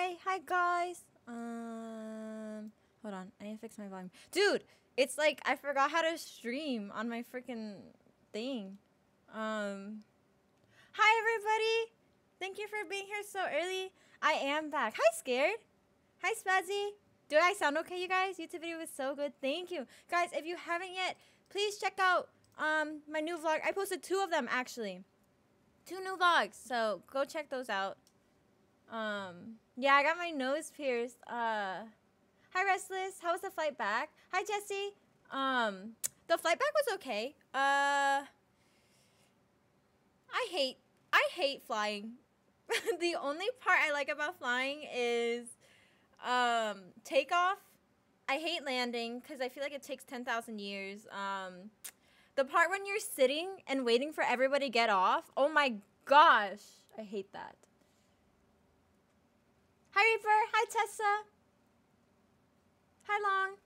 Hi, hi guys. Um, hold on. I need to fix my volume. Dude, it's like I forgot how to stream on my freaking thing. Um, hi everybody. Thank you for being here so early. I am back. Hi, scared. Hi, Spazzy. Do I sound okay, you guys? YouTube video was so good. Thank you, guys. If you haven't yet, please check out um my new vlog. I posted two of them actually, two new vlogs. So go check those out. Um, yeah, I got my nose pierced. Uh, hi, Restless. How was the flight back? Hi, Jesse. Um, the flight back was okay. Uh, I hate, I hate flying. the only part I like about flying is, um, takeoff. I hate landing because I feel like it takes 10,000 years. Um, the part when you're sitting and waiting for everybody to get off, oh my gosh, I hate that. Hi, Reaper. Hi, Tessa. Hi, Long.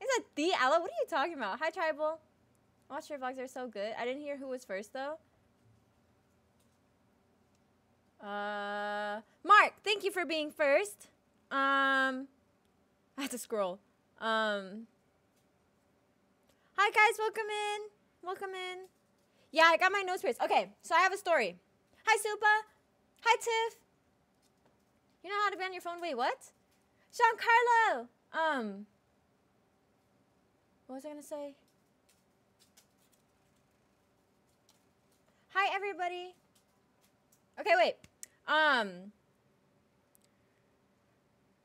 Is that the Ella? What are you talking about? Hi, Tribal. Watch your vlogs. They're so good. I didn't hear who was first, though. Uh, Mark, thank you for being first. Um, I had to scroll. Um, hi, guys. Welcome in. Welcome in. Yeah, I got my nose pierced. Okay, so I have a story. Hi, Supa. Hi, Tiff. You know how to be on your phone? Wait, what? Giancarlo! Um, what was I gonna say? Hi, everybody. Okay, wait. Um,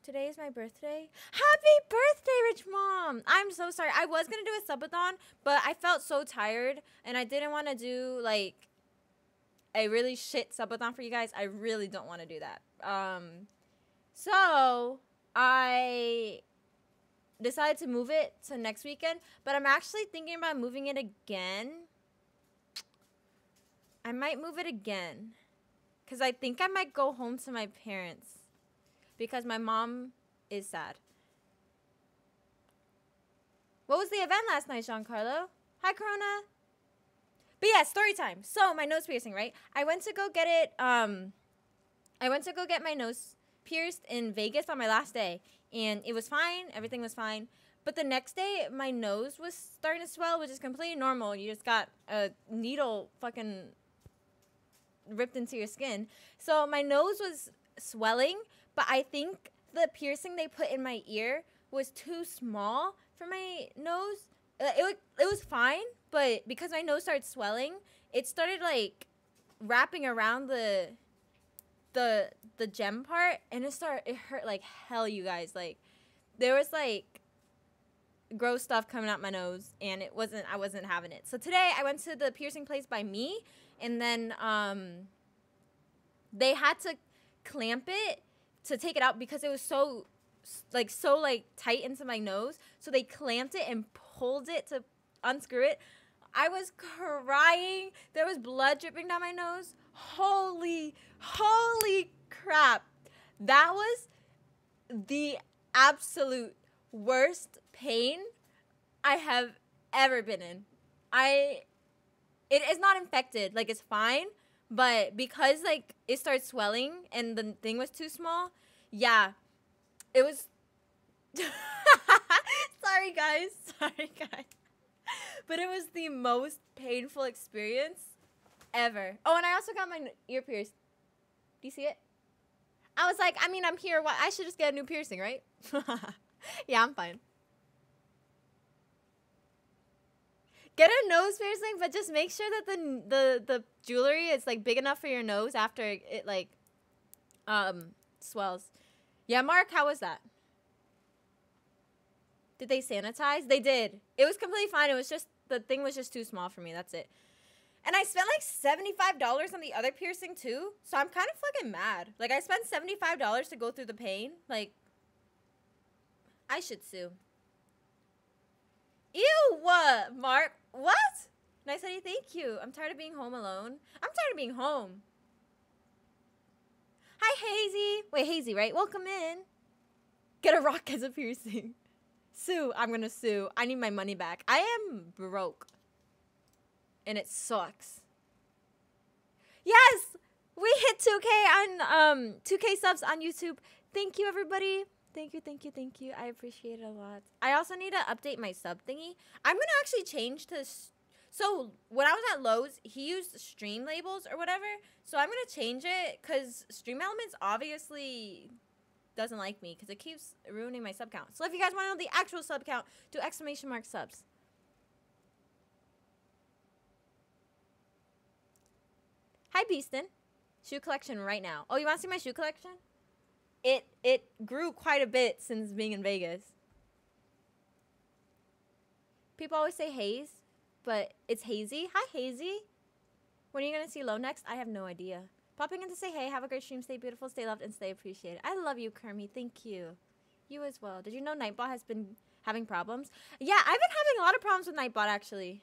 today is my birthday. Happy birthday, Rich Mom! I'm so sorry. I was gonna do a subathon, but I felt so tired, and I didn't want to do like a really shit subathon for you guys. I really don't want to do that. Um, so I decided to move it to next weekend, but I'm actually thinking about moving it again. I might move it again because I think I might go home to my parents because my mom is sad. What was the event last night, Giancarlo? Hi, Corona. But yeah, story time. So my nose piercing, right? I went to go get it. Um, I went to go get my nose pierced in Vegas on my last day, and it was fine. Everything was fine. But the next day, my nose was starting to swell, which is completely normal. You just got a needle fucking ripped into your skin. So my nose was swelling, but I think the piercing they put in my ear was too small for my nose. Uh, it, it was fine, but because my nose started swelling, it started like wrapping around the the the gem part and it started it hurt like hell you guys like there was like gross stuff coming out my nose and it wasn't I wasn't having it. So today I went to the piercing place by me and then um they had to clamp it to take it out because it was so like so like tight into my nose. So they clamped it and pulled it to unscrew it. I was crying. There was blood dripping down my nose. Holy, holy crap. That was the absolute worst pain I have ever been in. I it is not infected, like it's fine, but because like it started swelling and the thing was too small, yeah. It was Sorry guys. Sorry guys. But it was the most painful experience ever. Oh, and I also got my ear pierced. Do you see it? I was like, I mean, I'm here. What? I should just get a new piercing, right? yeah, I'm fine. Get a nose piercing, but just make sure that the the the jewelry is like big enough for your nose after it like um swells. Yeah, Mark, how was that? Did they sanitize? They did. It was completely fine. It was just the thing was just too small for me. That's it. And I spent like $75 on the other piercing too. So I'm kind of fucking mad. Like I spent $75 to go through the pain. Like I should sue. Ew, what, Mark? What? Nice honey, thank you. I'm tired of being home alone. I'm tired of being home. Hi, Hazy. Wait, Hazy, right? Welcome in. Get a rock as a piercing. Sue, I'm gonna sue. I need my money back. I am broke. And it sucks. Yes! We hit 2K on um 2K subs on YouTube. Thank you, everybody. Thank you, thank you, thank you. I appreciate it a lot. I also need to update my sub thingy. I'm gonna actually change to. So when I was at Lowe's, he used Streamlabs or whatever. So I'm gonna change it because Stream Elements obviously doesn't like me because it keeps ruining my sub count. So if you guys want to know the actual sub count, do exclamation mark subs. Hi, Beeston. Shoe collection right now. Oh, you want to see my shoe collection? It it grew quite a bit since being in Vegas. People always say haze, but it's hazy. Hi, hazy. When are you gonna see Low next? I have no idea. Popping in to say hey, have a great stream, stay beautiful, stay loved, and stay appreciated. I love you, Kermie. Thank you. You as well. Did you know Nightbot has been having problems? Yeah, I've been having a lot of problems with Nightbot actually.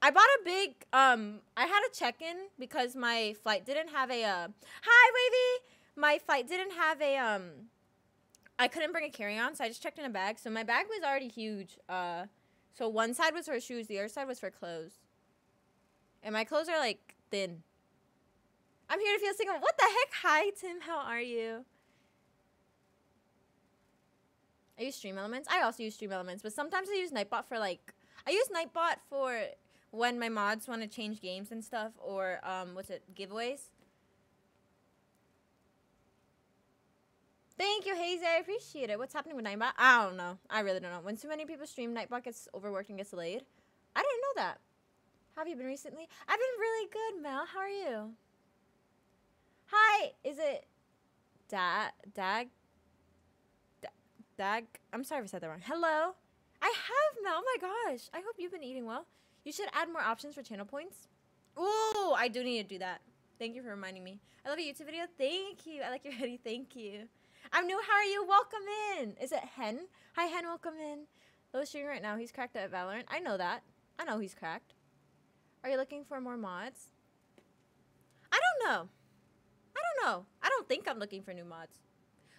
I bought a big um I had a check-in because my flight didn't have a uh Hi Wavy! My flight didn't have a um I couldn't bring a carry-on, so I just checked in a bag. So my bag was already huge. Uh so one side was for shoes, the other side was for clothes. And my clothes are like thin. I'm here to feel single. What the heck? Hi Tim, how are you? I use Stream Elements. I also use Stream Elements, but sometimes I use Nightbot for like I use Nightbot for when my mods want to change games and stuff or um what's it giveaways. Thank you, Hazy. I appreciate it. What's happening with Nightbot? I don't know. I really don't know. When too many people stream, Nightbot gets overworked and gets delayed. I didn't know that. Have you been recently? I've been really good, Mel. How are you? Hi. Is it Dag? Dag? Dag? I'm sorry if I said that wrong. Hello. I have Mel. Oh my gosh. I hope you've been eating well. You should add more options for channel points. Ooh, I do need to do that. Thank you for reminding me. I love your YouTube video. Thank you. I like your hoodie. Thank you. I'm new. How are you? Welcome in. Is it Hen? Hi, Hen. Welcome in. Low streaming right now. He's cracked at Valorant. I know that. I know he's cracked. Are you looking for more mods? I don't know. I don't know. I don't think I'm looking for new mods.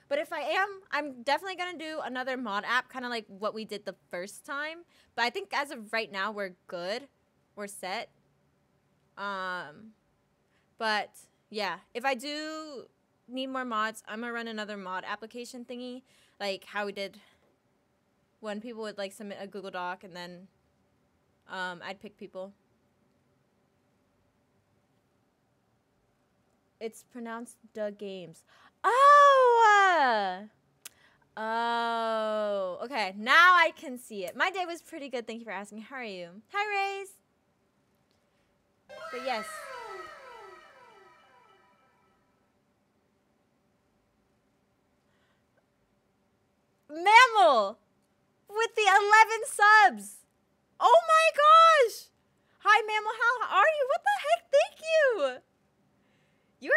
But if I am, I'm definitely gonna do another mod app, kind of like what we did the first time. But I think as of right now, we're good. We're set. Um, but yeah, if I do need more mods, I'm gonna run another mod application thingy, like how we did when people would like submit a Google Doc and then um, I'd pick people. It's pronounced the games. Oh. Oh. Okay. Now I can see it. My day was pretty good. Thank you for asking. How are you? Hi, Rays. But yes. Mammal with the 11 subs. Oh my gosh. Hi, Mammal. How are you? What the heck? Thank you. You're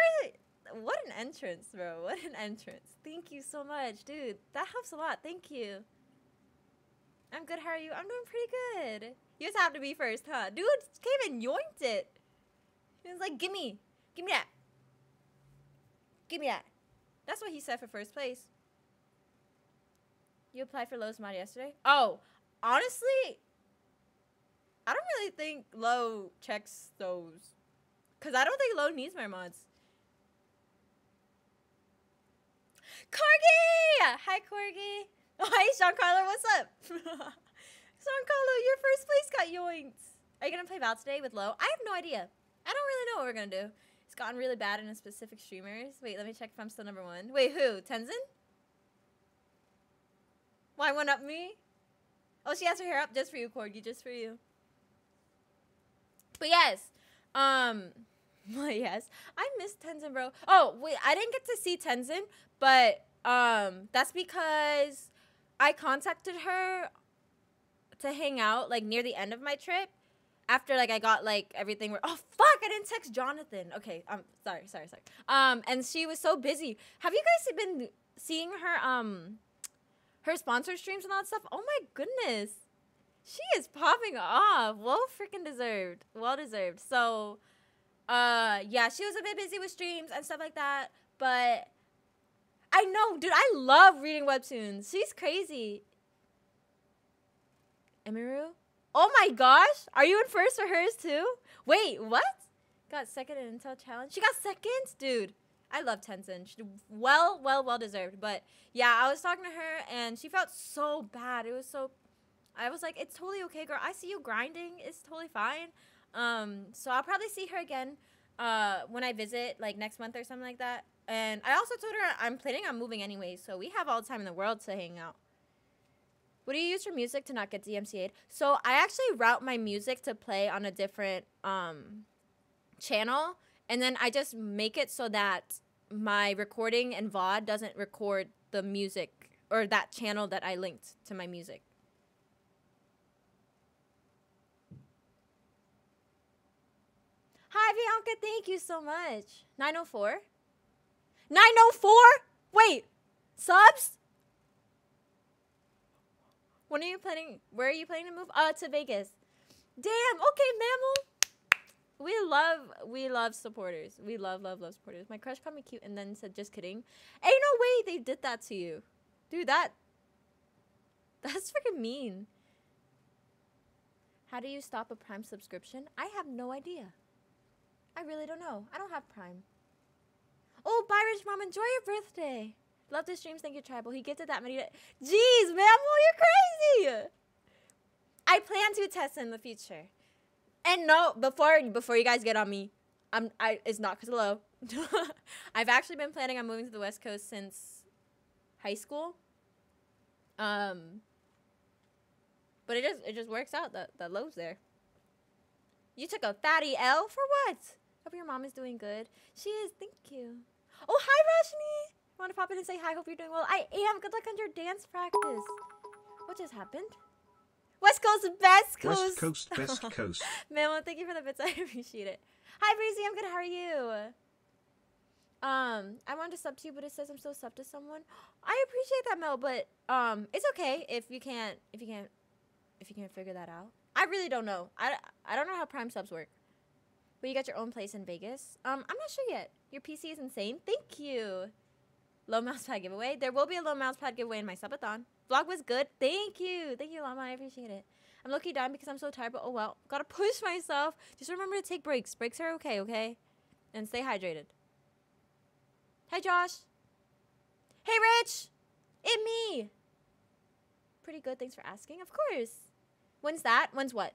what an entrance, bro. What an entrance. Thank you so much, dude. That helps a lot. Thank you. I'm good. How are you? I'm doing pretty good. You just have to be first, huh? Dude came and yoinked it. He was like, "Gimme, give me that. Give me that." That's what he said for first place. You applied for Lowe's mod yesterday? Oh, honestly, I don't really think Low checks those. Because I don't think Low needs my mods. Corgi! Hi, Corgi. Oh, hi, Giancarlo. What's up? Giancarlo, your first place got yoinked. Are you going to play Val today with Low? I have no idea. I don't really know what we're going to do. It's gotten really bad in a specific streamers. Wait, let me check if I'm still number one. Wait, who? Tenzin? Why one up me? Oh, she has her hair up just for you, Corgi, just for you. But yes, um, well, yes, I miss Tenzin, bro. Oh wait, I didn't get to see Tenzin, but um, that's because I contacted her to hang out like near the end of my trip. After like I got like everything. Oh fuck! I didn't text Jonathan. Okay, I'm um, sorry, sorry, sorry. Um, and she was so busy. Have you guys been seeing her um her sponsor streams and all that stuff. Oh my goodness. She is popping off. Well freaking deserved. Well deserved. So uh yeah, she was a bit busy with streams and stuff like that. But I know, dude, I love reading webtoons. She's crazy. Emiru? Oh my gosh! Are you in first for hers too? Wait, what? Got second in Intel Challenge. She got second? Dude, I love Tenzin. She well, well, well deserved. But yeah, I was talking to her and she felt so bad. It was so. I was like, it's totally okay, girl. I see you grinding. It's totally fine. Um, so I'll probably see her again uh, when I visit, like next month or something like that. And I also told her I'm planning on moving anyway, so we have all the time in the world to hang out. What do you use for music to not get DMCA'd? So I actually route my music to play on a different um, channel, and then I just make it so that my recording and VOD doesn't record the music or that channel that I linked to my music. Hi, Bianca. Thank you so much. 904? 904? Wait, subs? When are you planning? Where are you planning to move? Uh, to Vegas. Damn. Okay, mammal. We love, we love supporters. We love, love, love supporters. My crush called me cute and then said, "Just kidding." Ain't no way they did that to you, dude. That, that's freaking mean. How do you stop a Prime subscription? I have no idea. I really don't know. I don't have Prime. Oh, Byridge Mom, enjoy your birthday. Love the streams. Thank you, Tribal. He gifted that many. Jeez, Mammal, you're crazy. I plan to test in the future. And no, before before you guys get on me, I'm I it's not because of low. I've actually been planning on moving to the West Coast since high school. Um, but it just it just works out that that low's there. You took a fatty L for what? Hope your mom is doing good. She is. Thank you. Oh, hi, Roshni. Want to pop in and say hi? Hope you're doing well. I am. Good luck on your dance practice. What just happened? West Coast, best coast. West Coast, best coast. Mama, thank you for the bits. I appreciate it. Hi, Breezy. I'm good. How are you? Um, I wanted to sub to you, but it says I'm still sub to someone. I appreciate that, Mel, but um, it's okay if you can't if you can't if you can't figure that out. I really don't know. I, I don't know how Prime subs work. But you got your own place in Vegas. Um, I'm not sure yet. Your PC is insane. Thank you. Low mouse pad giveaway. There will be a low mouse pad giveaway in my subathon. Vlog was good. Thank you. Thank you, Llama. I appreciate it. I'm lucky dying because I'm so tired, but oh well. Gotta push myself. Just remember to take breaks. Breaks are okay, okay? And stay hydrated. Hi, Josh. Hey, Rich. It me. Pretty good. Thanks for asking. Of course. When's that? When's what?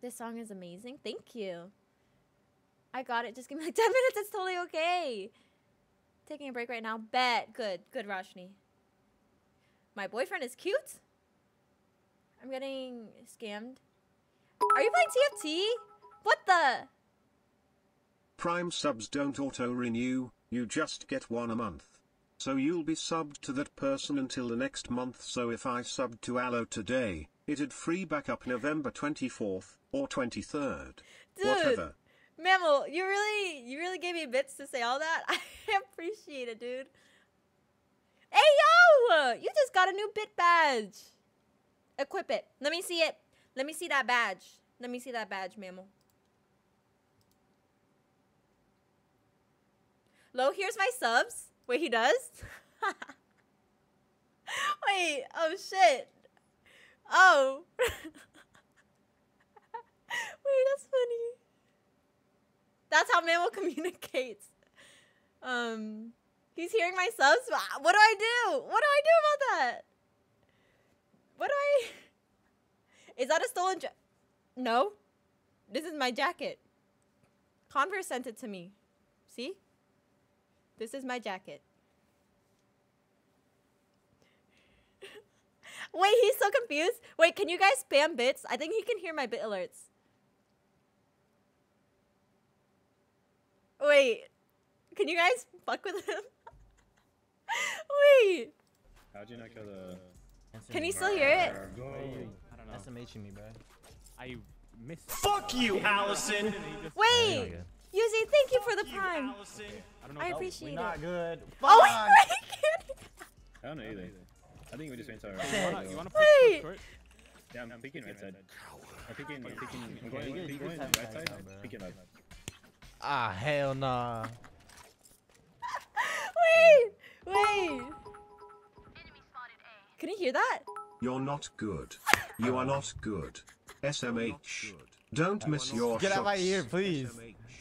This song is amazing. Thank you. I got it. Just give me like 10 minutes. It's totally okay. Taking a break right now. Bet. Good. Good, Roshni. My boyfriend is cute? I'm getting scammed. Are you playing TFT? What the? Prime subs don't auto-renew, you just get one a month. So you'll be subbed to that person until the next month so if I subbed to Aloe today, it'd free back up November 24th, or 23rd. Dude. Whatever. Mammal, you really, you really gave me bits to say all that. I appreciate it, dude. Hey yo, you just got a new bit badge. Equip it. Let me see it. Let me see that badge. Let me see that badge, Mammal. Lo, here's my subs. Wait, he does? Wait, oh shit. Oh. Wait, that's funny. That's how Mammal communicates. Um, he's hearing my subs. What do I do? What do I do about that? What do I? Is that a stolen? No. This is my jacket. Converse sent it to me. See? This is my jacket. Wait, he's so confused. Wait, can you guys spam bits? I think he can hear my bit alerts. Wait, can you guys fuck with him? Wait, How'd you not kill the? can he still hear it? Go. I don't know. SMHing me, bro. I missed. Fuck you, Allison! Wait, Yuzi, thank you for the prime. Allison! I don't know. I if- appreciate we it. not good. Oh, wait, Fuck! I don't know either. I think we just went to our. You wanna, you wanna Wait. push, push, push? Yeah, I'm peeking right side. I'm peeking. I'm peeking. I'm going. good, I'm you peeking right side. right now, bro. Peeking left. Ah, hell nah. wait, wait. Can you hear that? You're not good. You are not good. SMH. Don't miss your Get out shots. my ear, please.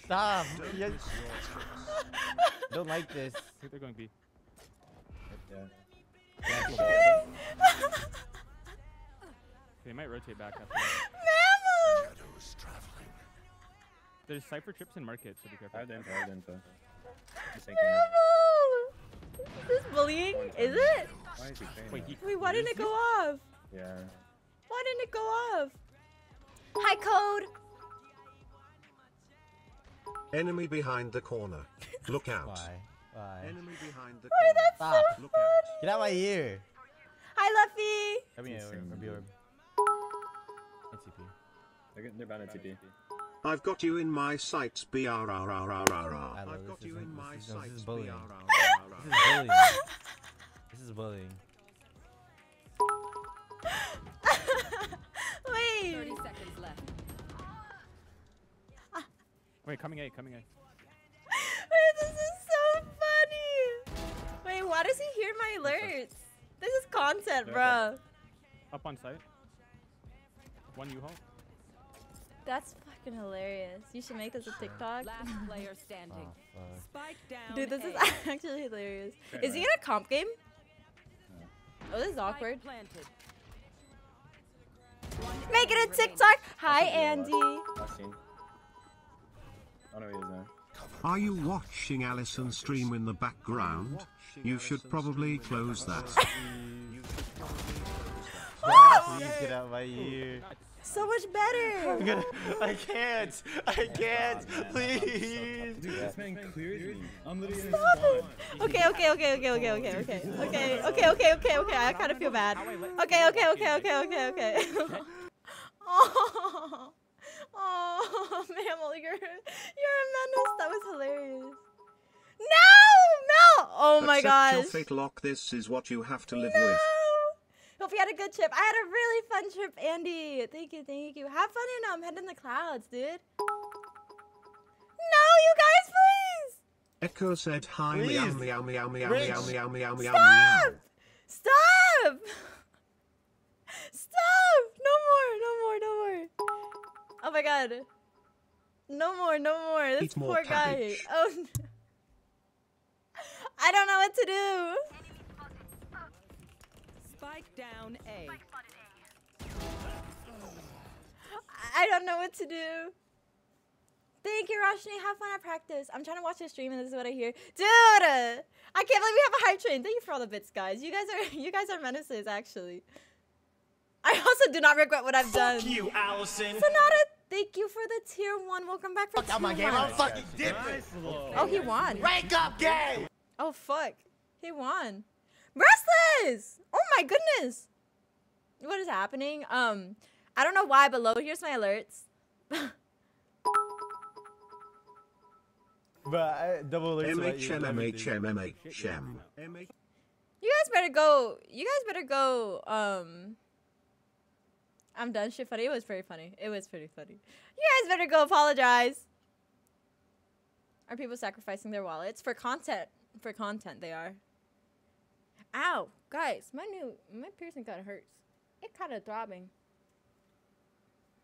Stop. Don't You- miss your chance. don't like this. I they're going B. Yeah. They might rotate back after that. Mammal! There's Cypher trips in market, so be I careful. have the info, I have the info. Just Is this bullying? Is it? Why is he Wait, he Wait, why didn't it go off? Yeah. Why didn't it go off? Hi, code. Enemy behind the corner. Look out. Why? Why? Enemy behind the Why, corner. that's Stop. so Look funny. Get out my ear. Hi, Luffy. Come here, Insane, Orb. dude. Orb. NCP. They're, get- they're bound at TP. I've got you in my sights. Hello, I've got you in my this is- this sights. is bullying. This is bullying. this is bullying. Wait. 30 seconds left. Ah. Wait, coming A, coming A. Wait, this is so funny. Wait, why does he hear my alerts? This is content, bruh. Up on site. One U-Haul. That's fucking hilarious. You should make this a TikTok. Last player standing. Oh, fuck. Spike down. Dude, this is actually hilarious. Okay, Is he in a comp game? Oh, this is awkward. Planted. Make it a TikTok. Hi, Andy. Last scene. No, he is now. Are you watching Allison stream in the background? You should probably close that. Please get out my ear. So much better. I'm gonna. I can't. I can't. Please. Dude, this man cleared me. I'm literally Stop spawn. it. Okay, okay, okay, okay, okay, okay, okay, okay, okay, okay, okay, okay. I kind of feel bad. Okay, okay, okay, okay, okay, okay. oh, oh, mammal, you're you're a menace. That was hilarious. No, Mel. Oh my Accept your gosh. fate lock. This is what you have to live No. with. Hope you had a good trip. I had a really fun trip, Andy. Thank you, thank you. Have fun in um, head in the clouds, dude. No, you guys, please. Echo said hi Please. meow meow meow meow Rich. meow meow meow meow Stop! meow. Stop! Stop! No more, no more, no more. Oh my god. No more, no more. This Eat more poor guy. Oh no. I don't know what to do. Spike down A. I don't know what to do. Thank you, Roshni. Have fun at practice. I'm trying to watch the stream, and this is what I hear. Dude, I can't believe we have a hype train. Thank you for all the bits, guys. You guys are you guys are menaces, actually. I also do not regret what I've done. Fuck you, Allison. Sonata, thank you for the tier one. Welcome back for Fuck two out my game. I'm fucking different. Oh, he won. Rank up game. Oh fuck, he won. Restless. Oh my goodness. What is happening? Um, I don't know why, but low. Here's my alerts. But I double alerts about you and everything. You guys better go. You guys better go. Um, I'm done. Shit, funny. It was pretty funny. It was pretty funny. You guys better go apologize. Are people sacrificing their wallets for content? For content, they are. Ow, guys, my new my piercing kind of hurts. It kind of throbbing.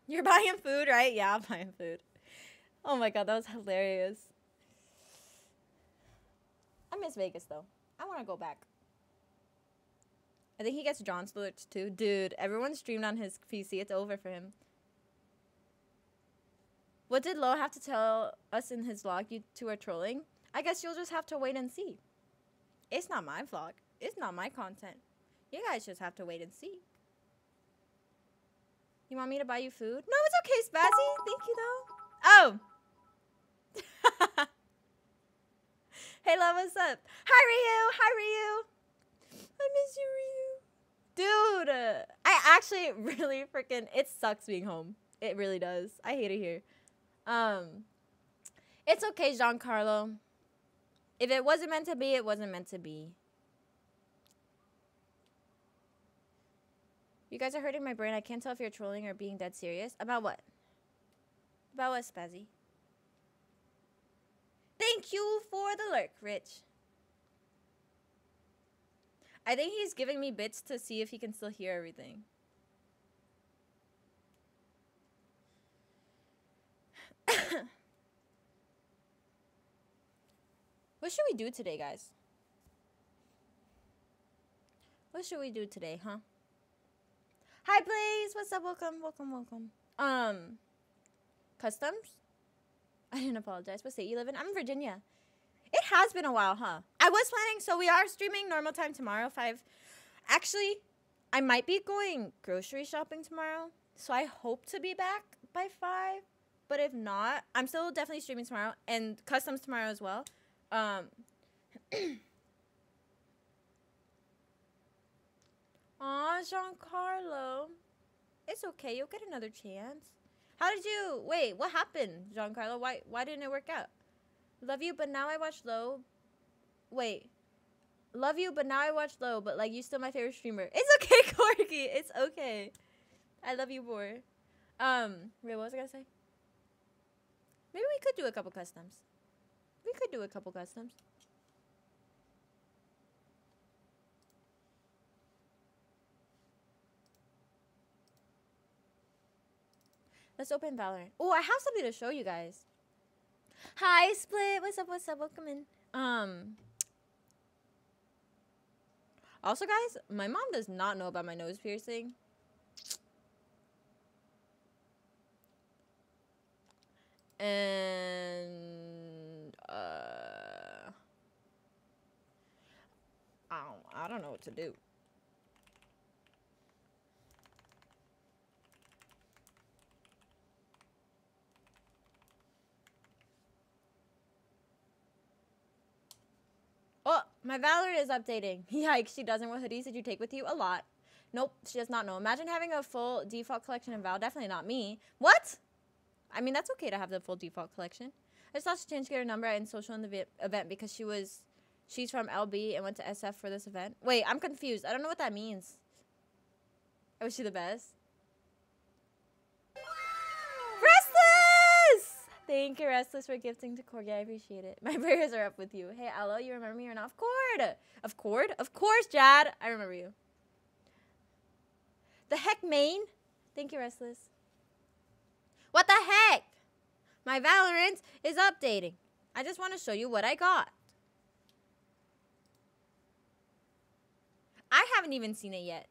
You're buying food, right? Yeah, I'm buying food. Oh my god, that was hilarious. I miss Vegas though. I want to go back. I think he gets John's alerts too. Dude, everyone streamed on his PC. It's over for him. What did Lo have to tell us in his vlog? You two are trolling? I guess you'll just have to wait and see. It's not my vlog. It's not my content. You guys just have to wait and see. You want me to buy you food? No, it's okay, Spazzy. Thank you, though. Oh. hey, love, what's up? Hi, Ryu. Hi, Ryu. I miss you, Ryu. Dude, uh, I actually really freaking, it sucks being home. It really does. I hate it here. Um, it's okay, Giancarlo. If it wasn't meant to be, it wasn't meant to be. You guys are hurting my brain. I can't tell if you're trolling or being dead serious. About what? About what, Spazzy? Thank you for the lurk, Rich. I think he's giving me bits to see if he can still hear everything. What should we do today, guys? What should we do today, huh? Hi, Blaze. What's up? Welcome, welcome, welcome. Um, customs. I didn't apologize. What state you live in? I'm in Virginia. It has been a while, huh? I was planning, so we are streaming normal time tomorrow, five. Actually, I might be going grocery shopping tomorrow, so I hope to be back by five. But if not, I'm still definitely streaming tomorrow and customs tomorrow as well. Um. Aw, Giancarlo. It's okay. You'll get another chance. How did you wait? What happened, Giancarlo? Why why didn't it work out? Love you, but now I watch low. Wait. Love you, but now I watch low. But like you still my favorite streamer. It's okay, Corky. It's okay. I love you more. Um, wait, what was I gonna say? Maybe we could do a couple customs. We could do a couple customs. Let's open Valorant. Oh, I have something to show you guys. Hi, Split. What's up? What's up? Welcome in. Um. Also, guys, my mom does not know about my nose piercing. And uh, I don't, I don't know what to do. Oh, my Valorant is updating. Yikes, she doesn't. What hoodies did you take with you? A lot. Nope, she does not know. Imagine having a full default collection in Val. Definitely not me. What? I mean, that's okay to have the full default collection. I just thought she changed her number and social in the event because she was, she's from LB and went to SF for this event. Wait, I'm confused. I don't know what that means. I wish you the best? Thank you, Restless, for gifting to Corgi. I appreciate it. My prayers are up with you. Hey, Aloe, you remember me or not? Of course. Of course. Of course, Jad. I remember you. The heck, main? Thank you, Restless. What the heck? My Valorant is updating. I just want to show you what I got. I haven't even seen it yet.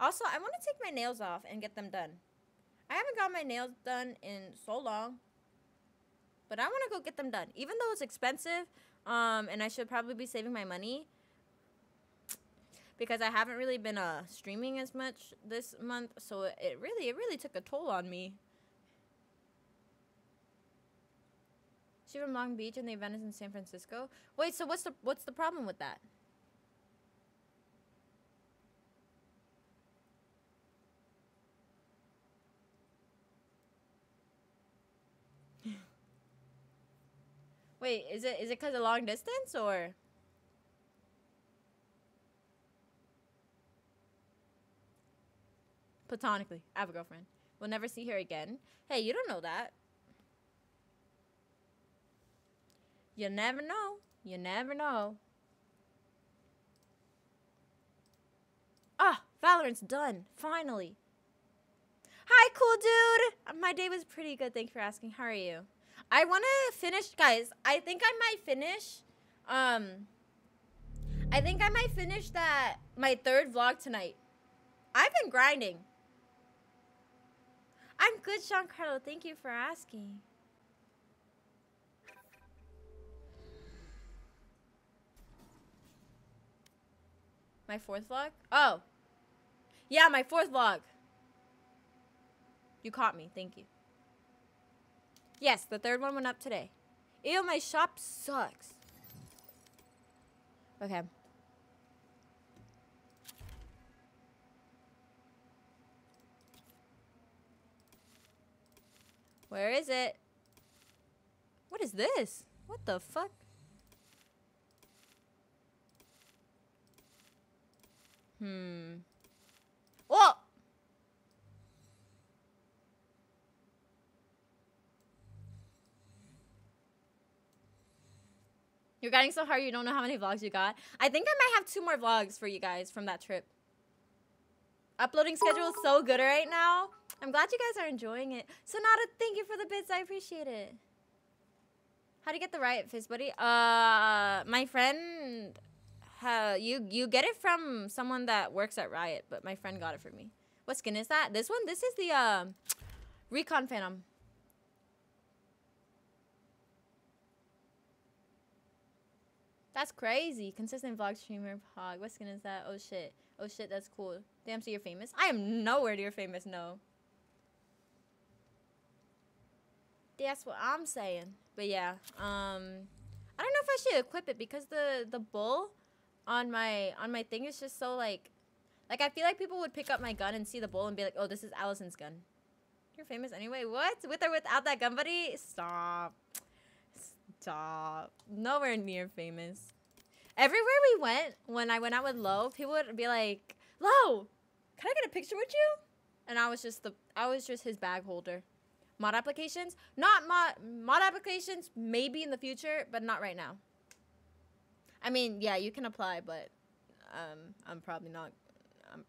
Also, I want to take my nails off and get them done. I haven't got my nails done in so long. But I want to go get them done. Even though it's expensive, um, and I should probably be saving my money because I haven't really been uh streaming as much this month, so it really it really took a toll on me. She from Long Beach and the event is in San Francisco. Wait, so what's the what's the problem with that? Wait, is it is it because of long distance or? Platonically, I have a girlfriend. We'll never see her again. Hey, you don't know that. You never know. You never know. Ah, Valorant's done. Finally. Hi, cool dude. My day was pretty good. Thanks for asking. How are you? I want to finish, guys. I think I might finish. Um, I think I might finish that my third vlog tonight. I've been grinding. I'm good, Giancarlo. Thank you for asking. My fourth vlog? Oh. Yeah, my fourth vlog. You caught me. Thank you. Yes, the third one went up today. Ew, my shop sucks. Okay. Where is it? What is this? What the fuck? Hmm. Whoa! You're getting so hard you don't know how many vlogs you got. I think I might have two more vlogs for you guys from that trip. uploading schedule is so good right now. I'm glad you guys are enjoying it. Sonata, thank you for the bits. I appreciate it. How do you get the riot fist, buddy? Uh, my friend, ha, you you get it from someone that works at Riot, but my friend got it for me. What skin is that? This one? This is the uh, Recon Phantom. That's crazy. Consistent vlog streamer, Hog. What skin is that? Oh shit. Oh shit, that's cool. Damn, so you're famous? I am nowhere near famous, no. That's what I'm saying. But yeah, um, I don't know if I should equip it because the the bull on my on my thing is just so like, like I feel like people would pick up my gun and see the bull and be like, oh, this is Allison's gun. You're famous anyway. What? With or without that gun, buddy? Stop. Stop. Nowhere near famous. Everywhere we went, when I went out with Lo, people would be like, Lo, can I get a picture with you? And I was just the I was just his bag holder. Mod applications? Not mod mod applications, maybe in the future, but not right now. I mean, yeah, you can apply, but um, I'm probably not. I'm,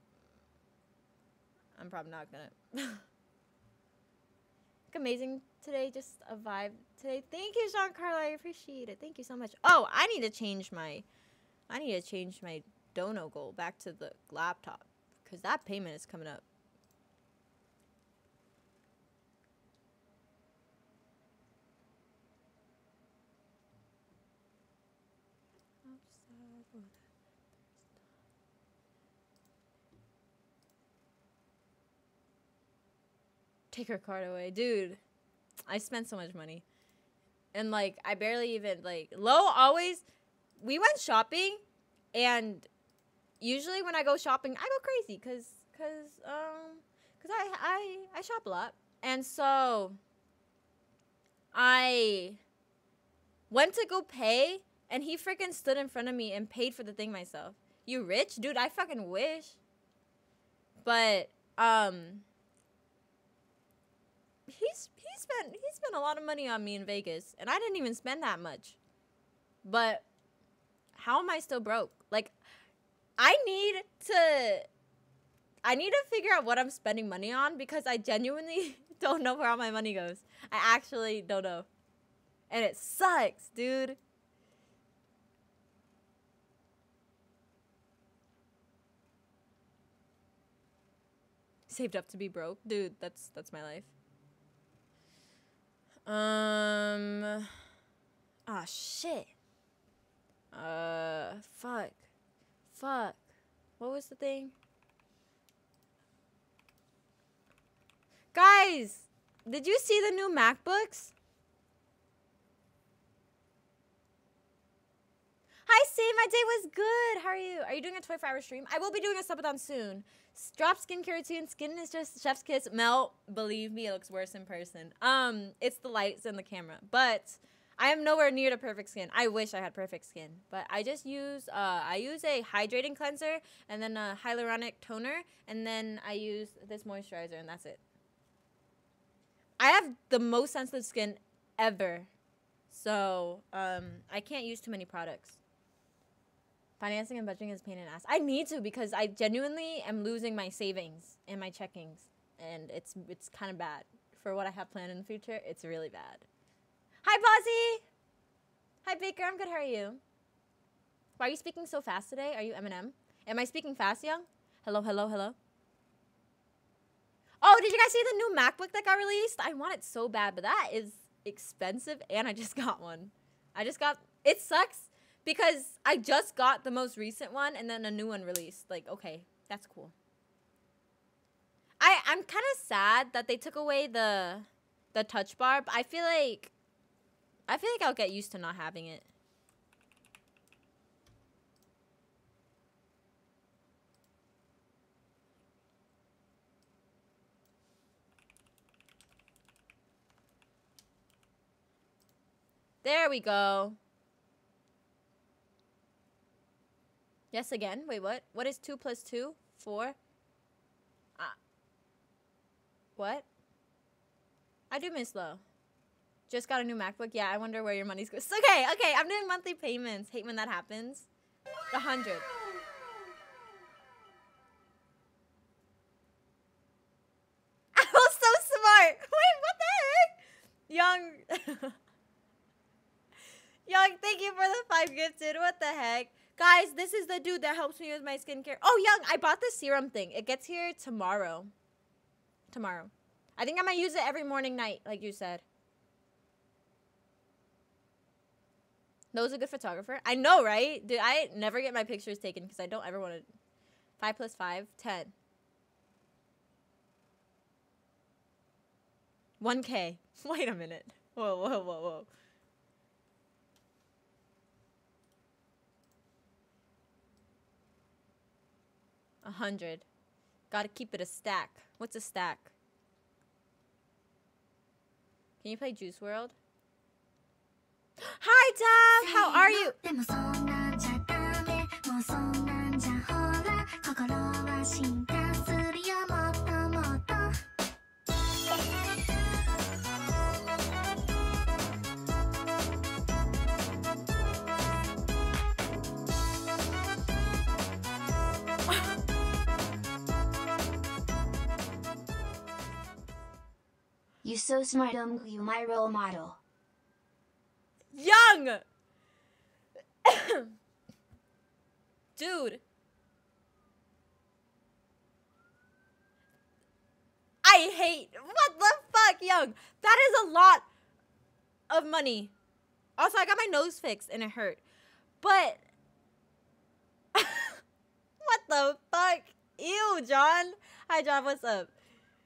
I'm probably not gonna. Look amazing today, just a vibe today. Thank you, Giancarlo. I appreciate it. Thank you so much. Oh, I need to change my, I need to change my dono goal back to the laptop because that payment is coming up. Take her card away, dude. I spent so much money, and like I barely even like Lo always. We went shopping, and usually when I go shopping, I go crazy because because um because I I I shop a lot, and so I went to go pay, and he freaking stood in front of me and paid for the thing myself. You rich, dude? I fucking wish. But um he's he spent he spent a lot of money on me in Vegas, and I didn't even spend that much. But how am I still broke? Like, I need to. I need to figure out what I'm spending money on because I genuinely don't know where all my money goes. I actually don't know. And it sucks, dude. Saved up to be broke. Dude, that's that's my life. Um. Ah, shit. Uh, fuck. Fuck. What was the thing? Guys, did you see the new MacBooks? Hi, Steve. My day was good. How are you? Are you doing a 24 hour stream? I will be doing a subathon soon. Drop skincare routine. Skin is just chef's kiss. Mel, believe me, it looks worse in person. Um, it's the lights and the camera, but I am nowhere near to perfect skin. I wish I had perfect skin, but I just use uh, I use a hydrating cleanser and then a hyaluronic toner, and then I use this moisturizer, and that's it. I have the most sensitive skin ever, so um, I can't use too many products. Financing and budgeting is pain in ass. I need to because I genuinely am losing my savings and my checkings, and it's it's kind of bad for what I have planned in the future. It's really bad. Hi, Bozzy. Hi, Baker. I'm good. How are you? Why are you speaking so fast today? Are you Eminem? Am I speaking fast, young? Hello, hello, hello. Oh, did you guys see the new MacBook that got released? I want it so bad, but that is expensive, and I just got one. I just got. It sucks because I just got the most recent one and then a new one released. Like, okay, that's cool. I I'm kind of sad that they took away the the touch bar. But I feel like I feel like I'll get used to not having it. There we go. Yes, again. Wait, what? What is 2 plus 2? 4? Ah. What? I do miss low. Just got a new MacBook. Yeah, I wonder where your money's going. Okay, okay. I'm doing monthly payments. Hate when that happens. The hundred. I was so smart. Wait, what the heck? Young. Young, thank you for the five gifted. What the heck? Guys, this is the dude that helps me with my skincare. Oh, Young, I bought the serum thing. It gets here tomorrow. Tomorrow. I think I might use it every morning, night, like you said. Noah's a good photographer. I know, right? Dude, I never get my pictures taken because I don't ever want to. Five plus five, ten. 1K. Wait a minute. Whoa, whoa, whoa, whoa. A hundred. Gotta keep it a stack. What's a stack? Can you play Juice WRLD? Hi, Dav! How are you? You so smart, um, you my role model. Young! Dude. I hate. What the fuck, Young? That is a lot of money. Also, I got my nose fixed and it hurt. But. what the fuck? Ew, John. Hi, John. What's up?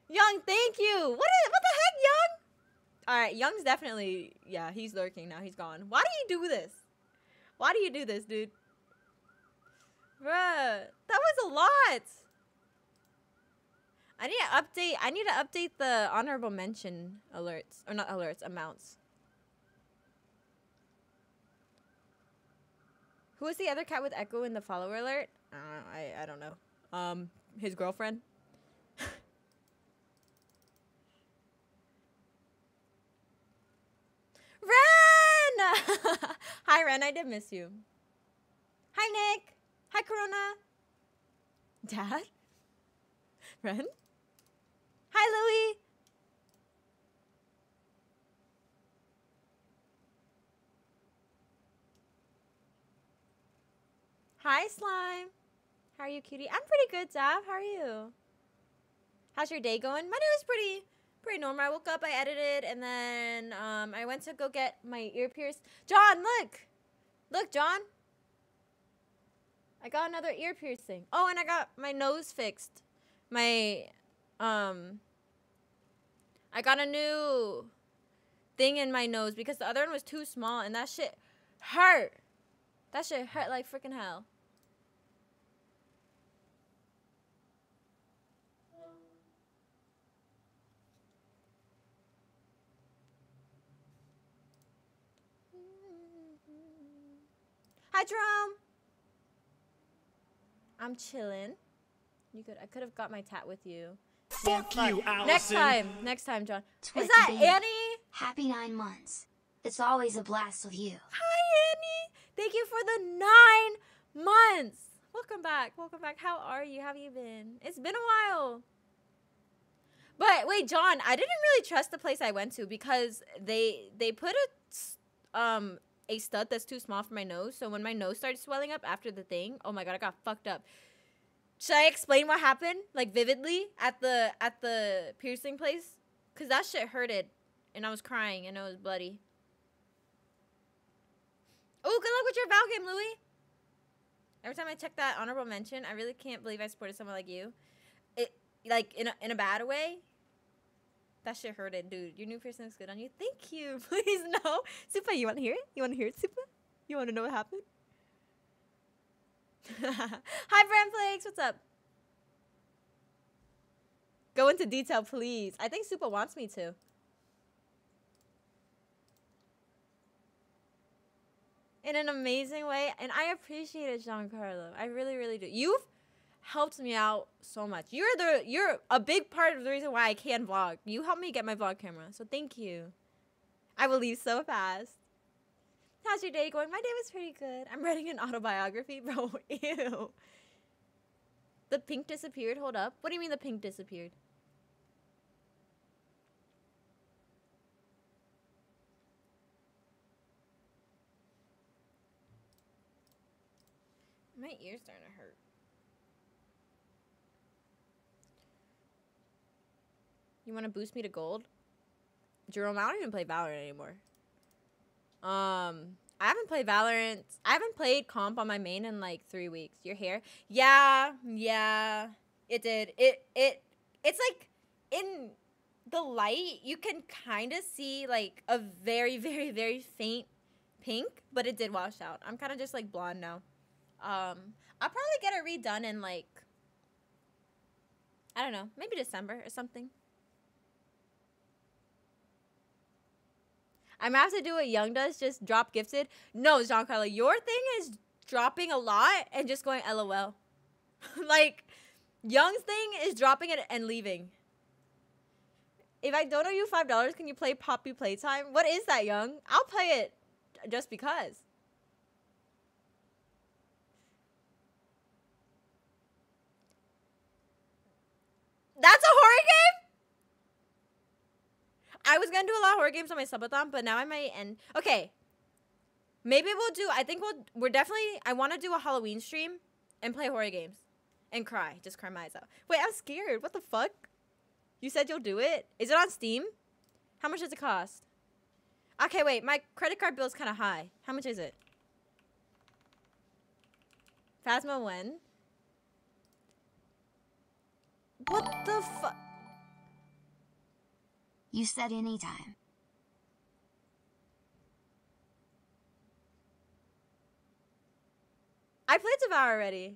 Young, thank you. What is? What the heck, Young? All right, Young's definitely yeah. He's lurking now. He's gone. Why do you do this? Why do you do this, dude? Bruh, that was a lot. I need to update. I need to update the honorable mention alerts or not alerts amounts. Who is the other cat with echo in the follower alert? Uh, I I don't know. Um, his girlfriend. Ren! Hi, Ren. I did miss you. Hi, Nick. Hi, Corona. Dad? Ren? Hi, Louie. Hi, Slime. How are you, cutie? I'm pretty good, Dav. How are you? How's your day going? My day was pretty pretty normal. I woke up, I edited, and then um, I went to go get my ear pierced. John, look! Look, John! I got another ear piercing. Oh, and I got my nose fixed. My, um, I got a new thing in my nose because the other one was too small, and that shit hurt. That shit hurt like freaking hell. Hi, Jerome. I'm chilling. You could. I could have got my tat with you. Fuck you, Allison. Next time. Next time, John. Is that baby. Annie? Happy nine months. It's always a blast with you. Hi, Annie. Thank you for the nine months. Welcome back. Welcome back. How are you? How have you been? It's been a while. But wait, John, I didn't really trust the place I went to because they they put a um a stud that's too small for my nose. So when my nose started swelling up after the thing, oh my god, I got fucked up. Should I explain what happened like vividly at the at the piercing place? Cause that shit hurted, and I was crying and it was bloody. Oh, good luck with your Val game, Louis. Every time I check that honorable mention, I really can't believe I supported someone like you. It like in a in a bad way. That shit hurted, dude. Your new piercing looks good on you. Thank you. Please no. Super, you want to hear it? You want to hear it, Super? You want to know what happened? Hi, Bram Flakes. What's up? Go into detail, please. I think Super wants me to. in an amazing way, and I appreciate it, Giancarlo. I really, really do. You've helped me out so much. You're the you're a big part of the reason why I can vlog. You helped me get my vlog camera, so thank you. I will leave so fast. How's your day going? My day was pretty good. I'm writing an autobiography, bro. Ew. The pink disappeared. Hold up. What do you mean the pink disappeared? My ears starting You want to boost me to gold? Jerome, I don't even play Valorant anymore. Um, I haven't played Valorant. I haven't played comp on my main in like three weeks. Your hair? Yeah, yeah. It did. It it it's like in the light you can kind of see like a very very very faint pink, but it did wash out. I'm kind of just like blonde now. Um, I'll probably get it redone in like I don't know, maybe December or something. I'm gonna have to do what Young does, just drop gifted. No, Giancarlo, your thing is dropping a lot and just going LOL. like Young's thing is dropping it and leaving. If I don't owe you five dollars, can you play Poppy Playtime? What is that, Young? I'll play it just because. That's a horror game? I was gonna do a lot of horror games on my subathon, but now I might end. Okay, maybe we'll do. I think we'll. We're definitely. I want to do a Halloween stream and play horror games and cry. Just cry my eyes out. Wait, I'm scared. What the fuck? You said you'll do it. Is it on Steam? How much does it cost? Okay, wait. My credit card bill's kind of high. How much is it? Phasmo when? What the fuck? You said anytime. I played Devour already.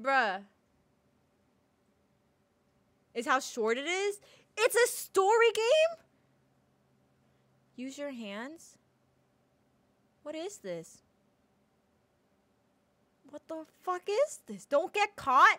Bruh. Is how short it is? It's a story game? Use your hands? What is this? What the fuck is this? Don't get caught?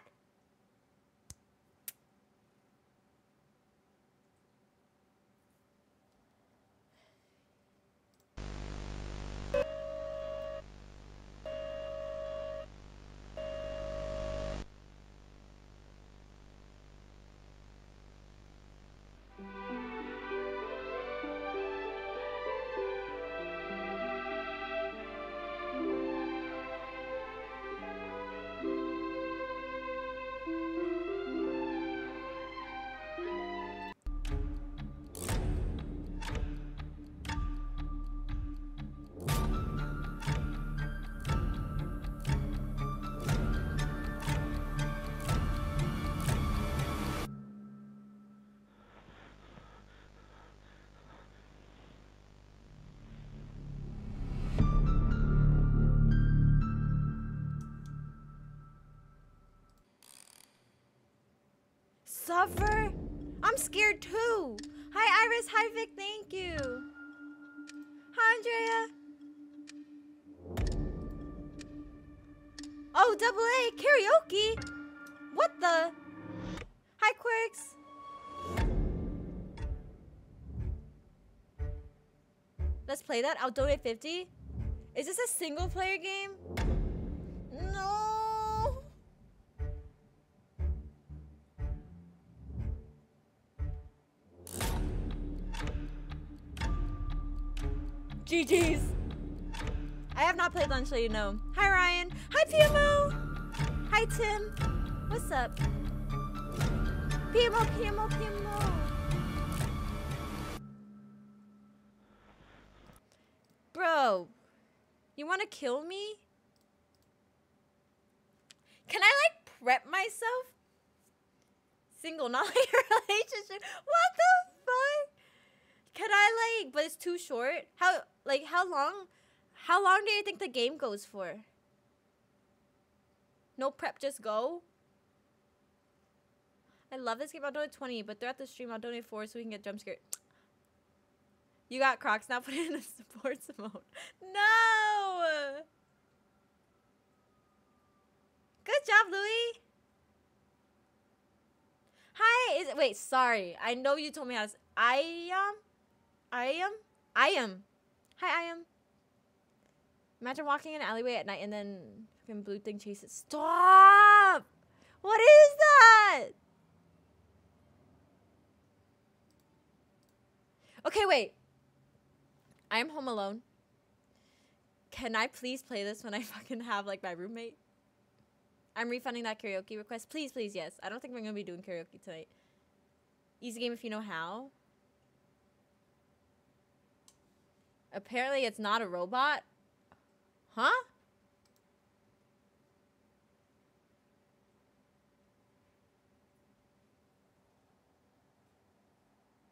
Suffer? I'm scared too. Hi, Iris. Hi, Vic. Thank you. Hi, Andrea. Oh, double A karaoke. What the? Hi, Quirks. Let's play that. I'll donate 50. Is this a single player game? GG's. I have not played Lunch, so you know. Hi, Ryan. Hi, PMO. Hi, Tim. What's up? PMO, PMO, PMO. Bro, you want to kill me? Can I, like, prep myself? Single, not like a relationship. What the fuck? Can I like? But it's too short. How like how long? How long do you think the game goes for? No prep, just go. I love this game. I'll donate twenty, but throughout the stream, I'll donate four so we can get jump scared. You got Crocs now. Put it in a sports mode. No. Good job, Louis. Hi. Is it, wait? Sorry. I know you told me how to. I um. I am. I am. Hi, I am. Imagine walking in an alleyway at night and then fucking blue thing chases. Stop! What is that? Okay, wait. I am home alone. Can I please play this when I fucking have like my roommate? I'm refunding that karaoke request. Please, please, yes. I don't think we're gonna be doing karaoke tonight. Easy game if you know how. Apparently, it's not a robot. Huh?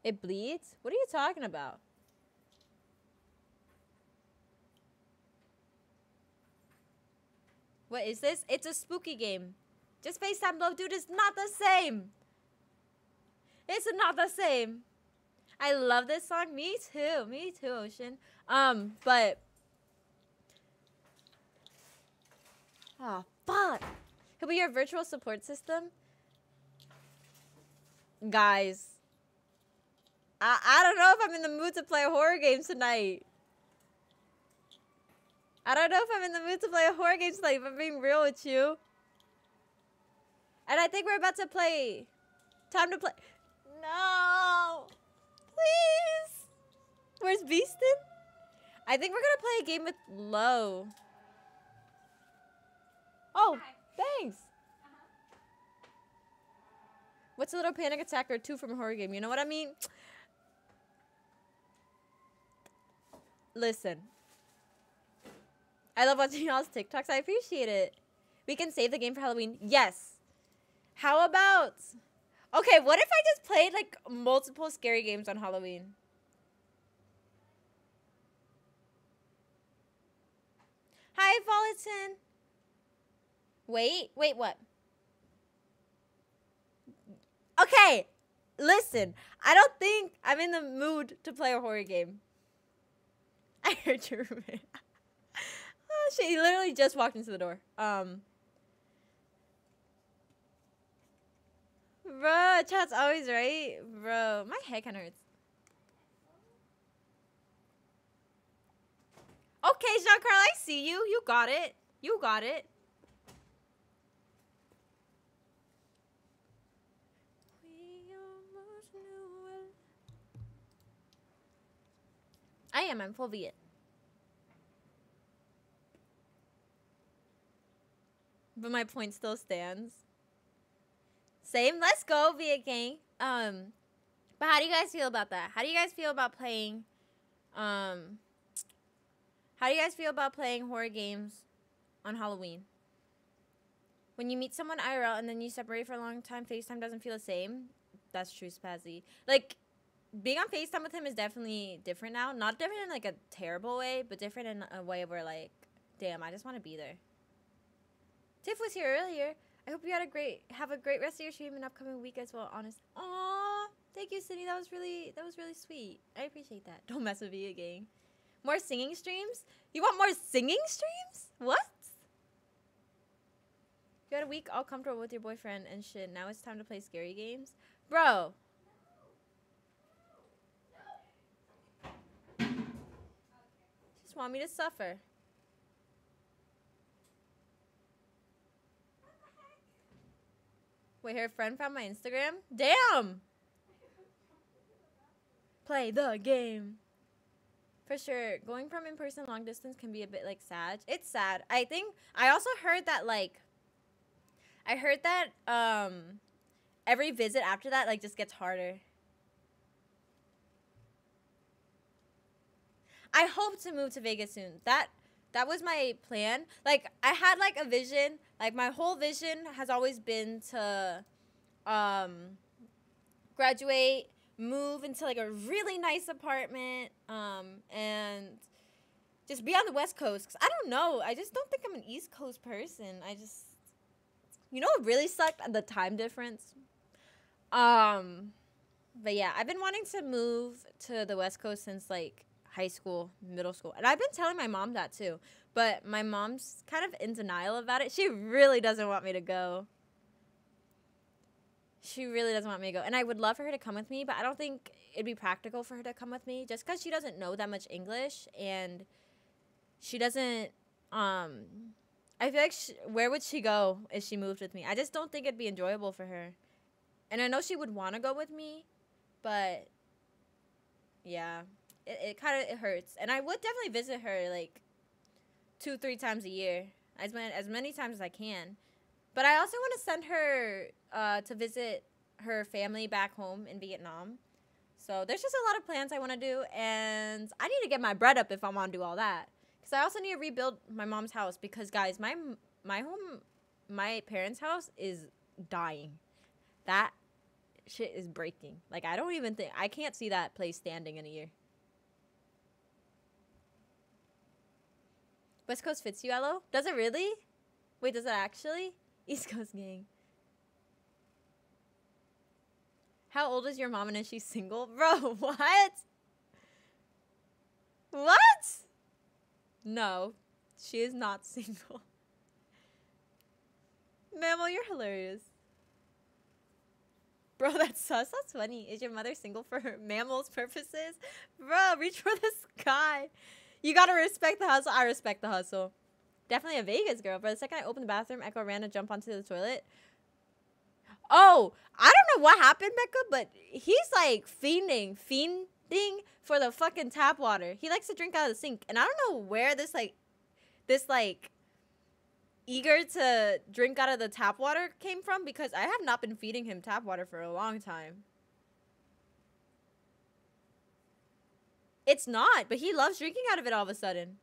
It bleeds? What are you talking about? What is this? It's a spooky game. Just FaceTime Love Dude is not the same. It's not the same. I love this song. Me too. Me too, Ocean. Um, but Oh, fuck. He'll be your virtual support system. Guys. I, I don't know if I'm in the mood to play a horror game tonight. I don't know if I'm in the mood to play a horror game tonight, if I'm being real with you. And I think we're about to play. Time to play. No. Please. Where's Beaston? I think we're going to play a game with Low. Oh, thanks. Uh-huh. What's a little panic attack or two from a horror game? You know what I mean? Listen. I love watching y'all's TikToks. I appreciate it. We can save the game for Halloween. Yes. How about... Okay, what if I just played, like, multiple scary games on Halloween? Hi, Volatin. Wait, wait, what? Okay, listen. I don't think I'm in the mood to play a horror game. I heard your roommate. oh shit, he literally just walked into the door. Um. Bro, chat's always right. Bro, my head kind of hurts. Okay, Giancarlo, I see you. You got it. You got it. I am. I'm full Viet. But my point still stands. Same. Let's go, Viet gang. Um, but how do you guys feel about that? How do you guys feel about playing? Um, how do you guys feel about playing horror games on Halloween? When you meet someone IRL and then you separate for a long time, FaceTime doesn't feel the same. That's true, Spazzy. Like, being on FaceTime with him is definitely different now. Not different in like a terrible way, but different in a way where like, damn, I just want to be there. Tiff was here earlier. I hope you had a great have a great rest of your stream and upcoming week as well. Honest. Aw, thank you, Cindy. That was really that was really sweet. I appreciate that. Don't mess with me again. More singing streams? You want more singing streams? What? You had a week all comfortable with your boyfriend and shit. Now it's time to play scary games, bro. Just want me to suffer. Wait, her friend found my Instagram? Damn! Play the game. For sure, going from in person long distance can be a bit like sad. It's sad. I think I also heard that like I heard that um every visit after that like just gets harder. I hope to move to Vegas soon. That that was my plan. Like I had like a vision. Like my whole vision has always been to um graduate, move into like a really nice apartment um and just be on the West Coast cuz I don't know. I just don't think I'm an East Coast person. I just you know what really sucked? The time difference. Um but yeah, I've been wanting to move to the West Coast since like high school, middle school. And I've been telling my mom that too. But my mom's kind of in denial about it. She really doesn't want me to go. She really doesn't want me to go. And I would love for her to come with me, but I don't think it'd be practical for her to come with me just because she doesn't know that much English and she doesn't. Um, I feel like she, where would she go if she moved with me? I just don't think it'd be enjoyable for her. And I know she would want to go with me, but yeah, it, it kind of it hurts. And I would definitely visit her like two, three times a year, as many as many times as I can. But I also want to send her uh, to visit her family back home in Vietnam. So there's just a lot of plans I want to do, and I need to get my bread up if I want to do all that. Because I also need to rebuild my mom's house. Because guys, my my home, my parents' house is dying. That shit is breaking. Like I don't even think I can't see that place standing in a year. West Coast fits you, Elo? Does it really? Wait, does it actually? East Coast gang. How old is your mom and is she single? Bro, what? What? No, she is not single. Mammal, you're hilarious. Bro, that's sus. That's funny. Is your mother single for her mammals purposes? Bro, reach for the sky. You gotta respect the hustle. I respect the hustle. Definitely a Vegas girl. But the second I opened the bathroom, Echo ran to jump onto the toilet. Oh, I don't know what happened, Becca, but he's like fiending, fiending for the fucking tap water. He likes to drink out of the sink, and I don't know where this like, this like, eager to drink out of the tap water came from because I have not been feeding him tap water for a long time. It's not, but he loves drinking out of it all of a sudden.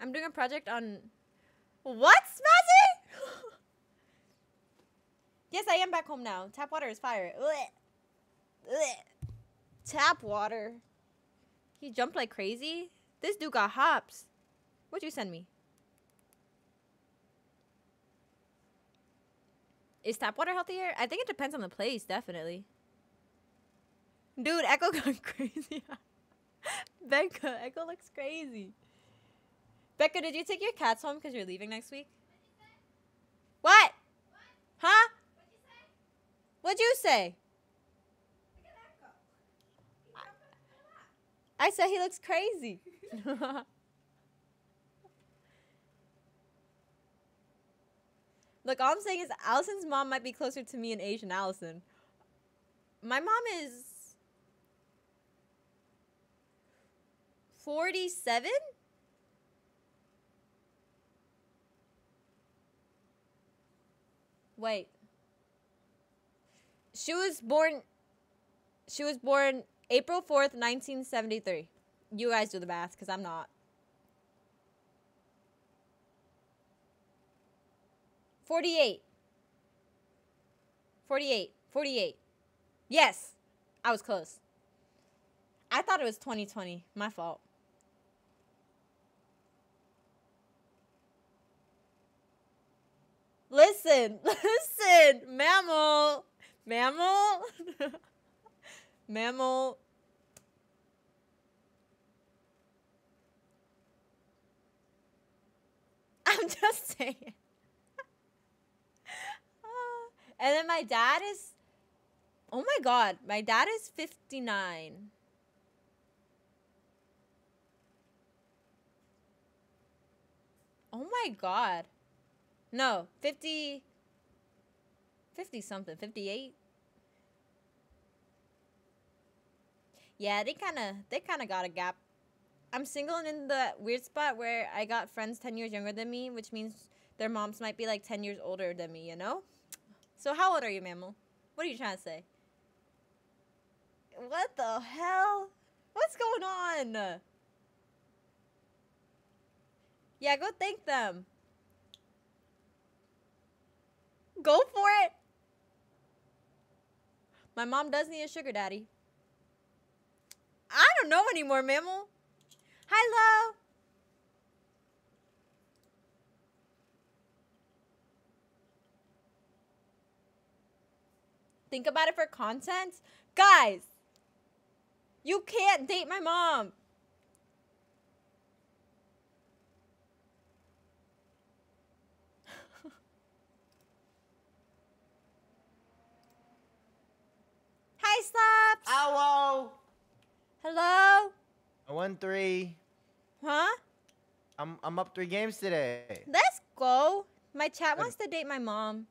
I'm doing a project on what, Smazzy? yes, I am back home now. Tap water is fire. Ugh. Ugh. Tap water. He jumped like crazy. This dude got hops. What'd you send me? Is tap water healthier? I think it depends on the place, definitely. Dude, Echo got crazy. Becca, Echo looks crazy. Becca, did you take your cats home because you're leaving next week? What? Huh? What'd you say? I said he looks crazy. Look, all I'm saying is Allison's mom might be closer to me in age than Allison. My mom is 47? Wait. She was born she was born April 4th, 1973. You guys do the math cuz I'm not. 48. 48. 48. Yes. I was close. I thought it was 2020. My fault. Listen, listen, mammal, mammal, mammal. I'm just saying. Ah, and then my dad is, oh my god, my dad is 59. Oh my god. No, 50 50 something, 58. Yeah, they kind of they kind of got a gap. I'm single and in the weird spot where I got friends 10 years younger than me, which means their moms might be like 10 years older than me, you know? So how old are you, mammal? What are you trying to say? What the hell? What's going on? Yeah, go thank them. Go for it. My mom does need a sugar daddy. I don't know anymore, mammal. Hello. Think about it for content. Guys, you can't date my mom. Hi, Slaps. Hello. Hello. I won three. Huh? I'm I'm up three games today. Let's go. My chat wants to date my mom.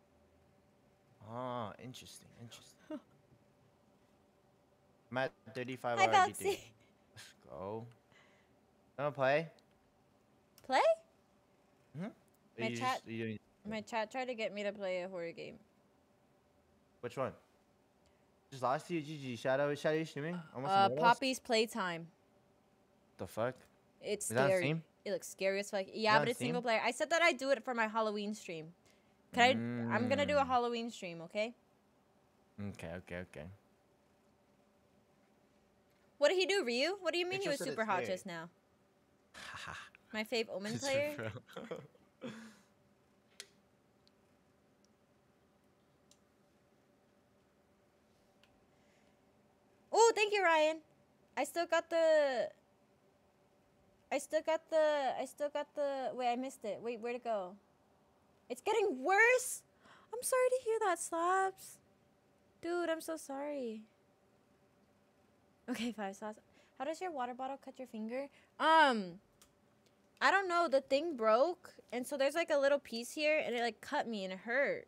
Oh, interesting, interesting. I'm at 35 Hi, RGT. Let's go. Wanna play? Play? Are My chat- just- are you doing- My chat tried to get me to play a horror game. which one? Just last year, GG. Shadow, Shadow, you streaming? Almost Uh, Poppy's Playtime. The fuck? It's Is scary. Steam? It looks scary as fuck. Yeah, but on it's single Steam? player. I said that I'd do it for my Halloween stream. Can I? I'm gonna do a Mm. Halloween stream. Okay. Okay, okay, okay. What did he do, Ryu? What do you mean he was super hot scary. just now? My fave Omen player. Oh, thank you, Ryan. I still got the. I still got the. I still got the. Wait, I missed it. Wait, where'd it go? It's getting worse. I'm sorry to hear that, Slabs. Dude, I'm so sorry. Okay, five sauce. How does your water bottle cut your finger? Um, I don't know. The thing broke, and so there's like a little piece here, and it like cut me and it hurt.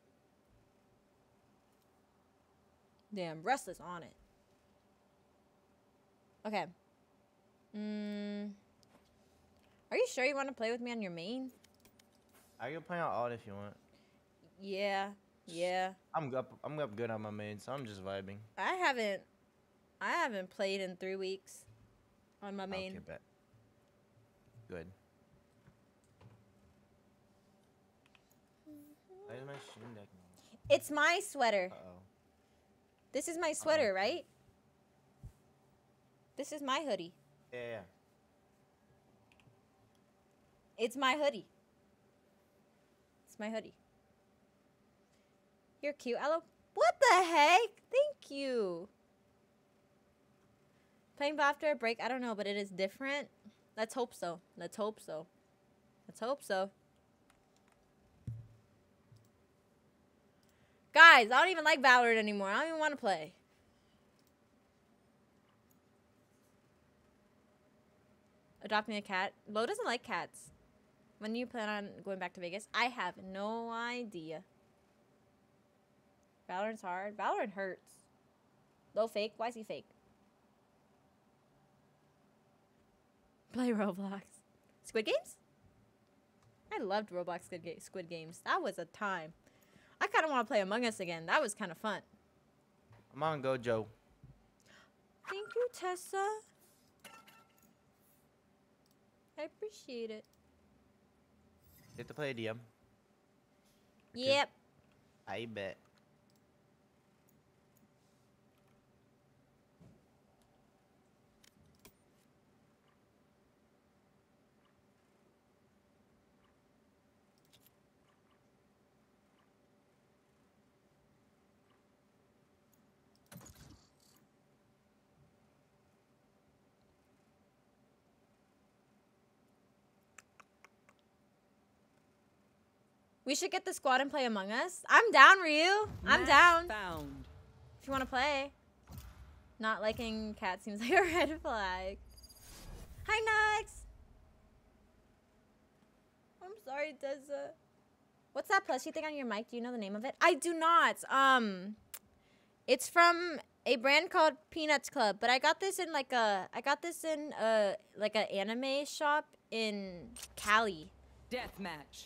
Damn, restless on it. Okay. Mm. Are you sure you want to play with me on your main? I can play on alt if you want. Yeah. Yeah. I'm up. I'm up good on my main, so I'm just vibing. I haven't. I haven't played in three weeks. On my main. Okay, bet. Good. Why is my stream deck? It's my sweater. Uh oh. This is my sweater, right? This is my hoodie. Yeah, yeah. It's my hoodie. It's my hoodie. You're cute, Aloe. What the heck? Thank you. Playing after a break, I don't know, but it is different. Let's hope so. Let's hope so. Let's hope so. Guys, I don't even like Valorant anymore. I don't even want to play. Adopting a cat. Lo doesn't like cats. When do you plan on going back to Vegas? I have no idea. Valorant's hard. Valorant hurts. Low fake. Why is he fake? Play Roblox. Squid Games? I loved Roblox Squid, Ga- Squid Games. That was a time. I kind of want to play Among Us again. That was kind of fun. I'm on Gojo. Thank you, Tessa. I appreciate it. You have to play a DM. Yep. I bet. We should get the squad and play Among Us. I'm down, Ryu. I'm Match down. Found. If you want to play. Not liking cat seems like a red flag. Hi, Nux. I'm sorry, Deza. What's that plushie thing on your mic? Do you know the name of it? I do not. Um, it's from a brand called Peanuts Club, but I got this in like a I got this in a like an anime shop in Cali. Deathmatch.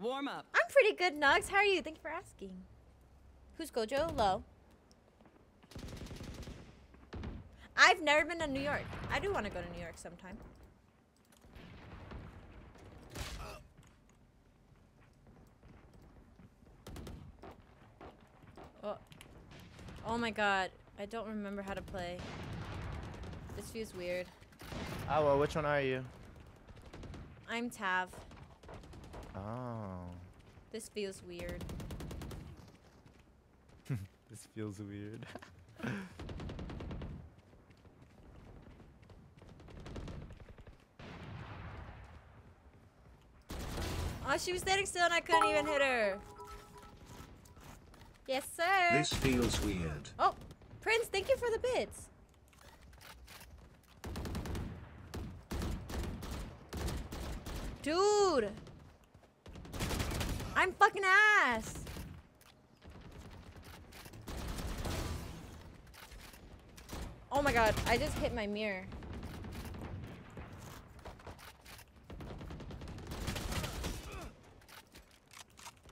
Warm up. I'm pretty good, Nugs. How are you? Thank you for asking. Who's Gojo? Low. I've never been to New York. I do want to go to New York sometime. Oh. oh my god. I don't remember how to play. This feels weird. Oh well, which one are you? I'm Tav. Oh. This feels weird. This feels weird. Oh, she was standing still and I couldn't even hit her. Yes, sir. This feels weird. Oh, Prince, thank you for the bits. Dude. I'm fucking ass. Oh my god, I just hit my mirror.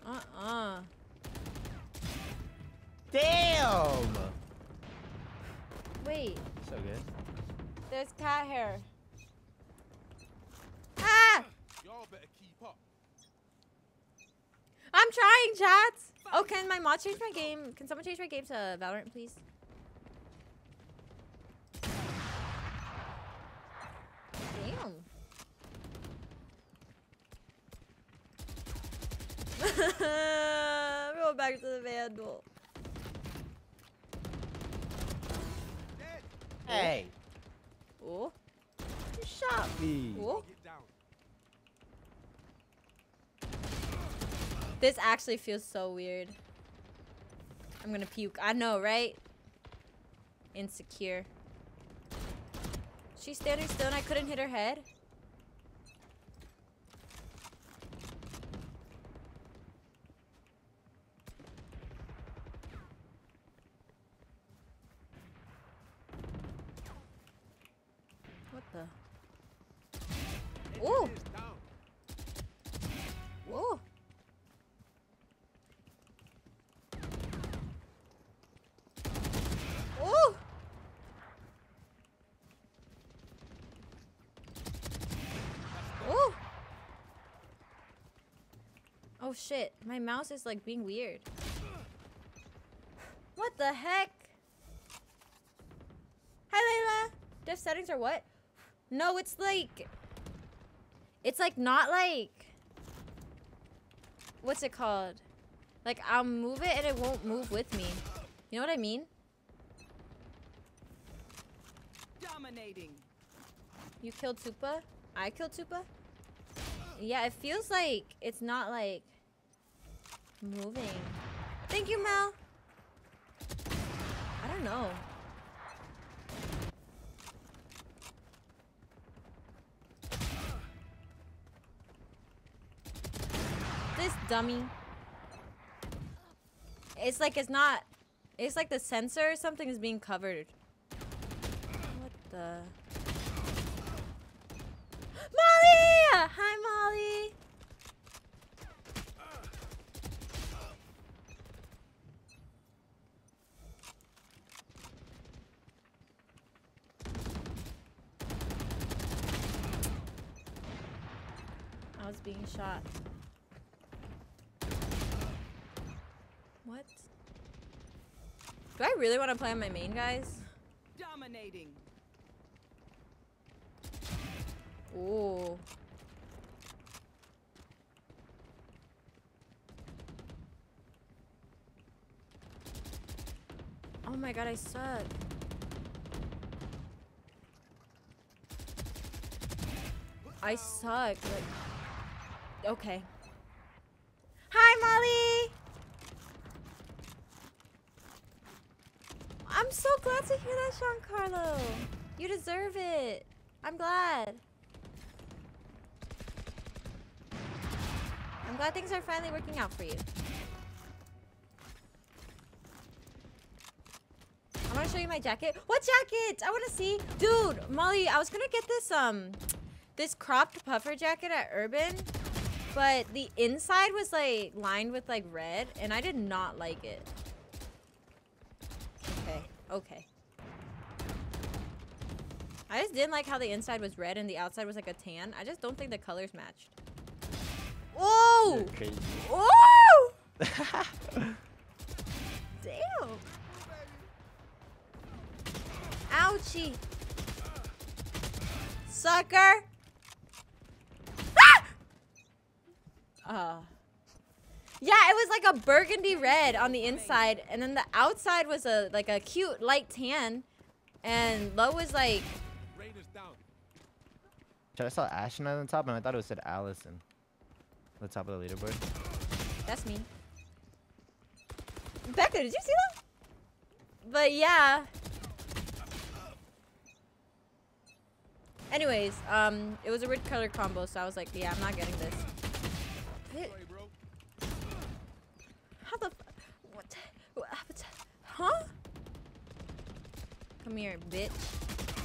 Uh-uh. Damn! Wait. So good. There's cat hair. I'm trying, chats. Oh, can my mod change my game? Can someone change my game to Valorant, please? Damn. Roll back to the vandal. Hey, Oh, you shot me. oh. Get down. This actually feels so weird. I'm gonna puke. I know, right? Insecure. She's standing still and I couldn't hit her head. What the? Ooh! It's down. Whoa! Ooh! Ooh! Oh shit, my mouse is like being weird. What the heck? Hi Layla! Dev settings are what? No, it's like... It's like not like what's it called? Like I'll move it and it won't move with me. You know what I mean? Dominating. You killed Tupa? I killed Tupa? Yeah, it feels like it's not like moving. Thank you, Mel. I don't know. This dummy. It's like it's not. It's like the sensor or something is being covered. What the? Molly! Hi, Molly. I was being shot. What? Do I really want to play on my main, guys? Dominating. Ooh. Oh my god, I suck. I suck. Like, okay. Hi, Molly. I'm so glad to hear that, Giancarlo. You deserve it. I'm glad. I'm glad things are finally working out for you. I want to show you my jacket. What jacket? I want to see. Dude, Molly, I was to get this um this cropped puffer jacket at Urban, but the inside was like lined with like red and I did not like it. Okay. Okay. I just didn't like how the inside was red and the outside was like a tan. I just don't think the colors matched. Oh! Oh! Damn. Ouchie. Sucker. Ah! Uh. Yeah, it was like a burgundy red on the inside, and then the outside was a like a cute light tan, and low was like Rain is down. Chat, I saw Ashen on the top, and I thought it was said Allison. The top of the leaderboard. That's me. Becca, did you see that? But yeah. Anyways, um, it was a red color combo, so I was like, yeah, I'm not getting this. How the f- what? what happened? Huh? Come here, bitch.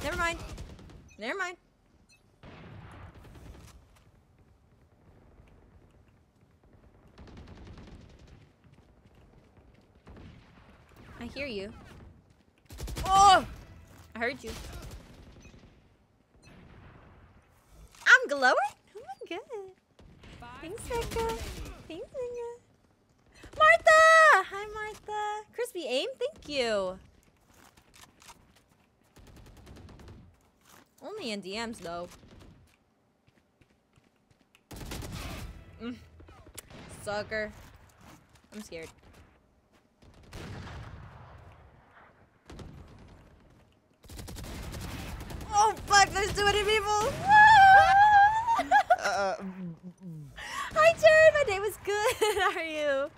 Never mind. Never mind. I hear you. Oh! I heard you. lower? Oh my god. Thanks, Becca. Thanks, Becca. Martha! Hi, Martha. Crispy aim, thank you. Only in DMs, though. Mm. Sucker. I'm scared. Oh, fuck, there's too many people. Uh, Hi, Jared. My day was good. How are you?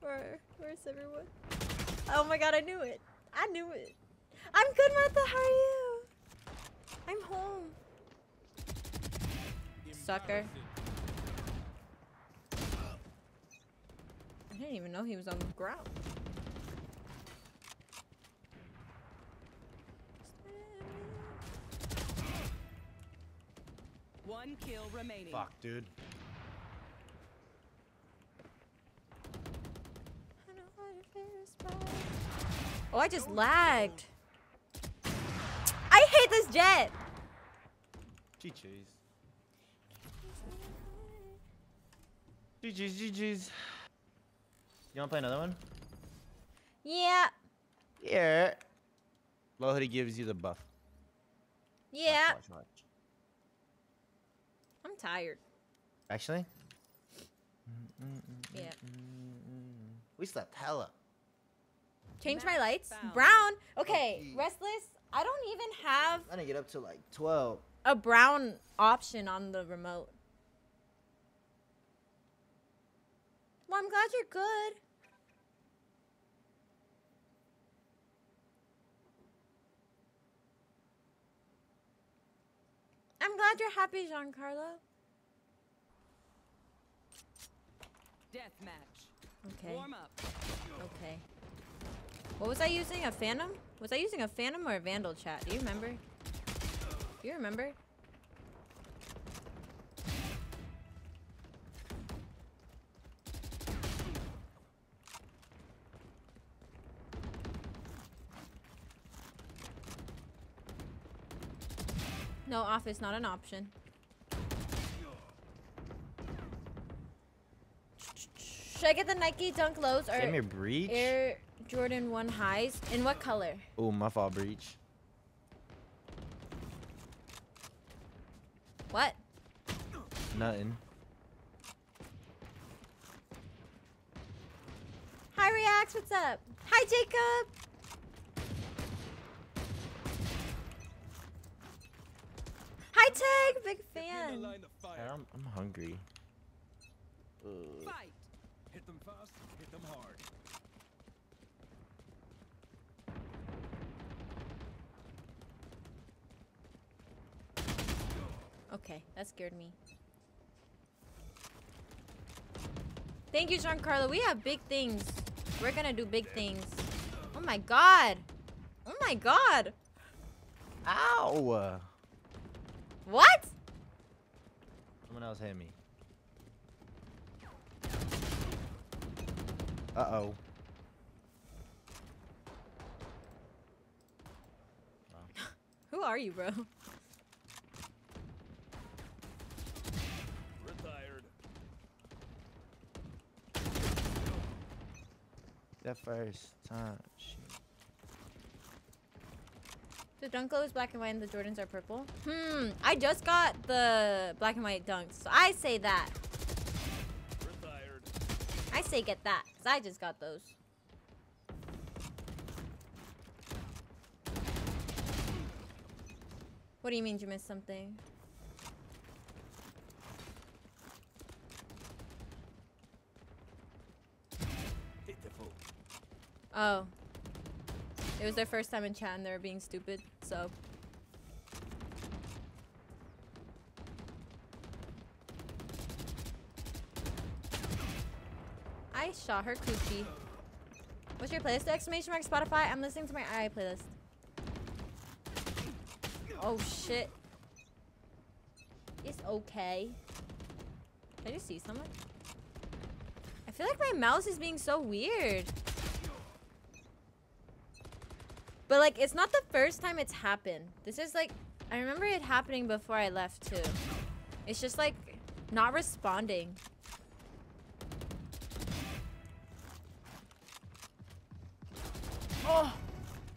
Where, where's everyone? Oh my god, I knew it. I knew it. I'm good, Martha. How are you? I'm home. Sucker. I didn't even know he was on the ground. One kill remaining. fuck, dude. Oh, I just lagged. I hate this jet. GG's. GG's, GG's. You wanna play another one? Yeah. Yeah. Low hoodie gives you the buff. Yeah. watch, watch. I'm tired. Actually, Yeah. we slept hella. Change my lights. found. Brown. Okay. Okay. Restless. I don't even have I didn't get up to like 12. a brown option on the remote. Well, I'm glad you're good. I'm glad you're happy, Giancarlo. Deathmatch. Okay. Warm up. Okay. What was I using? A Phantom? Was I using a Phantom or a Vandal chat? Do you remember? Do you remember? No, office, not an option. Should I get the Nike Dunk Lows or Give me a breach. Air Jordan 1 highs? In what color? Oh, my fault, breach. What? Nothing. Hi, Reacts. What's up? Hi, Jacob. Hi, Tag. Big fan. line of fire. Yeah, I'm, I'm hungry. Ugh. Fight. Hit them fast, hit them hard. Okay, that scared me. Thank you, Giancarlo. We have big things. We're gonna do big things. Oh my god. Oh my god. Ow! What? Someone else hit me. Uh oh. Who are you, bro? Retired. That first time. Shit. The Dunk Low is black and white and the Jordans are purple. Hmm, I just got the black and white dunks, so I say that. I say get that, because I just got those. What do you mean you missed something? Oh. It was their first time in chat and they were being stupid, so. I her coochie. What's your playlist? Exclamation mark Spotify. I'm listening to my II playlist. Oh shit. It's okay. Can you see someone? I feel like my mouse is being so weird. But like, it's not the first time it's happened. This is like I remember it happening before I left too. It's just like not responding. Oh,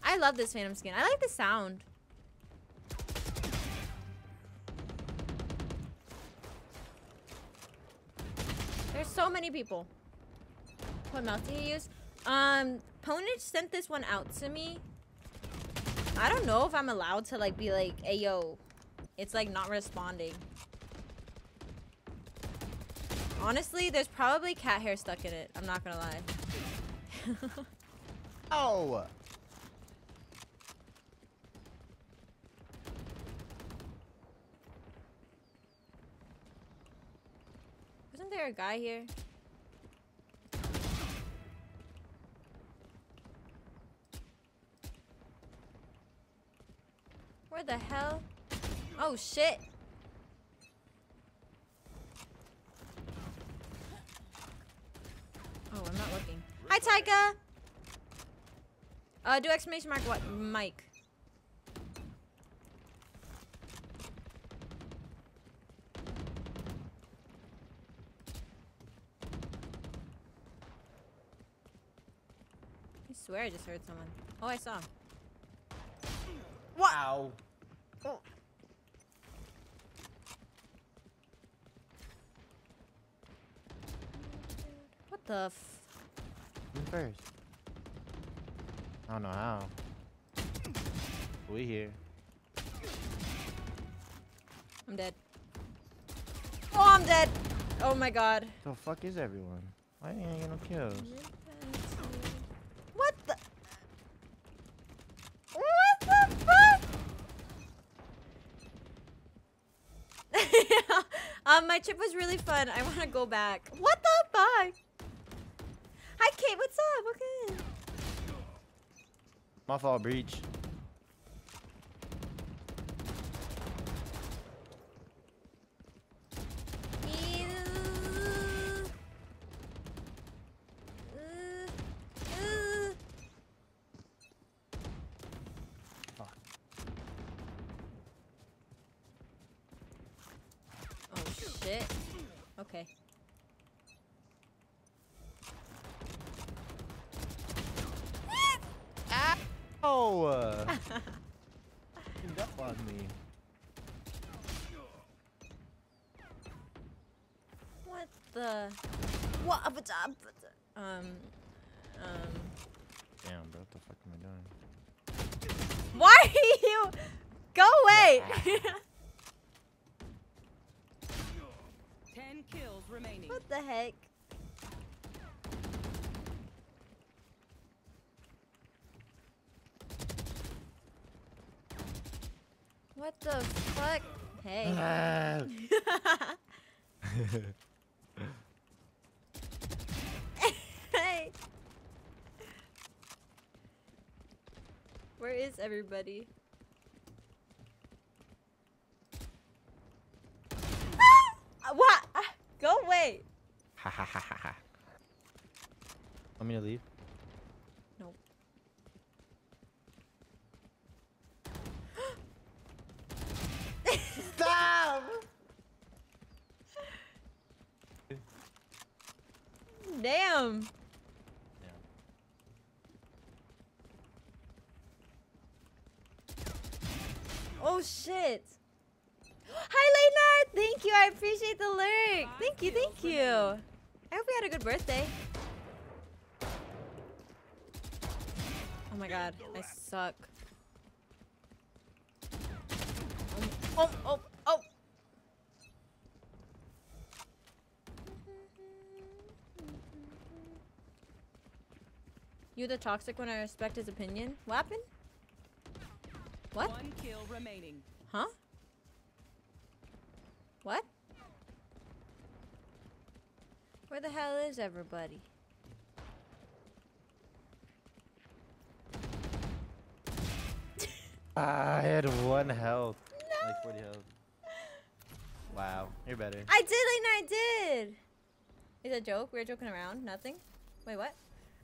I love this Phantom skin. I like the sound. There's so many people. What mouse do you use? Um, Pwnage sent this one out to me. I don't know if I'm allowed to like be like, hey yo, it's like not responding. Honestly, there's probably cat hair stuck in it. I'm not gonna lie. Oh! Wasn't there a guy here? Where the hell? Oh shit. Oh, I'm not looking. Hi, Taika! Uh, do exclamation mark what? Mike. I swear I just heard someone. Oh, I saw. Wow. What the f- Who's first? I don't know how. We here. I'm dead. Oh, I'm dead! Oh my god. The fuck is everyone? Why ain't I get no kills? What the? What the fuck? um, my trip was really fun. I want to go back. What the fuck? Hi, Kate. What's up? Okay. My fault, breach. Fuck. Oh shit. Okay. Oh! Uh, teamed up on me. What the? What? Um. Um. Damn, bro, what the fuck am I doing? Why are you? Go away. Ten kills remaining. what the heck? What the fuck? Hey. Ah. hey. Where is everybody? Ah! What? Go away. Ha ha ha ha ha. Want me to leave? Nope. Stop! Damn. Oh shit. Hi Leonard! Thank you, I appreciate the lurk. Thank you, thank you. I hope you had a good birthday. Oh my god, I suck. Oh, oh, oh, oh. You the toxic one, I respect his opinion. What happened? What? One kill remaining. Huh? What? Where the hell is everybody? I had one health. Like 40 health. Wow, you're better. I did, Lena, I did! Is it a joke? We were joking around? Nothing? Wait, what?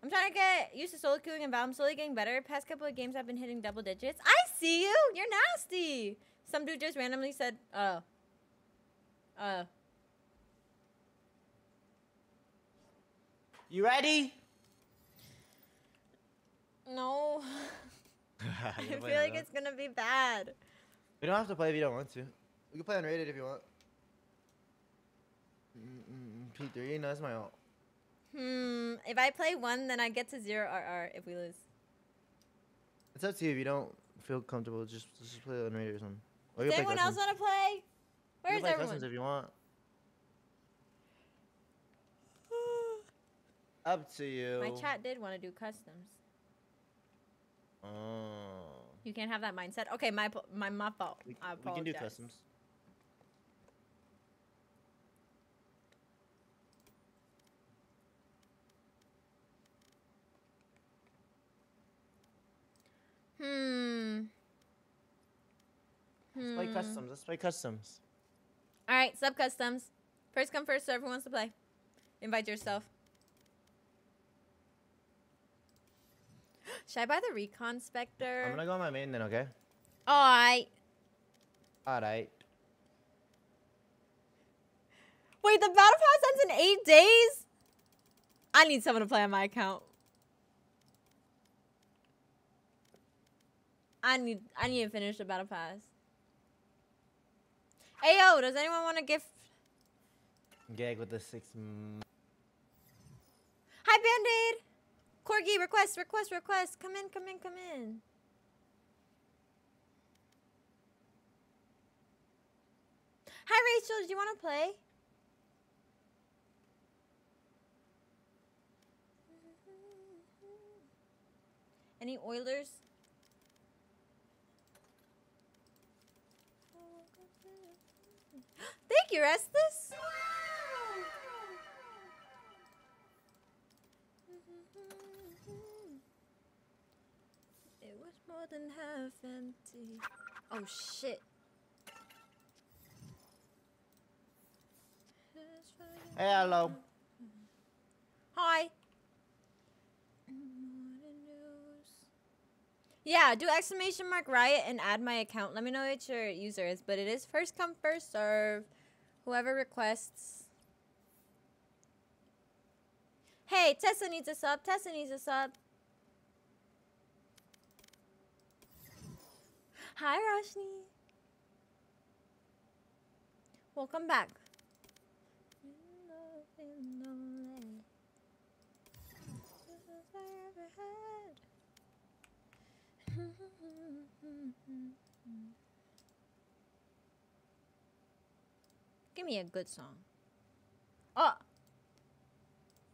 I'm trying to get used to solo queuing and. I'm slowly getting better. Past couple of games, I've been hitting double digits. I see you! You're nasty! Some dude just randomly said, uh, uh, You ready? no. I feel like it's gonna be bad. We don't have to play if you don't want to. We can play unrated if you want. Mm, mm, P3, no, that's my ult. Hmm. If I play one, then I get to zero RR if we lose. It's up to you if you don't feel comfortable. Just just play unrated or something. Or Does you can play anyone else want to play? Where's can play everyone? if you want. Up to you. My chat did want to do customs. Oh. You can't have that mindset. Okay, my my my fault. We, I we can do customs. Hmm. Let's play Hmm. customs. Let's play customs. All right, sub customs. First come first serve. Who wants to play? Invite yourself. Should I buy the Recon Spectre? I'm gonna go on my main then, okay? All right. Alright. Wait, the battle pass ends in eight days. I need someone to play on my account. I need I need to finish the battle pass. Hey yo, does anyone want to gift? Gag with the six. Hi Band-Aid! Corgi, request, request, request. Come in, come in, come in. Hi Rachel, do you want to play? Any Oilers? Thank you, Restless. It was more than half empty. Oh shit. Hey, hello. Hi. Yeah, do exclamation mark riot and add my account. Let me know what your user is, but it is first come first serve. Whoever requests. Hey, Tessa needs a sub. Tessa needs a sub. Hi, Roshni. Welcome back. Give me a good song. Oh!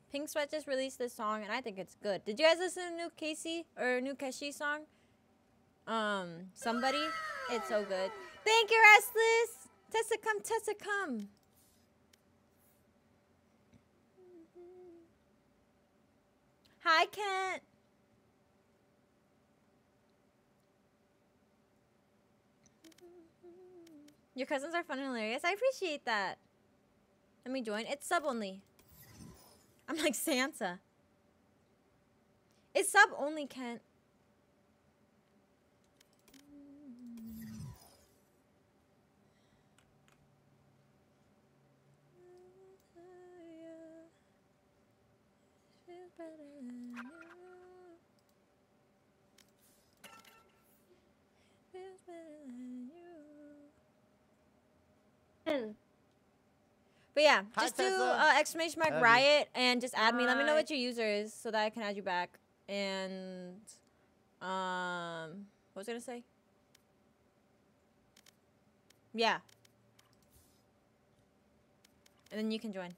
Pink Sweat just released this song and I think it's good. Did you guys listen to new Casey or new Keshi song? Um, somebody? It's so good. Thank you, Restless! Tessa come, Tessa come. Hi, Kent. Your cousins are fun and hilarious. I appreciate that. Let me join. It's sub only. I'm like Santa. It's sub only, Kent. But yeah, Hi, just do uh, exclamation mark Love you. riot and just add me. Let me know what your user is so that I can add you back. And um, what was I gonna say? Yeah. And then you can join.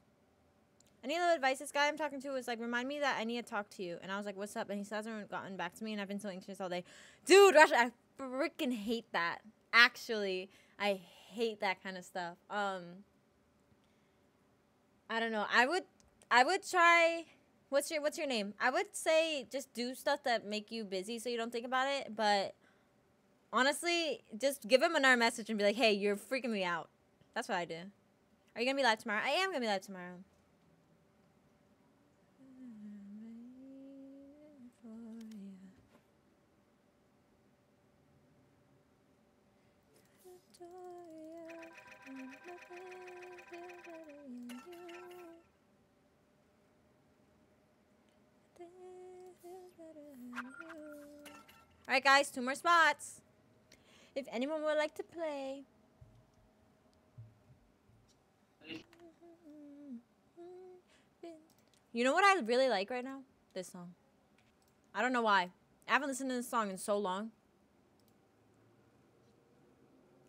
Any little advice this guy I'm talking to was like, remind me that I need to talk to you. And I was like, what's up? And he still hasn't gotten back to me, and I've been so anxious all day. Dude, Russia, I freaking hate that. Actually, I hate that kind of stuff. Um, I don't know. I would, I would try. What's your What's your name? I would say just do stuff that make you busy so you don't think about it. But honestly, just give him another message and be like, hey, you're freaking me out. That's what I do. Are you gonna be live tomorrow? I am gonna be live tomorrow. All right, guys, two more spots. If anyone would like to play. You know what I really like right now? This song. I don't know why. I haven't listened to this song in so long.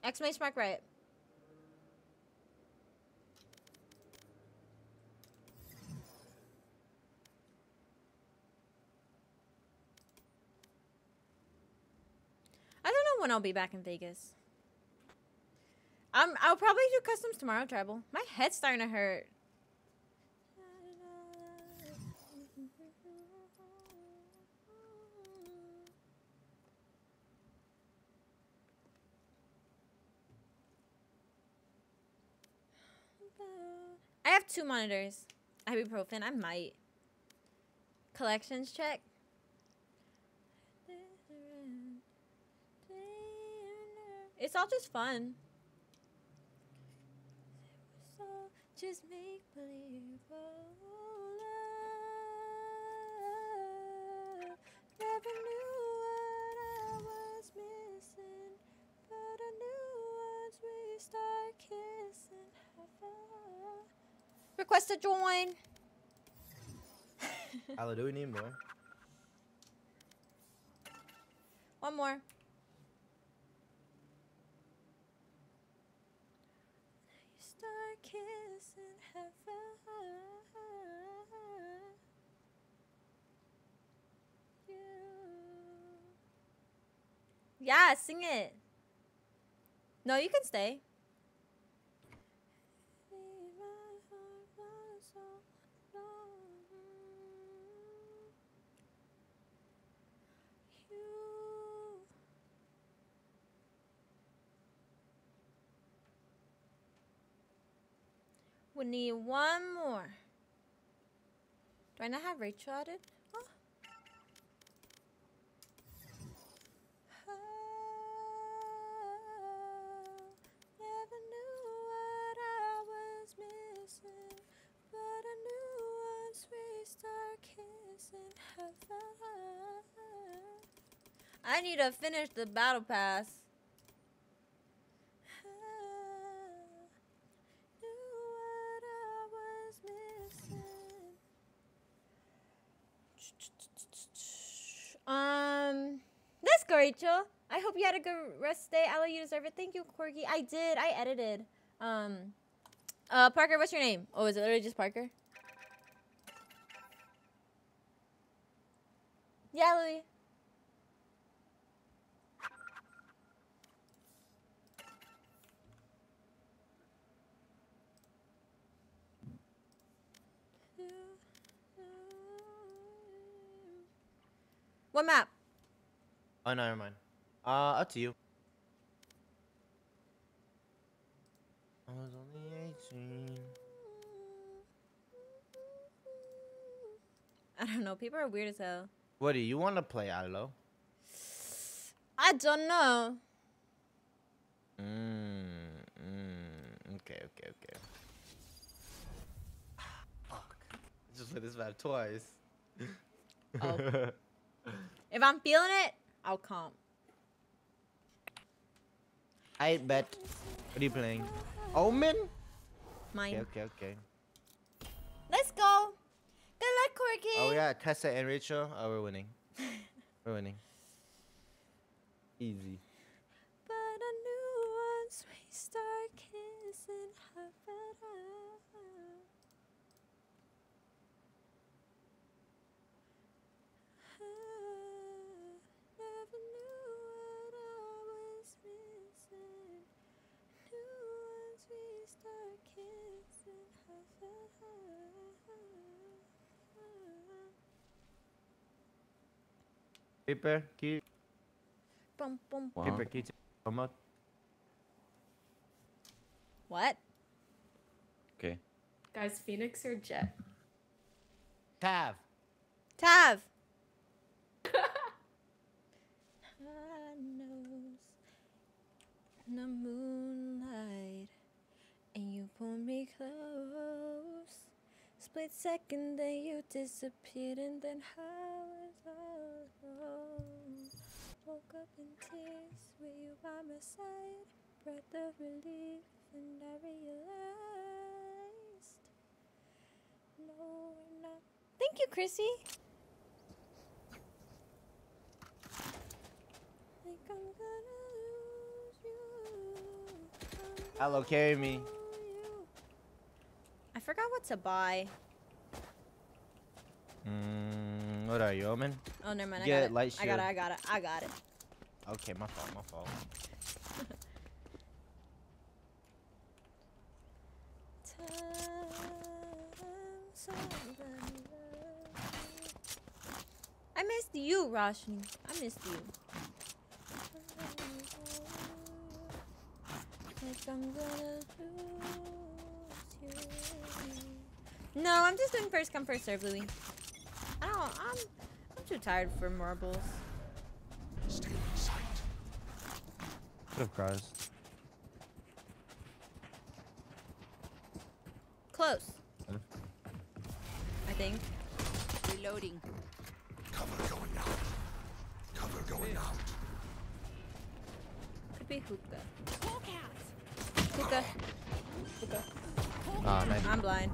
Exclamation mark right. I don't know when I'll be back in Vegas. Um, I'll probably do customs tomorrow, Tribal. My head's starting to hurt. I have two monitors. Ibuprofen, I might. Collections check. It's all just fun. So just make believe. Never knew what I was missing, but I knew once we start kissing. Request to join. Aloe, do we need more? One more. Start kissing heaven. You. Yeah, sing it. No, you can stay. You. We need one more. Do I not have Rachel added? Oh. Never knew what I was missing, but I knew once we start kissing. I need to finish the battle pass. Um, let's go, Rachel. I hope you had a good rest day. Ella, you deserve it. Thank you, Corgi. I did. I edited. Um, uh, Parker, what's your name? Oh, is it literally just Parker? Yeah, Louis. What map? Oh, no, never mind. Uh, up to you. I was only 18. I don't know. People are weird as hell. What do you want to play, Aloe? I don't know. Mm, mm, okay, okay, okay. Fuck. Just played this map twice. Oh. If I'm feeling it, I'll comp. I bet. What are you playing? Omen? Mine. Okay, okay, okay. Let's go. Good luck, Corky. Oh yeah, Tessa and Rachel. Oh, we're winning. we're winning. Easy. But I knew once we start kissing, Paper, key. Bum, bum. Wow. Keeper, keep. Come out. What? Okay. Guys, Phoenix or Jet? Tav. Tav. in the moonlight and you pull me close split second then you disappeared and then how alone? Woke up in tears with you by my side, breath of relief, and I realized, no, we're not. Thank you, Chrissy. Think I'm gonna lose you. I'm Hello, carry me. I forgot what to buy. Mm, what are you, Omen? Oh, never mind. I Get got it. light I got it. I got it. I got it. Okay, my fault, my fault. I missed you, Roshni. I missed you. Like I'm gonna lose you. No, I'm just doing first come first serve, Louis. I don't. I'm. I'm too tired for marbles. Could have crossed. Close. Huh? I think. Reloading. Cover going out. Cover going out. Could be hookah. Hookah. Hookah. Ah, nice. I'm blind.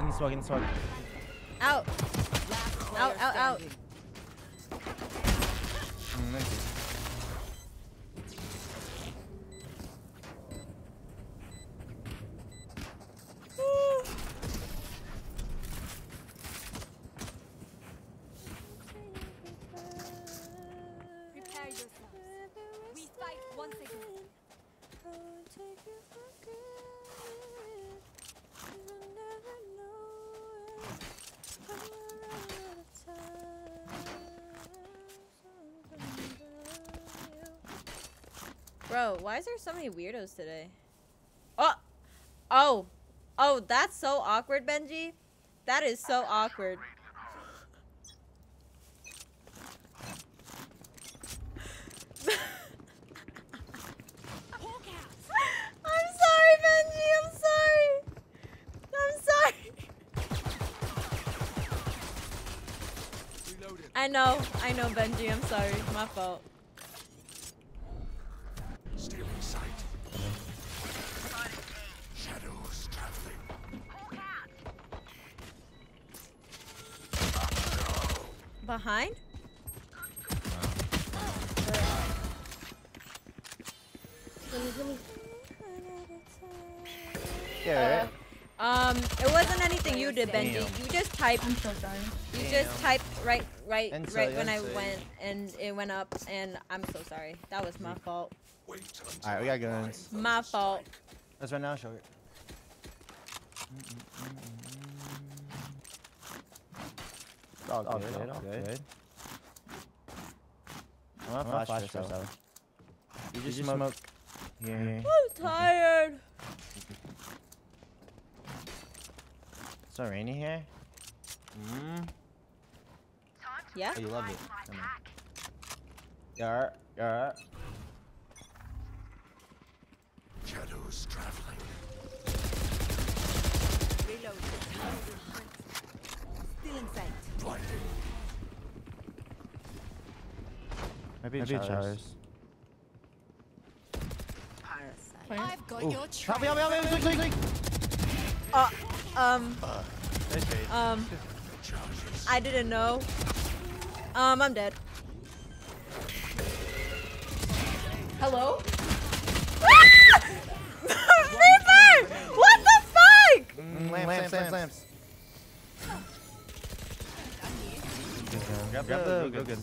In the smoke, in the smoke. Out. Last Out, out, out. standing. Mm, why is there so many weirdos today? Oh, oh, oh, that's so awkward, Benji. That is so awkward. I'm sorry, Benji. I'm sorry. I'm sorry. I know. I know, Benji. I'm sorry. My fault. Behind? Yeah. Um, it wasn't anything you did, Benji. Damn. You just typed. I'm so sorry. You Damn. just typed right, right, And right so, when I and so. went, and it went up, and I'm so sorry. That was my fault. Alright, we got guns. My fault. Let's run now, show it. All All good, good, all all good. good. I'm gonna flash flash this first, out. though. You just smoke. Here. I'm tired. It's so rainy here. Mm. Yeah. Oh, you love it. Come on. Yeah, yeah. Shadows traveling. Reload. Still in sight. Blinding. Maybe, Maybe Maybe Charizard. Parasite. I've got Ooh. your Help me, help me, help me, quick, quick, quick. Uh, um, Nice um, I didn't know. Um, I'm dead. Hello? Reaper! What the fuck? Mm, lamps, lamps, lamps, lamps. Grab, Grab the, the go.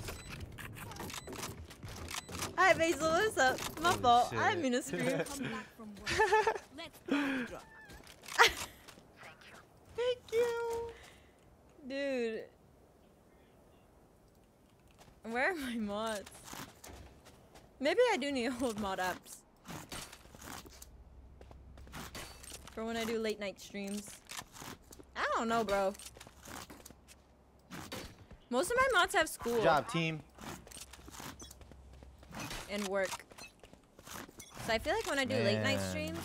Hi, Basil. What's up? My Holy fault. I shit. didn't mean to scream. Come back from work. Let's party drop. Thank you. Dude. Where are my mods? Maybe I do need old mod apps. For when I do late night streams. I don't know, bro. Most of my mods have school Good job, team. and work. So I feel like when I do late night streams,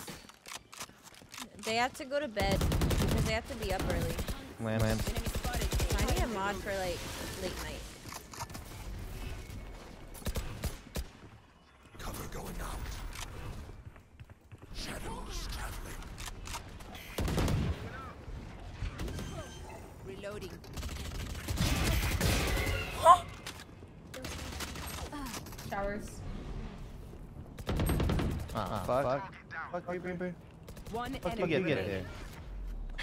they have to go to bed because they have to be up early. Lamb, lamb. I need a mod for like late night. Cover going out. Shadows traveling. Reloading. Showers. Ah, fuck. Fuck. Fuck, Reaper. Reaper. One Fuck, you enemy get, get remaining.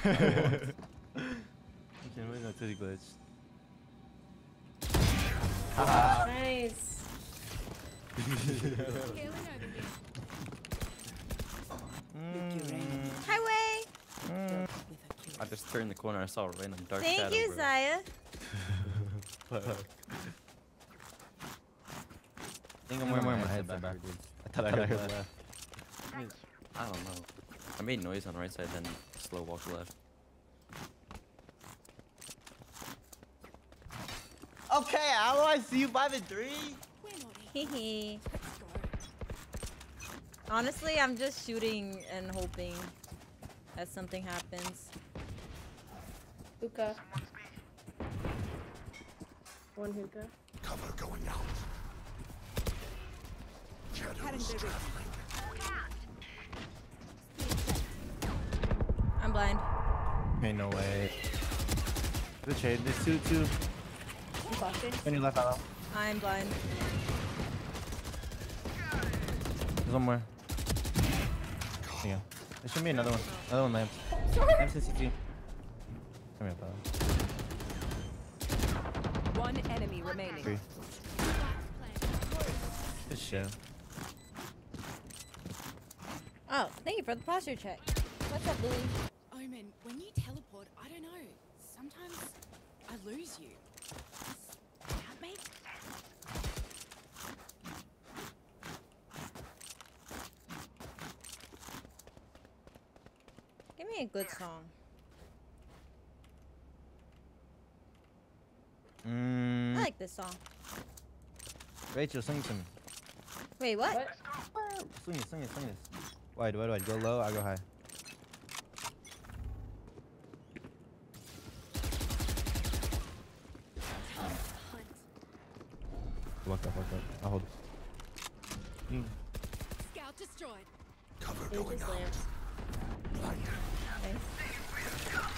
there. You can win that titty glitch. Nice. Mm. Highway. I just turned the corner. I saw a random dark Thank shadow. you, bro. Zaya. Fuck. I think I'm wearing my headset backwards. I thought I heard left. I I don't know. I made noise on the right side, then slow walk left. Okay, how do I see you five and three? Hehe. Honestly, I'm just shooting and hoping that something happens. Hookah. One hookah. Cover going out. Shadows traveling. I'm blind. Ain't no way. Good trade. There's two, two. You flashing? On your left, Aloe. I'm blind. There's one more. There you go. There should be another one. Another one, lamp. Lamp CCT. Come here, Aloe. One enemy remaining. Three. Good shit. Oh, thank you for the posture check. What's up, Louis? Omen, when you teleport, I don't know. Sometimes I lose you. That makes Give me a good song. Mm, I like this song. Rachel, sing to me. Wait, what? Sing it, sing it, sing this. Why do I do I go low? I go high. Walk up, walk up. I'll hold. Mm. Scout destroyed. Cover They going out. lamps. Blinded. Out.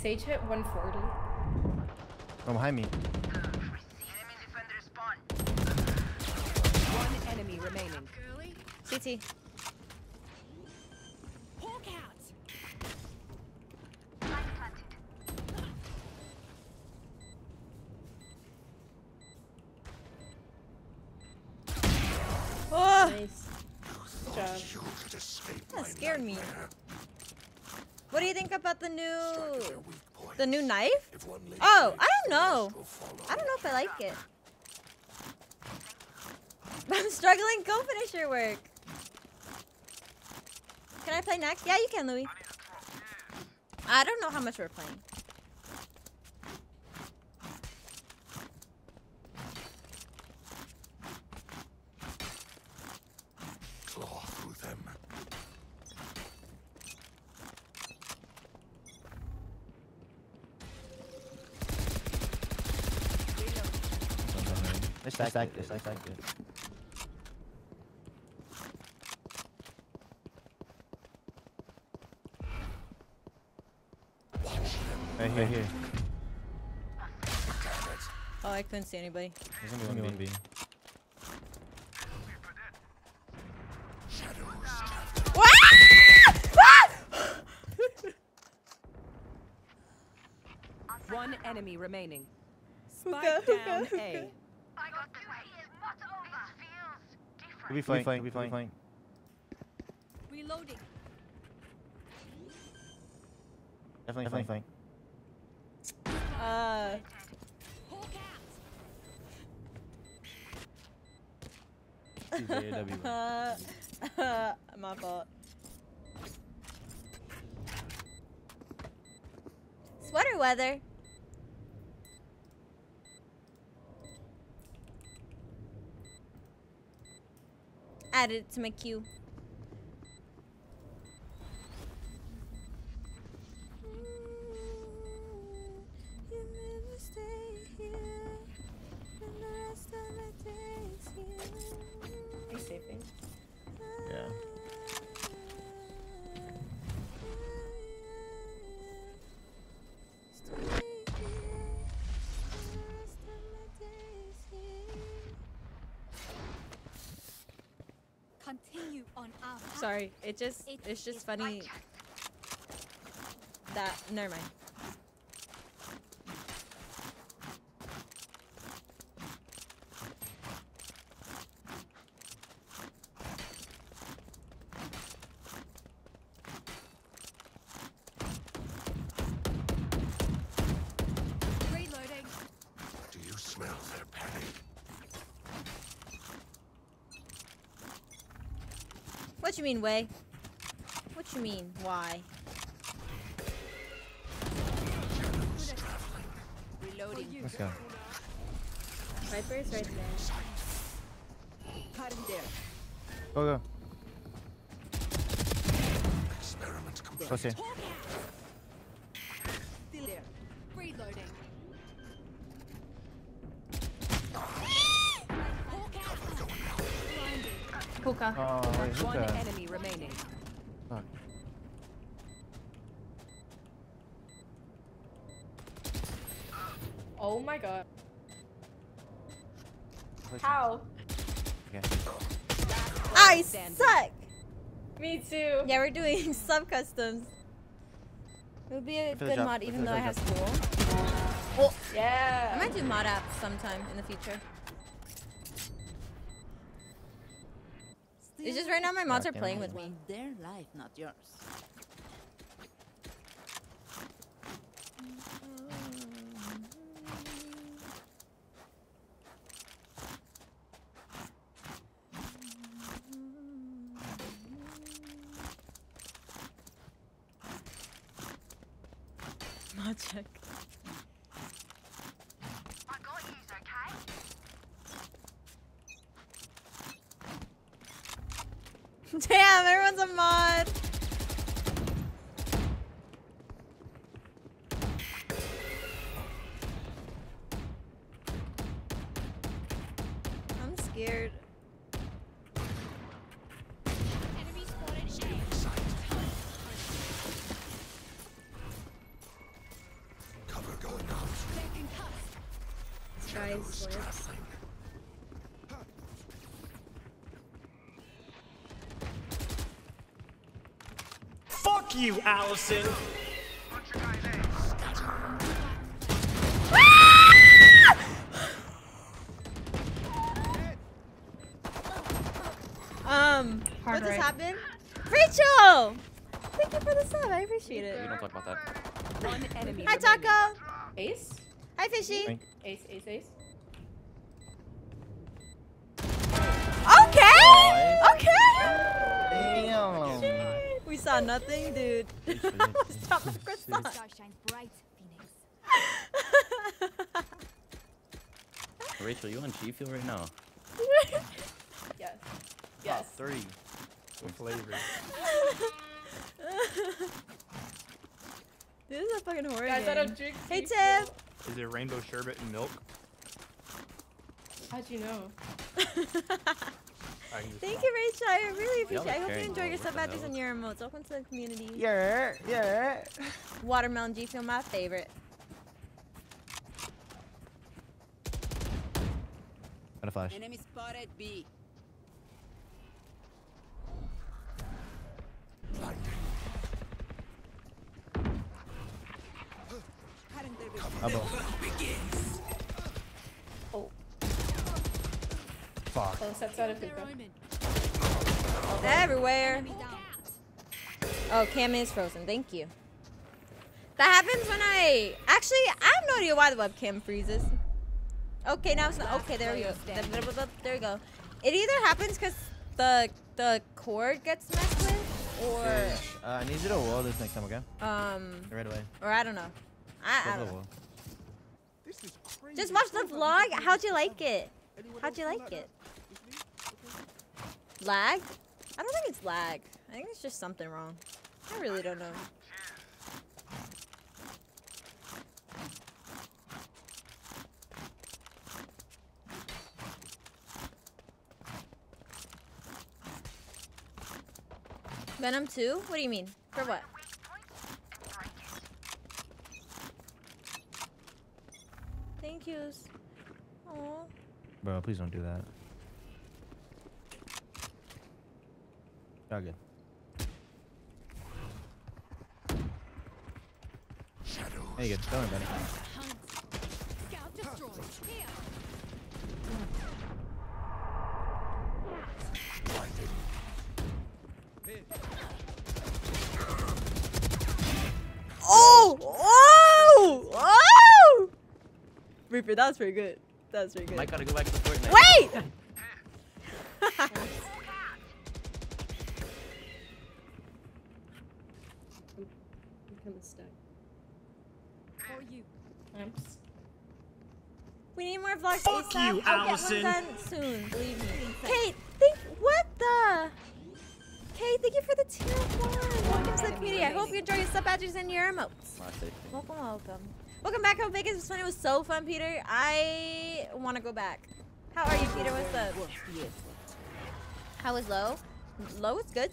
Sage hit 140. From behind me. One enemy remaining. CT. Hawk out. Oh, Nice. Good job. You that scared me. What do you think about the new, at their weak points. the new knife? If one link Oh, I don't know. rest will follow. I don't know if I like it. I'm struggling. Go finish your work. Can I play next? Yeah, you can, Louis. I don't know how much we're playing. Claw through them. They stacked it. They stacked it. Right here, here. Oh, I couldn't see anybody. There's gonna be one B. One enemy remaining. Hookah, Spike hookah, down hookah. A. We'll be fine. We'll be fine. fine. Reloading. Definitely, Definitely fine. Weather. Added it to my queue. Sorry, it just it's just funny that never mind. Reloading. Do you smell their panic? What you mean, way? What you mean, why? Reloading. Let's go. Viper's right there. Cutting there. Go, go. Experiment complete. Close here. Still there. Reloading. Hookah. Oh, wait, One hookah. enemy remaining. Fuck. Oh my god. How? Okay. I standing. suck. Me too. Yeah, we're doing sub customs. It would be a good mod, even though I up, have Jeff. school. I Yeah. might do mod apps sometime in the future. It's just right now my mods are playing with me. Their life, not yours. Mod check. Damn, everyone's a mod. I'm scared. Cover going out. Traveling. Fuck you, Allison. The sub. I appreciate We don't talk about that. One enemy Hi, remaining. Taco. Ace? Hi, Fishy. Thank- Ace, ace, ace. Okay. Okay. Damn. We saw nothing, dude. Stop the croissant. Star shines bright, Phoenix. Rachel, you on G Fuel right now? Yes. Top Yes. three. With flavor. this is a fucking horror Guys, I game. don't drink. Hey, G Tiff. Is it rainbow sherbet and milk? How'd you know? I can just Thank you, Rachel. I really appreciate it. I hope you caring, enjoy though. your What sub the badges hell? and your emotes. Welcome to the community. Yeah, yeah. Watermelon G Fuel my favorite. Got a flash. Enemy spotted B. Fuck. oh, sets out of Their hookah. omen. Everywhere. Oh, Cam is frozen. Thank you. That happens when I actually I have no idea why the webcam freezes. Okay, now it's not. Okay, there we go. There we go. It either happens because the the cord gets messed with, or Uh, I need you to wall this next time, okay? um, Right away. or I don't know. I, I don't know. Just watch the vlog. How'd you like it? How'd you like it? Lag? I don't think it's lag. I think it's just something wrong. I really don't know. Venom 2? What do you mean? For what? Thank yous. Aw. Bro, please don't do that. Shotgun. There you go. Buddy. Oh! Oh! Oh! Reaper, that was pretty good. That was pretty good. I gotta go back to Fortnite. Wait! Fuck ASAP. you, I'll Allison. get one done soon. Believe me. Kate, think what the? Kate, thank you for the tier one. Welcome to the community. I hope you enjoy your sub badges and your emotes. Welcome, welcome. Welcome back. home, Vegas was fun. It was so fun, Peter. I want to go back. How are you, Peter? What's up? How was low? Low is good.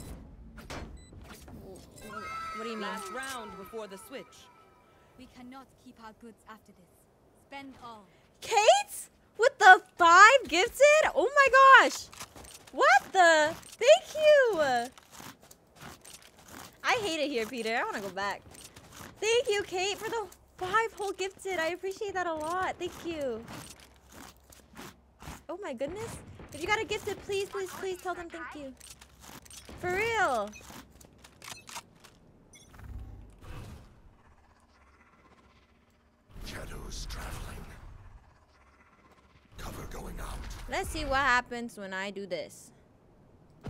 What do you mean? Last round before the switch. We cannot keep our goods after this. Spend all. Kate? With the five gifted? Oh my gosh. What the? Thank you. I hate it here, Peter. I want to go back. Thank you, Kate, for the five whole gifted. I appreciate that a lot. Thank you. Oh my goodness. If you got a gifted, please, please, please tell them thank you. For real. Shadows traveling. Cover going out. Let's see what happens when I do this.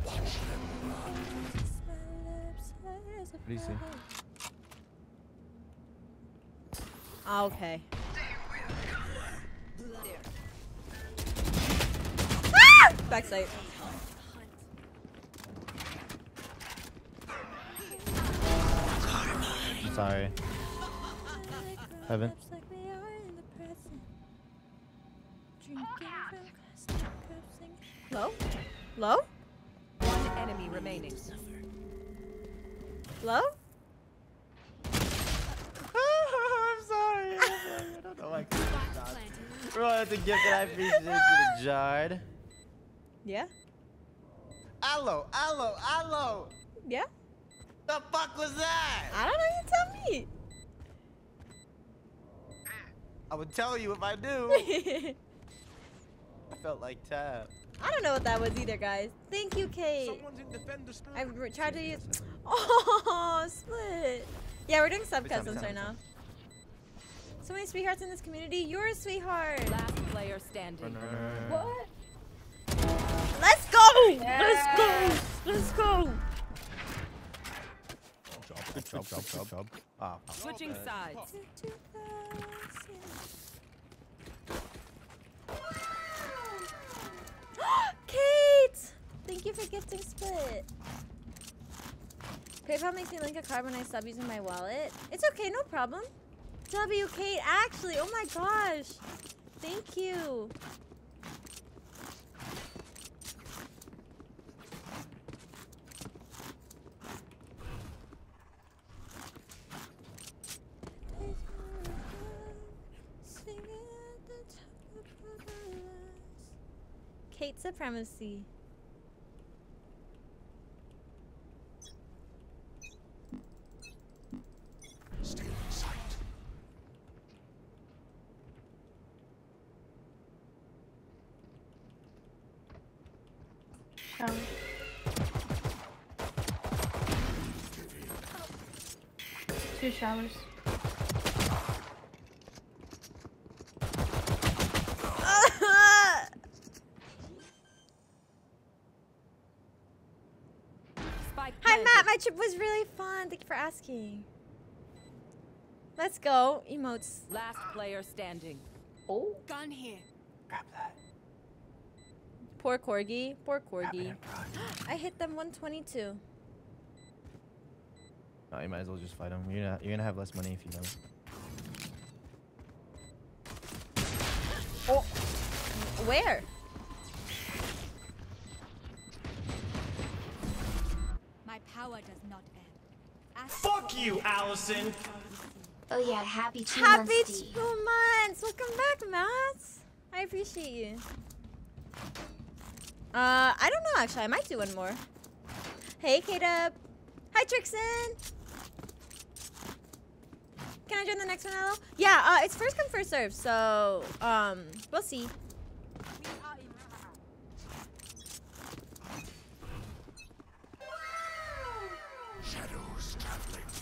Watch them run. What do you see? Okay. Ah! Backside. I'm sorry. Heaven. Low? Low? One enemy remaining. Low? I'm sorry. I don't know why I couldn't. Bro, that's a gift that I appreciate to the Jard. Yeah? Allo, allo, allo. Yeah? The fuck was that? I don't know. You tell me. I would tell you if I knew. I felt like tab. I don't know what that was either, guys. Thank you, Kate. Someone's in defender spawn. I re- tried to use. Oh, split. Yeah, we're doing sub Which time, cousins right now. So many sweethearts in this community. You're a sweetheart. Last player standing. What? Let's go. Let's go. Let's go. Good job, good job, good job. Ah. Switching sides. Kate! Thank you for gifting split. PayPal makes me link a card when I sub using my wallet. It's okay, no problem. W Kate, actually, oh my gosh. Thank you. Kate supremacy. Shower. Two showers. Spike Hi planted. Trip was really fun. Thank you for asking. Let's go. Emotes. Last player standing. Oh. Gun here. Grab that. Poor Corgi. Poor Corgi. I hit them 122. No, you might as well just fight them. You're gonna, you're gonna have less money if you don't. Oh. Where? Power does not end. Ask Fuck you, Allison. Oh yeah, happy two Happy months, D. two months. Welcome back, Matt. I appreciate you. Uh, I don't know actually. I might do one more. Hey, K-Dub. Hi, Trixon. can I join the next one, Aloe? Yeah, uh, it's first come first serve, so um, we'll see.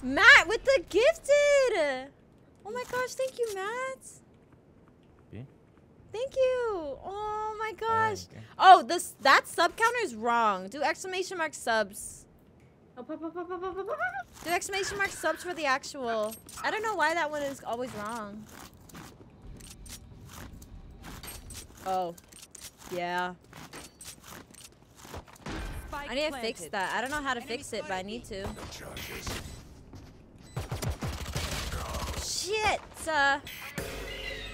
Matt with the gifted. Oh my gosh, thank you, Matt. B? Thank you. Oh my oh, gosh. okay. Oh, this that sub counter is wrong. Do exclamation mark subs. Do exclamation mark subs for the actual. I don't know why that one is always wrong. Oh. Yeah. Spike I need to fix that. I don't know how to fix it, but I need to. Shit! Uh,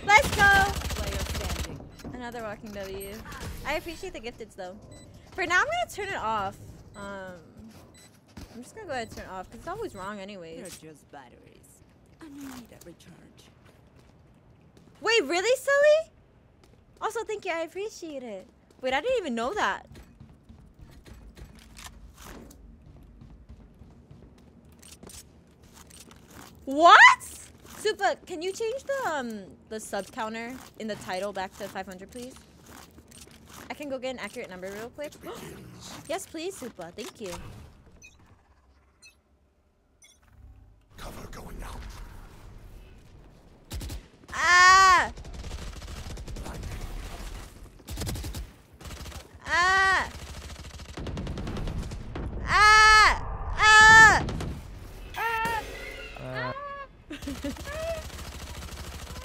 let's go! Another walking W. I appreciate the gifteds though. For now, I'm gonna turn it off. Um, I'm just gonna go ahead and turn it off because it's always wrong anyways. They're just batteries. I need a recharge. Wait, really, Sully? Also, thank you. I appreciate it. Wait, I didn't even know that. What? Supa, can you change the um the sub counter in the title back to 500, please? I can go get an accurate number real quick. yes, please, Supa. Thank you. Cover going out. Ah! Ah! Ah! Ah! Ah!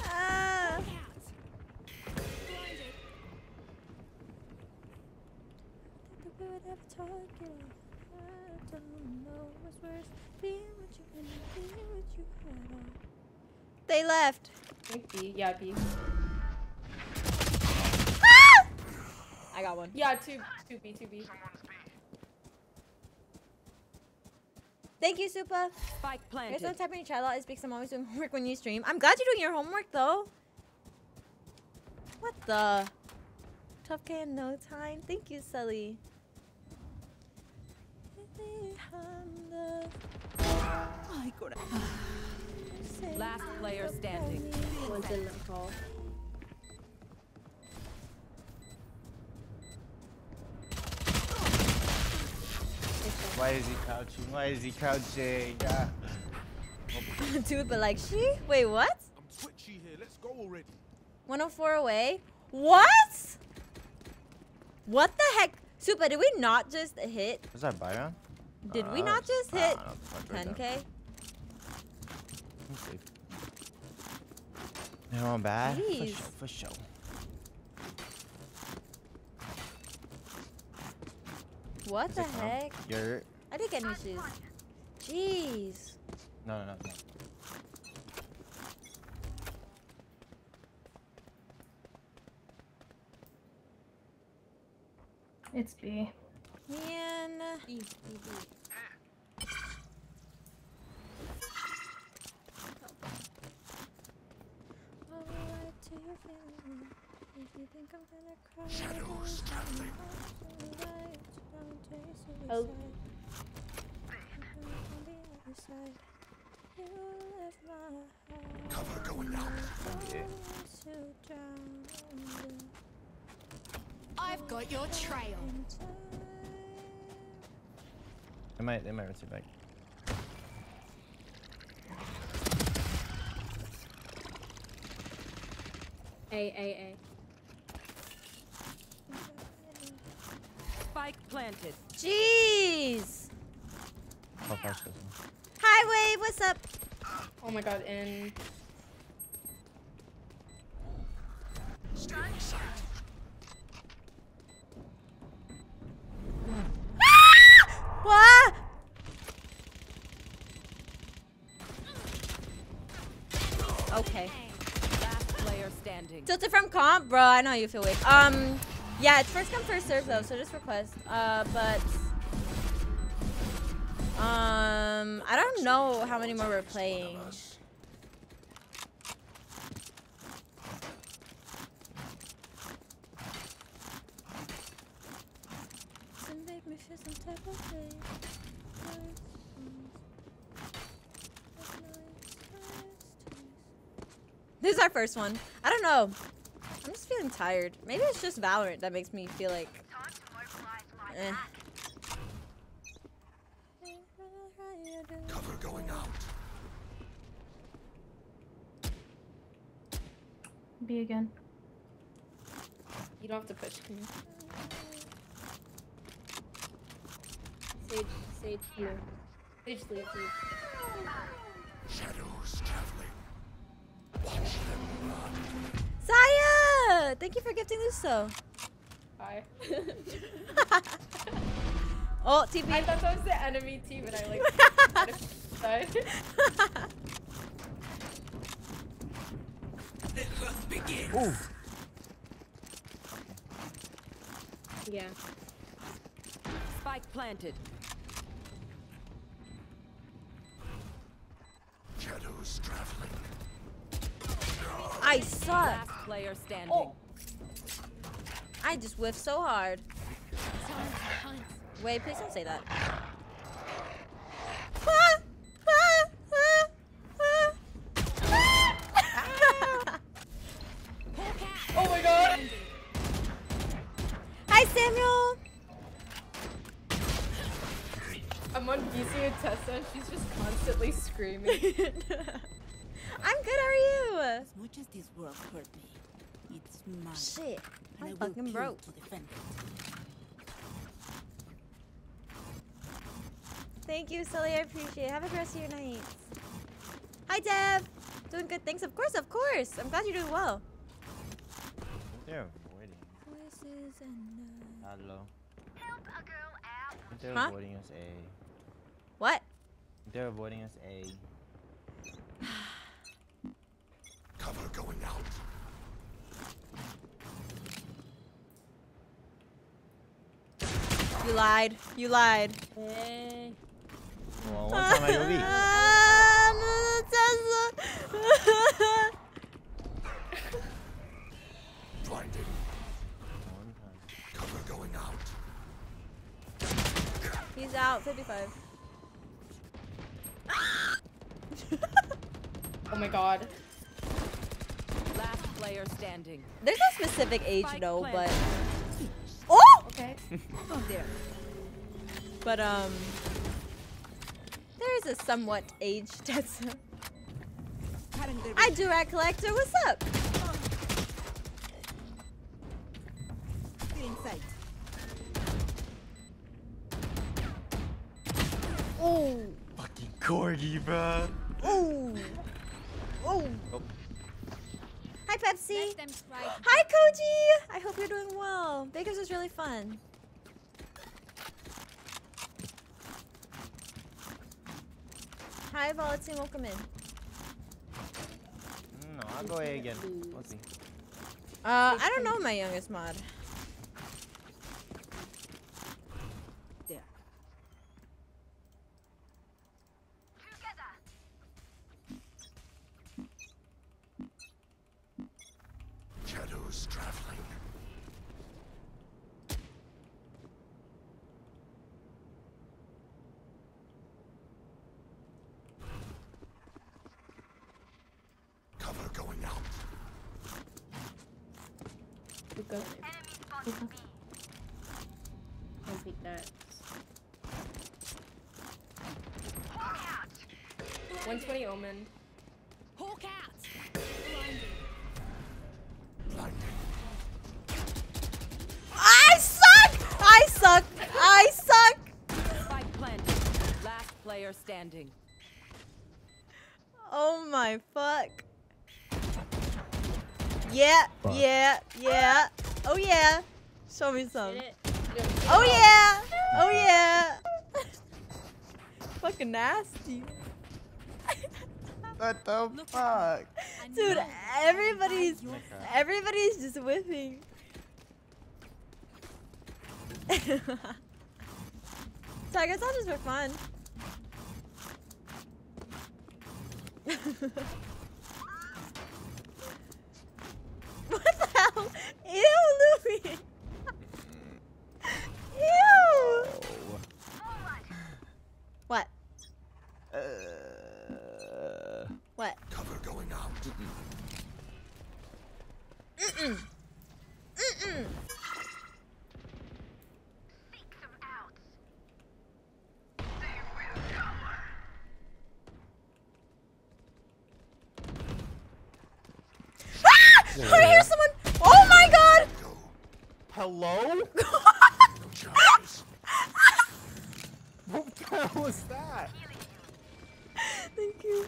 Ah! They left. B. Yeah, B. Ah! I got one. Yeah, two, two B, two B. Thank you, Supa. Spike Guys, planted. don't type in your chat a lot. It's because I'm always doing homework when you stream. I'm glad you're doing your homework, though. What the? Tough K in no time. Thank you, Sully. Last player standing. One didn't call. Why is he crouching? Why is he crouching? Ah. Dude, but like, she? Wait, what? I'm twitchy here. Let's go already. 104 away? What? What the heck? Supa, did we not just hit? Was that Byron? Did we Uh, not just I hit know what the fuck we're doing. 10k? Let's see. They're on bad. For Jeez. sure, for sure. What Is the heck? You're. I didn't get any shoes. Jeez. No, no, no. no. It's B. Man. B, B, B. Shadows traveling. Oh. Cover going out. I've got your trail. They might, they might rotate back. A, A, A. Spike planted. Jeez. How fast is it? Hi, Wave. What's up? Oh my god, in sight. What? Okay. Last player standing. Tilted from comp, bro. I know you feel wave. Um, yeah, it's first come first serve though, so just request. Uh, but um, I don't know how many more we're playing. Some make me feel some type of way. This is our first one. I don't know. I'm tired. Maybe it's just Valorant that makes me feel like. Eh. Cover going out. B again. You don't have to push. Can you? Sage, Sage, you. Sage, leave, leave. Shadows traveling. Watch them run. Saya! Thank you for gifting this so. Bye. Oh, TP. I thought that was the enemy team, and I like. Sorry. Ooh. yeah. Spike planted. Shadows traveling. I suck. Last player standing. Oh. I just whiffed so hard. Wait, please don't say that. Oh my god! Hi, Samuel. I'm on VC with Tessa, and she's just constantly screaming. As much as this world hurt me, it's mine. Shit, and I I'm will fucking kill broke. to defend it. Thank you, Sully. I appreciate it. Have a good rest of your night. Hi, Deb. Doing good things? Of course, of course. I'm glad you're doing well. They're avoiding. Voices and, uh, Hello. I think They're Huh? avoiding us A. What? They're avoiding us A. Cover going out. You lied. You lied. Hey. Well, one time I go B. No, Tessa. Blinding. Cover going out. He's out. 55. Oh my god. Last player standing. There's no specific age, Spike no, but. Oh! Okay. Oh, there. But, um. There is a somewhat age Tessa. I do rat collector. What's up? In sight. Oh. Fucking corgi, bro. Oh. Oh. Oh. Hi, Pepsi. Hi, Koji. I hope you're doing well. Bakers was really fun. Hi, Volatin. Welcome in. No, I'll go A again. We'll see. Uh, I don't know my youngest mod. Standing. Oh my fuck. Yeah, yeah, yeah. Oh yeah. Show me some. Oh yeah! Oh yeah! Fucking nasty. What the fuck? Dude, everybody's everybody's just whipping. so I guess I'll just for fun. what the hell? Ew, Louis! Ew! What? Uh, What? Cover going out. Mm-mm. Mm-mm. Ah! I hear someone. Oh my god! Hello? what the hell was that? Thank you.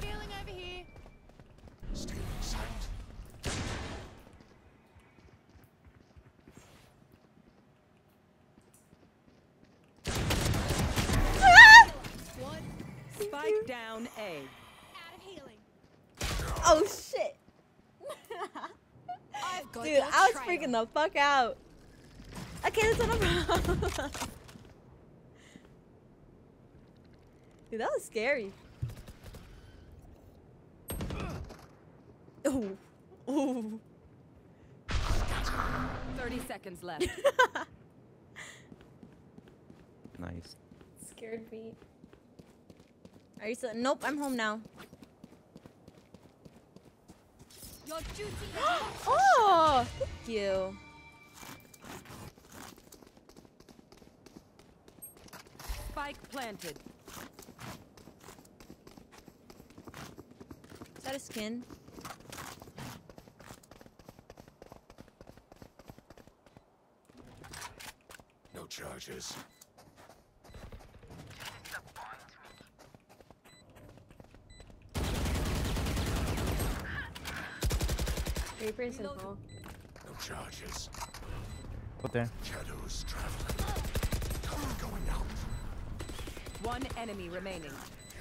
Healing over here. Stealing sight. What? Spike down A. Out of healing. Oh shit. I've got Dude, your I was trail. Freaking the fuck out. Okay, that's not a problem. Dude, that was scary. Ooh. Ooh. 30 seconds left. Nice. Scared me. Are you still? Nope, I'm home now. Your duty Oh, thank you. Spike planted. Is that a skin? No charges. Reaper's as well. No charges. Put there. Shadows traveling. Cover going out. One enemy remaining.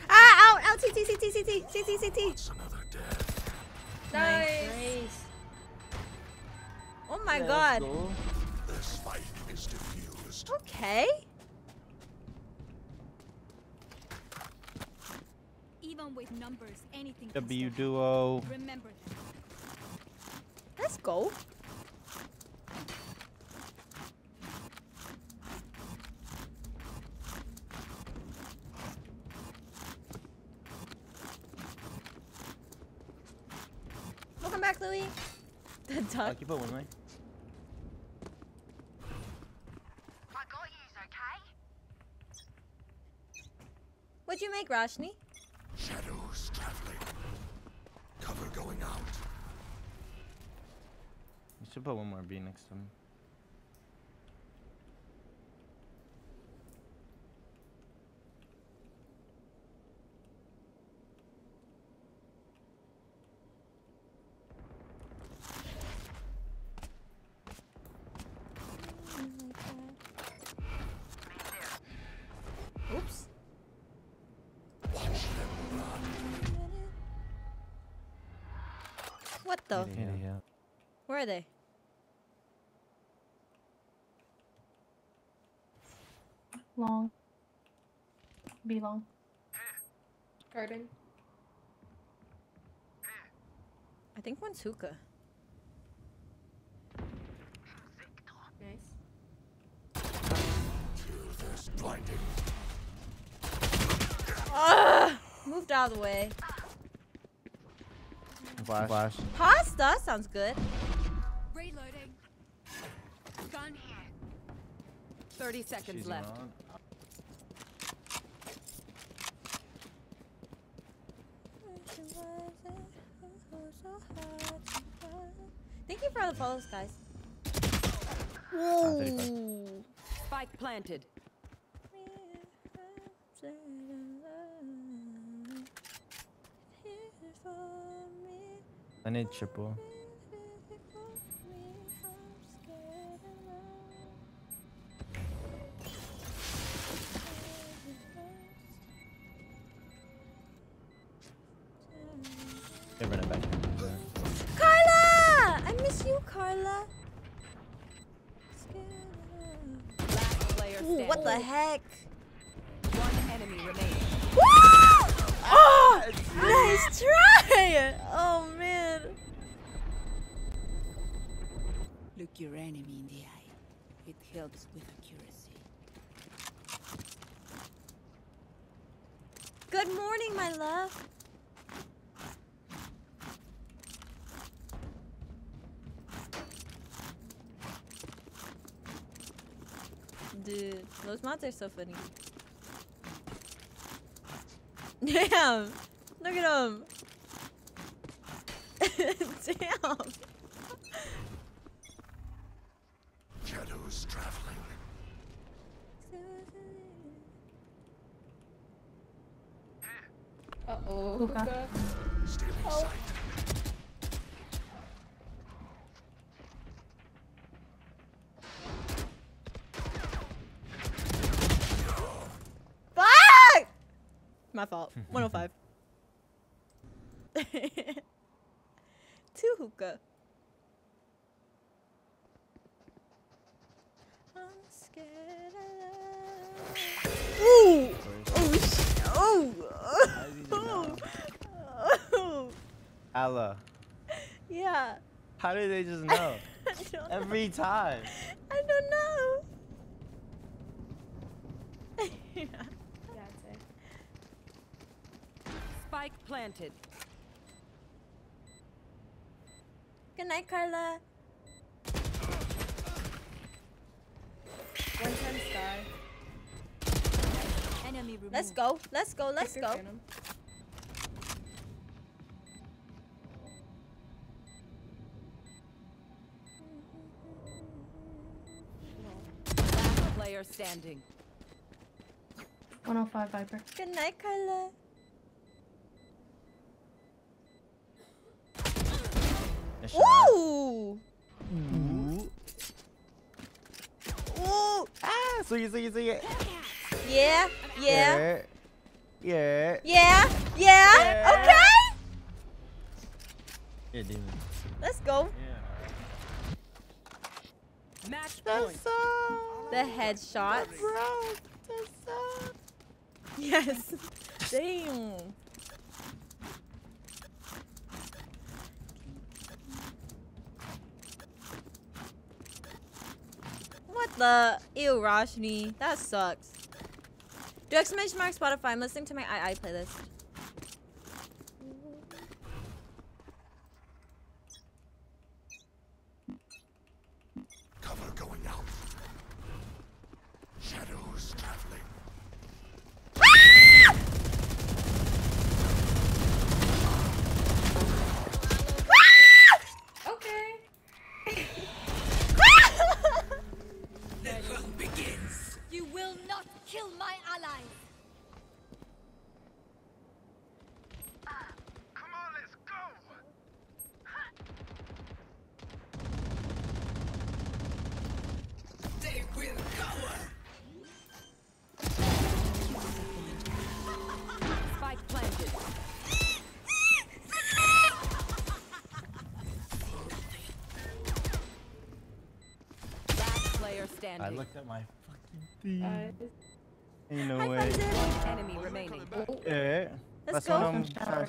Ah, out, out, CT, CT, CT, CT, CT. It's another death. Nice. Oh my Let's god. go. The spike is diffused. Okay. Even with numbers, anything W duo. Remember that. Let's go. Welcome back, Louis. The duck. Lucky put one way. What'd you make, Roshni? Shadows traveling. Cover going out. You should put one more B next to him. Oops. What the? Idiot. Where are they? Long. Be long. Garden. I think one's hookah. Nice. Kill blinding. Ugh! Moved out of the way. Flash. Flash. Pasta sounds good. Reloading. Gun here. 30 seconds She's left. on. Thank you for all the follows, guys. 35. Ooh. Spike planted. I need triple. The heck? One enemy remaining. Woo! Ah! Oh! Nice try! Oh, man. Look your enemy in the eye. It helps with accuracy. Good morning, my love. dude. Those mods are so funny. Damn! Look at him! Damn! Shadows traveling. Uh oh. Stealing Oh. sight. Fuck! My fault. 105. Two hookah. I'm scared of love. Ooh! Oh, sh- oh! Oh! Oh! Allah. Yeah. How did they just know? I don't know. Every time. I don't know. yeah. That's it. Spike planted. Good night, Carla. One time sky. Enemy removed. Let's go. Let's go. Let's Take your go. phantom. Last player standing. 105 Viper. Good night, Carla. Nice shot. Ooh! Ooh. Ooh! Ah, swing it, swing it, swing it. Yeah. Yeah. Yeah. Yeah. Yeah. Okay. Yeah. Let's go. Match point. The headshot. Yes. Damn. What the? Ew, Roshni. That sucks. Do exclamation mark Spotify. I'm listening to my II playlist. I looked at my fucking feet. Uh, Ain't no High way. five, Zip. One enemy remaining. Yeah. Let's That's one go. of 'em.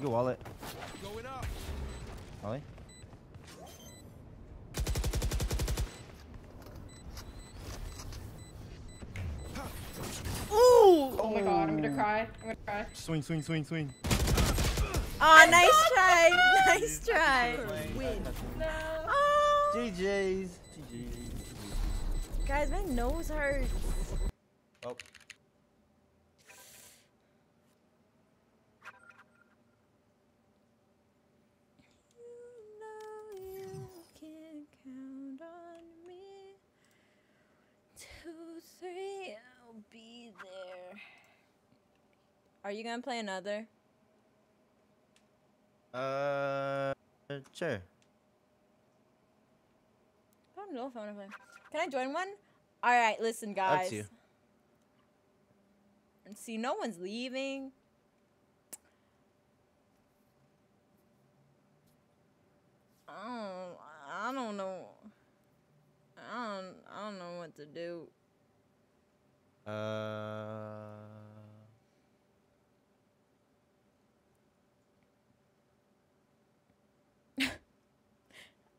Your wallet. Going up. Ollie. Ooh! oh my god, I'm gonna cry. I'm gonna cry. Swing, swing, swing, swing. Oh, nice try. Nice try. No. Oh. GG's. GG's. Guys, my nose hurts. Oh. You know you can count on me. Two, three, I'll be there. Are you gonna play another? Uh, sure. I don't know if I wanna play. Can I join one? Alright, listen, Up guys. to you. See, no one's leaving. I don't, I don't know. I don't, I don't know what to do. Uh.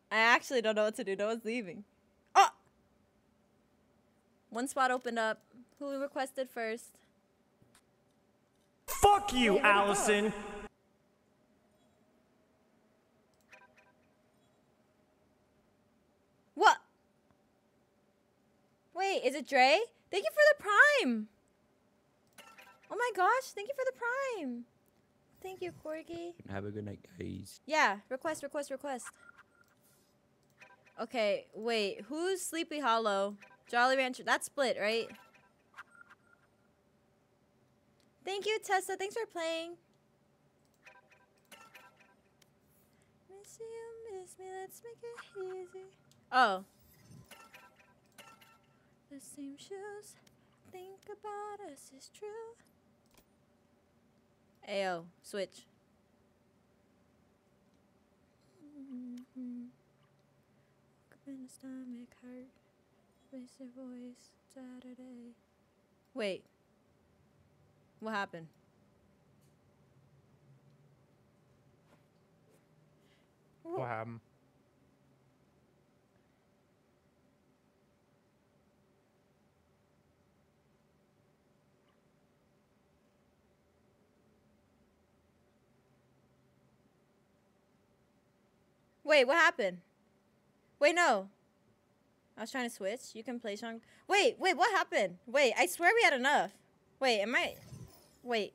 I actually don't know what to do. No one's leaving. One spot opened up. Who requested first? Fuck you, Allison. What? Wait. Wait, is it Dre? Thank you for the prime. Oh my gosh, thank you for the prime. Thank you, Corgi. Have a good night, guys. Yeah, request, request, request. Okay, wait, who's Sleepy Hollow? Jolly Rancher. That's split, right? Thank you, Tessa. Thanks for playing. Miss you, miss me. Let's make it easy. Oh. The same shoes. Think about us is true. Ayo, switch. Mm-hmm. In the stomach hurt. Miss your voice Saturday. Wait. What happened? What happened? Wait, what happened? Wait, no. I was trying to switch. You can play Sean. Wait, wait, what happened? Wait, I swear we had enough. Wait, am I? Wait.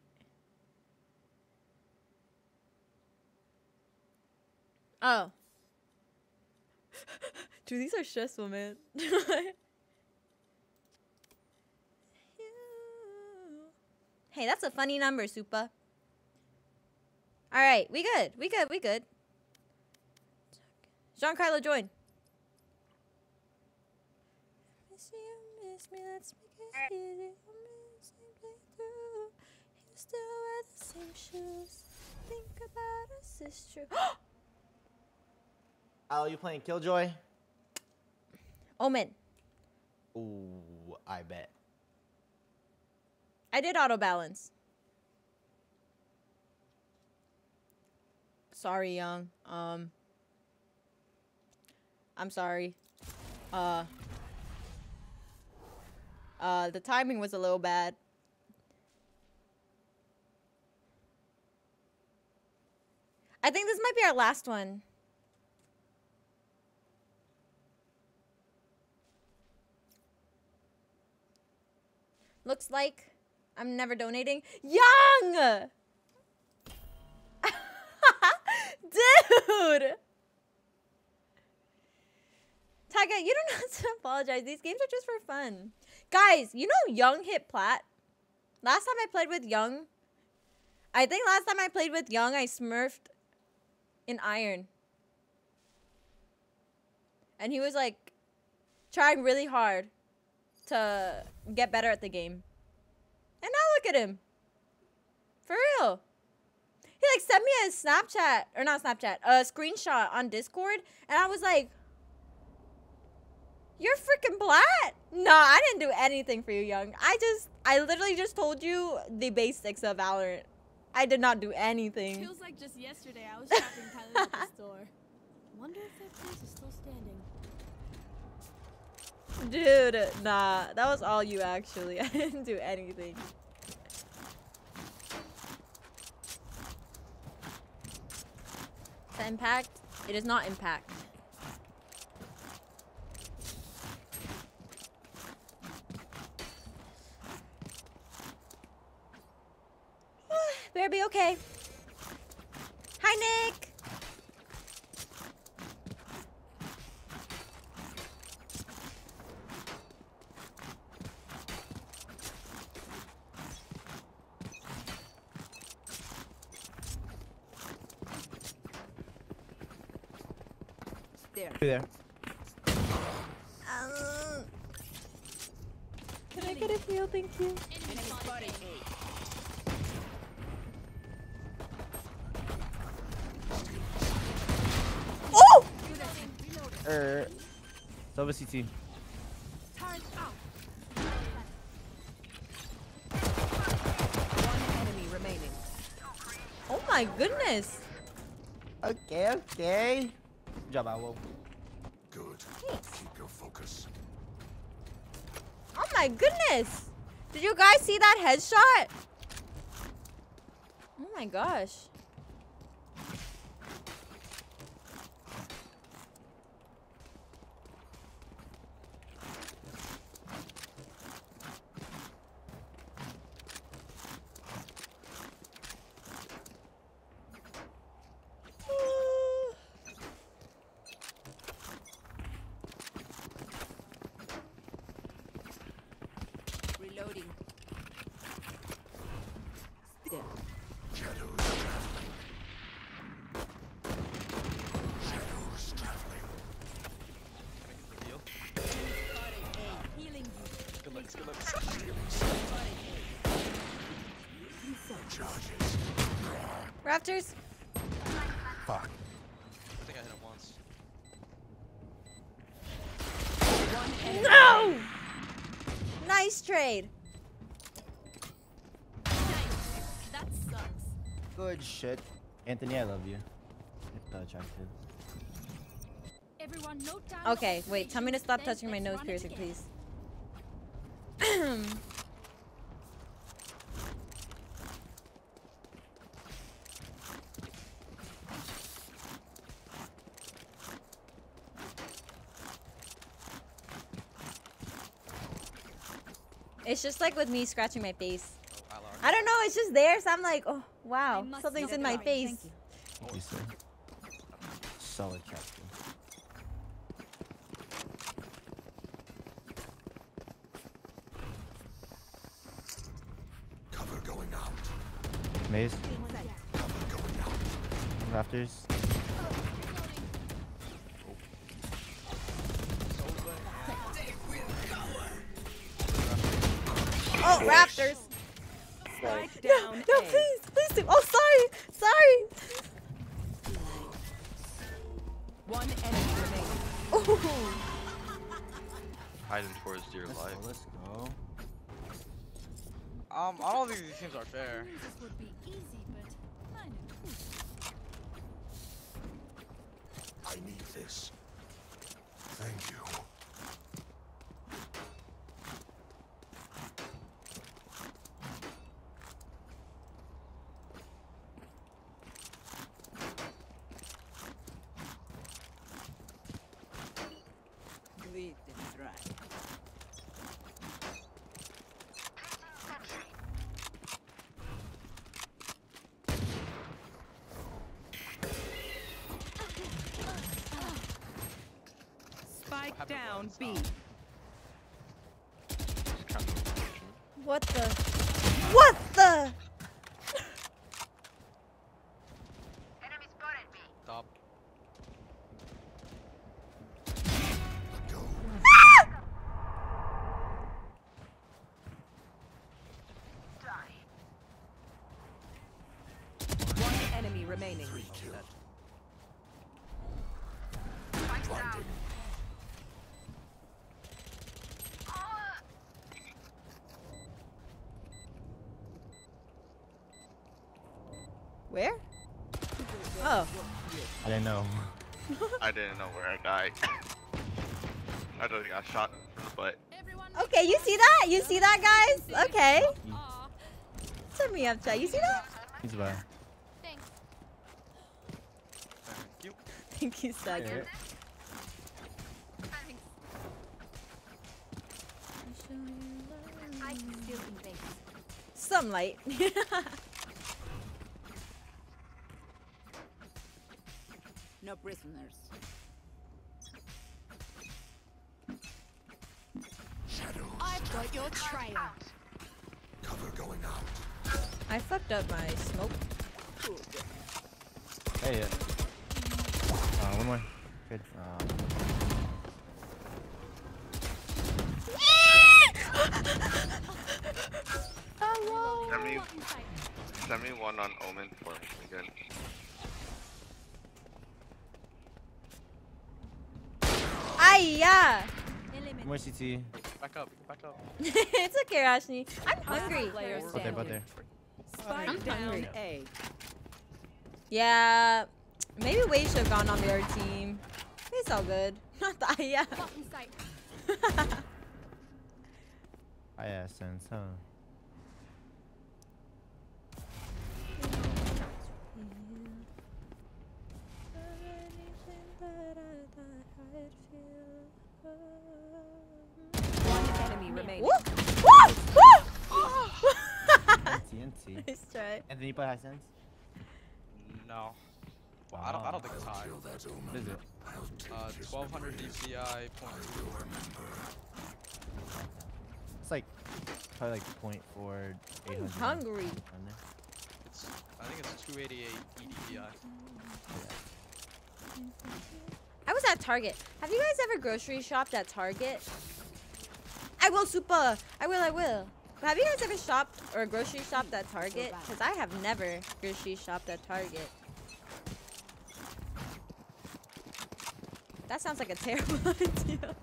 Oh. Dude, these are stressful, man. hey, that's a funny number, Supa. All right, we good. We good. We good. Giancarlo, join. Miss you, miss me, let's make it easy. Simply through. You still wear the same shoes. Think about us, it's true. Oh, you playing Killjoy? Omen. Ooh, I bet. I did auto balance. Sorry, young. Um. I'm sorry. Uh. Uh, the timing was a little bad. I think this might be our last one. Looks like I'm never donating. Young! Dude! Taga, you don't have to apologize. These games are just for fun. Guys, you know Young hit plat? Last time I played with Young, I think last time I played with Young, I smurfed in Iron. And he was like trying really hard to get better at the game. And now look at him. For real. He like sent me a Snapchat, or not Snapchat, a screenshot on Discord. And I was like, you're freaking plat? No, I didn't do anything for you, Young. I just, I literally just told you the basics of Valorant. I did not do anything. Feels like just yesterday I was shopping Tyler at the store. Wonder if that place is still standing. Dude, nah, that was all you actually. I didn't do anything. The impact? It is not impact. Better be okay. Hi, Nick. There. Be there. Um, can I get a heal? Thank you. Enemy spotted A. Oh! Er, Silver CT. One enemy remaining. Oh my goodness. okay, okay. Good job, Owl. Good. Keep your focus. Oh my goodness. Did you guys see that headshot? Oh my gosh. Rafters. Fuck. I think I hit him once. No! Nice trade. That sucks. Good shit. Anthony, I love you. It's so attractive. Everyone note down Okay, wait. Tell me to stop touching my nose piercing, please. It's just like with me scratching my face. Oh, I don't know, it's just there, so I'm like, oh, wow, something's in my face. Thank you, sir. So attractive. Cover going out. Maze. Cover going out. Rafters. Down B. What the? What I didn't know. I didn't know where I died. I just got shot in the butt. Okay, you see that? You see that, guys? Okay. Turn me up, chat. You see that? He's by. Thanks. Thank you. Thank you, Sucker. I can still invade. Some light. No prisoners. Shadows. I've got your trail. Cover going out. I fucked up my smoke. Hey, yeah. Uh, one more. Good. Uh, Send me, send me one on Omen for me again. Yeah. one more CT. Back up, back up. it's okay, Roshni. I'm hungry. Player Both there, both there. I'm hungry. A. Yeah. Maybe Wade should have gone on the other team. It's all good. Not the Aya. Fucking sight. I asked sense, huh? TNT. nice try. Anthony, you play high sense? No. Well, I don't. I don't think it's high. What is it? Uh, 1200 DPI. It's like probably like point four eight I'm hungry. around there. It's. I think it's 288 EDPI. I was at Target. Have you guys ever grocery shopped at Target? I will, super. I will, I will. Have you guys ever shopped or grocery shopped at Target? Because I have never grocery shopped at Target. That sounds like a terrible idea.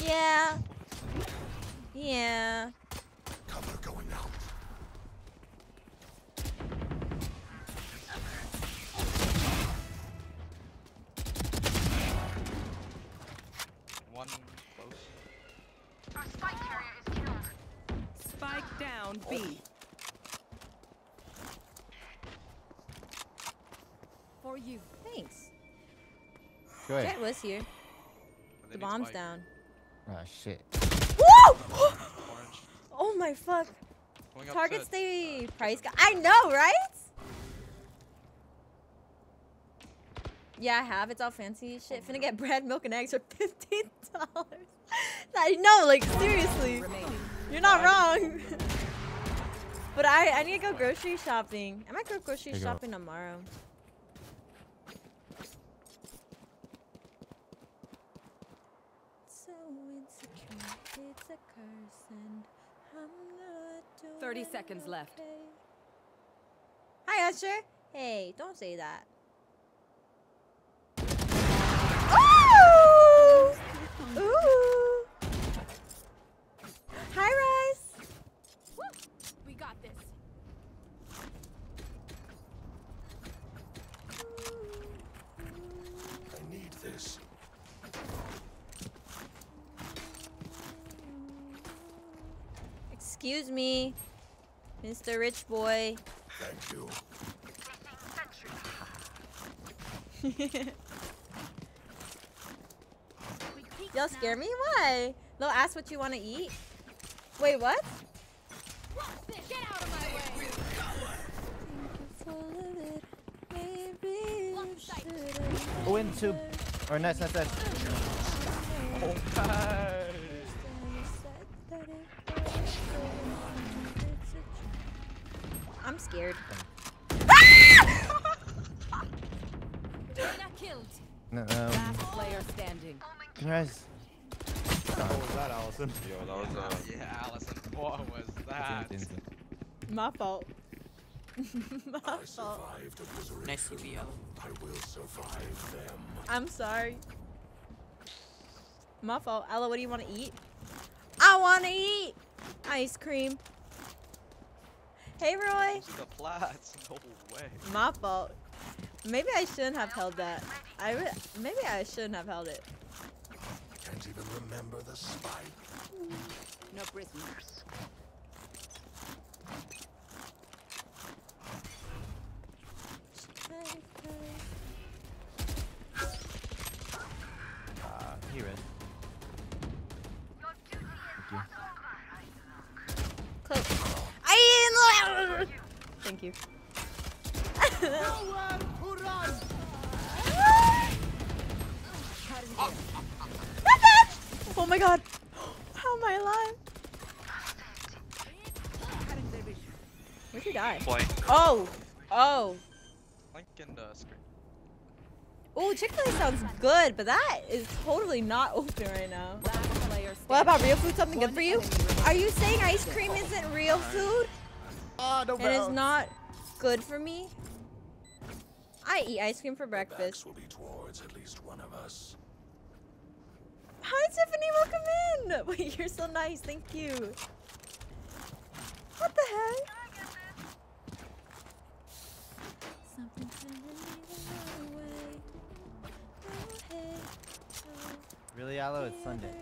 Yeah. Yeah. Spike down B. For you. Thanks. Go ahead. Jett was here. The bomb's down. Oh shit. Woo! oh my fuck. Going up Target to- stay price. gu- I know, right? Yeah, I have. It's all fancy shit. Finna get bread, milk, and eggs for fifteen dollars. I know, like seriously. You're not wrong. but I I need to go grocery shopping. I might go grocery There you go. shopping tomorrow. So insecure, it's a curse, and I'm not doing 30 seconds left. Hi, Usher. Hey, don't say that. Ooh! Ooh! Hi, Rice. We got this. I need this. Excuse me, Mr. Rich Boy. Thank you. Y'all scare me? Why? They'll ask what you want to eat. Wait, what? Get out of my way. Oh, in two. Or nice, nice, nice. Oh, guys. I'm scared. Not. No, um, Last player standing. congrats. What was that, Allison? Yo, that was uh. Yeah, Allison. What was that? My fault. My I fault. survived a blizzard. Nice CBO. I will survive them. I'm sorry. My fault. Ella, what do you want to eat? I want to eat ice cream. Hey, Roy. Those the plats. No way. My fault. Maybe I shouldn't have held that. I re- maybe I shouldn't have held it. Can't even remember the spike. No prisoners. You. oh my god. How am I alive? Where'd you die? Flank. Oh. Oh. Flank and uh, screen. Oh, Chick-fil-A sounds good, but that is totally not open right now. What about real food? Something good for you? Are you saying ice cream isn't real food? Oh, no It is not good for me? I eat ice cream for breakfast. Backs will be towards at least one of us. Hi, Tiffany. Welcome in. Wait, you're so nice. Thank you. What the heck? Something telling me the wrong way. Hey, Really, Aloe? It's Sunday.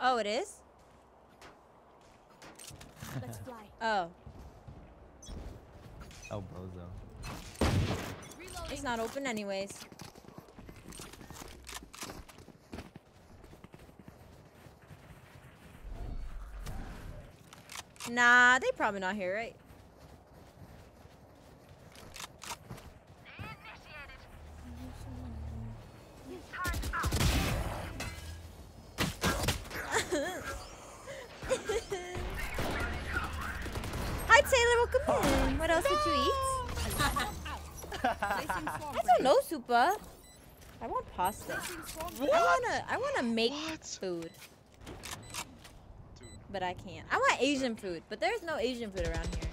Oh, it is? Let's fly. Oh, Oh, bozo. it's not open anyways. Nah, they probably not here, right? Hi Taylor, welcome in. What else did you eat? I don't know, Supa. I want pasta. I wanna I wanna make food. but I can't. I want Asian food, but there's no Asian food around here.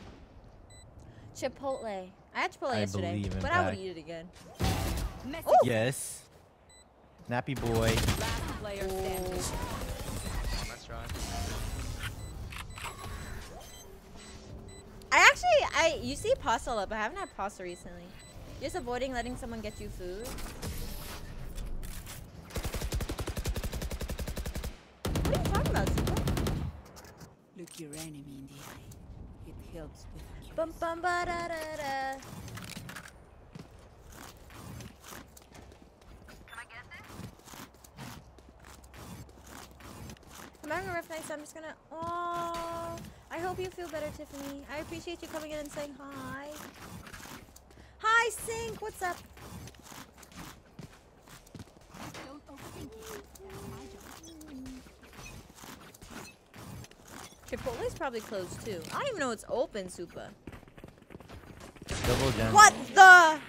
Chipotle. I had Chipotle I yesterday, believe in but I would eat it again. Oh! Yes. Nappy boy. I actually, I you see pasta a lot, but I haven't had pasta recently. Just avoiding letting someone get you food. What are you talking about, Super? Look your enemy in the eye. It helps with Bum bum ba da da da. I'm having a rough night, so I'm just gonna. Oh, I hope you feel better, Tiffany. I appreciate you coming in and saying hi. Hi, Sync. What's up? Don't overthink it. That's my job. Chipotle's probably closed too. I don't even know it's open, Super. Double jump. What the?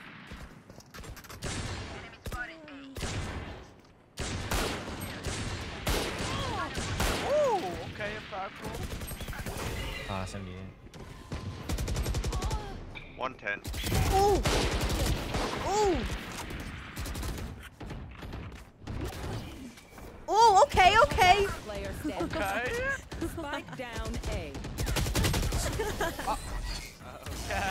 Ooh, okay, impactful. Ah, 78. 110. Ooh. Ooh. Ooh, okay, okay. Okay. Spike down A. Okay.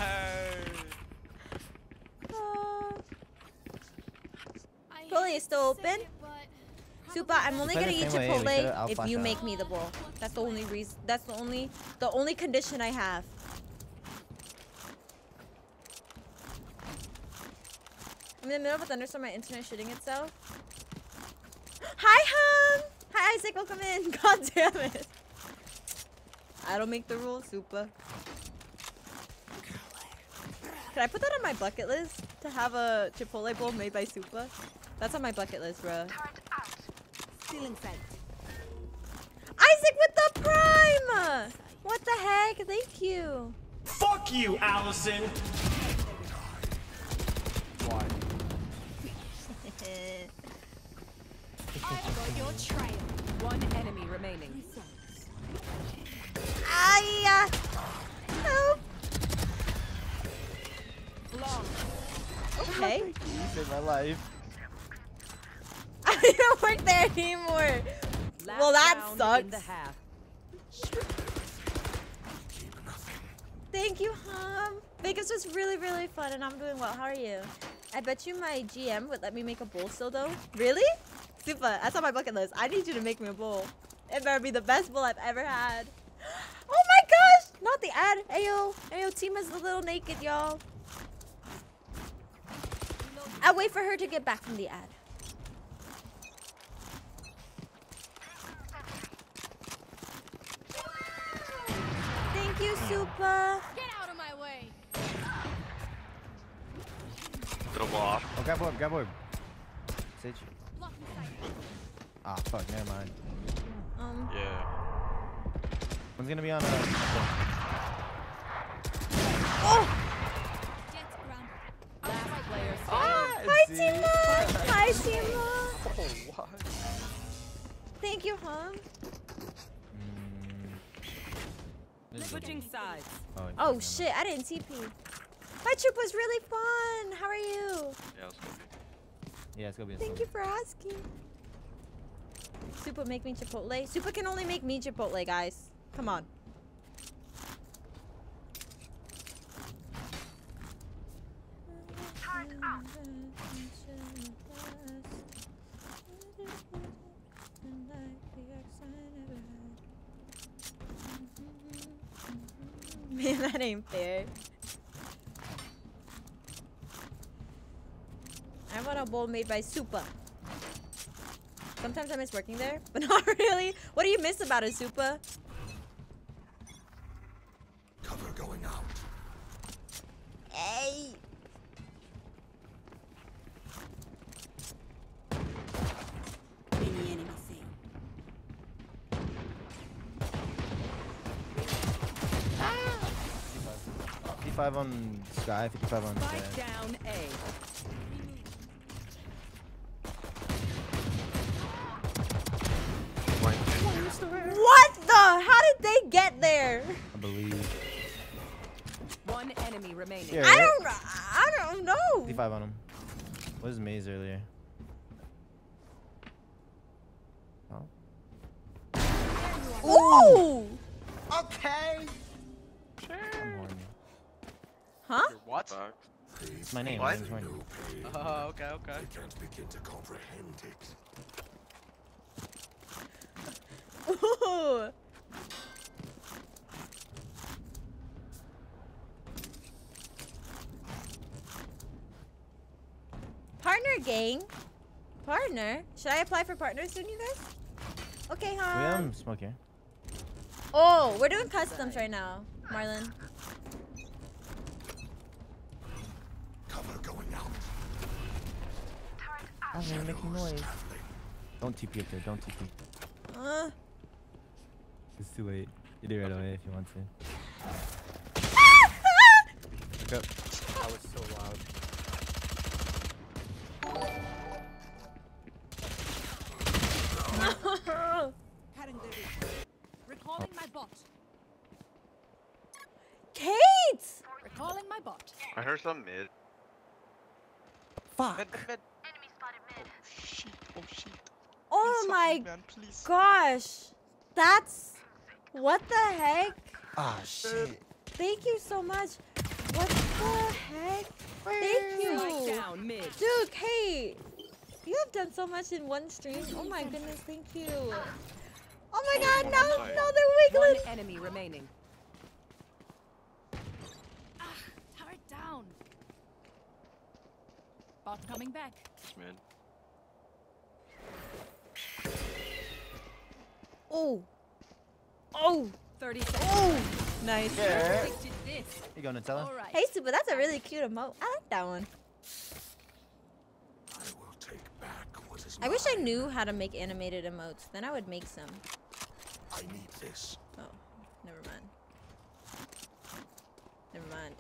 Chipotle is still open. Super, I'm only gonna eat same way, we Chipotle if you make me the bowl. That's the only reason. That's the only, the only condition I have. I'm in the middle of a thunderstorm. My internet shitting itself. Hi, Hum. Hi, Isaac. Welcome in. God damn it. I don't make the rules, Super. Can I put that on my bucket list to have a Chipotle bowl made by Super? That's on my bucket list, bro. Still in sight. Isaac with the prime! What the heck? Thank you. Fuck you, Allison! Why? I've got your trail. One enemy remaining. Ay! Help! Okay. You my life. I don't work there anymore. Last well, that sucks. Thank you, Hum. Vegas was really, really fun, and I'm doing well. How are you? I bet you my GM would let me make a bowl still, though. Really? Super. That's on my bucket list. I need you to make me a bowl. It better be the best bowl I've ever had. Oh my gosh! Not the ad. Ayo. Ayo, Tima's a little naked, y'all. I'll wait for her to get back from the ad. Thank you, Super. Get out of my way. Double off. Oh, grab orb, grab orb. Sage. Block in. Ah, fuck, never mind. Um, Yeah. One's gonna be on a. oh! Jets ground. Last player standing. Ah, Hi, see? Tima! Hi, Tima! Oh, what? Thank you, Hum. This is Switching sides. Oh, Oh, shit. I didn't TP. My trip was really fun. How are you? Yeah, let's go. mind. Yeah, it's gonna be Thank you for asking. Super make me Chipotle. Super can only make me Chipotle, guys. Come on. Man, that ain't fair. I want a bowl made by Supa. Sometimes I miss working there, but not really. What do you miss about it, Supa? Cover going out. Hey. 55 on Sky, 55 on Sky. down A. What the? How did they get there? I believe. One enemy remaining. Yeah, right? I don't. I don't know. 55 on him. What was Maze earlier? Oh. Ooh. Okay. Sure. Huh? Your what? It's my name. What? My name's horny. Oh, okay, okay. I can't begin to comprehend it. Ooh. Partner gang. Partner. Should I apply for partner soon, you guys? Okay, We huh? um smoke here. Oh, we're doing customs right now, Marlon. Cover going out. I'm gonna make noise. Don't TP up there. Don't TP. Uh, It's too late. You do it right away if you want to. Go. That was so loud. Recalling my bot. Kate! Recalling my bot. I heard some mid. Fuck. Mid, mid, mid. Oh shit, oh shit. Oh Please my me, man, please. gosh. That's. What the heck? Ah shit. Thank you so much. What the heck? Thank you. Spike down mid. Dude, Kate. You have done so much in one stream. Oh my goodness, thank you. Oh my god, no, sorry. no, they're One wiggling. enemy remaining. Ah, turret down. Bot coming back. It's mid. Oh. Oh. 30 seconds. Oh. Nice. Yeah. We did this. You go, Nutella. All right. Hey, Super, that's a really cute emote. I like that one. I will take back what is I wish I knew how to make animated emotes. Then I would make some. I need this. Oh, never mind. Never mind.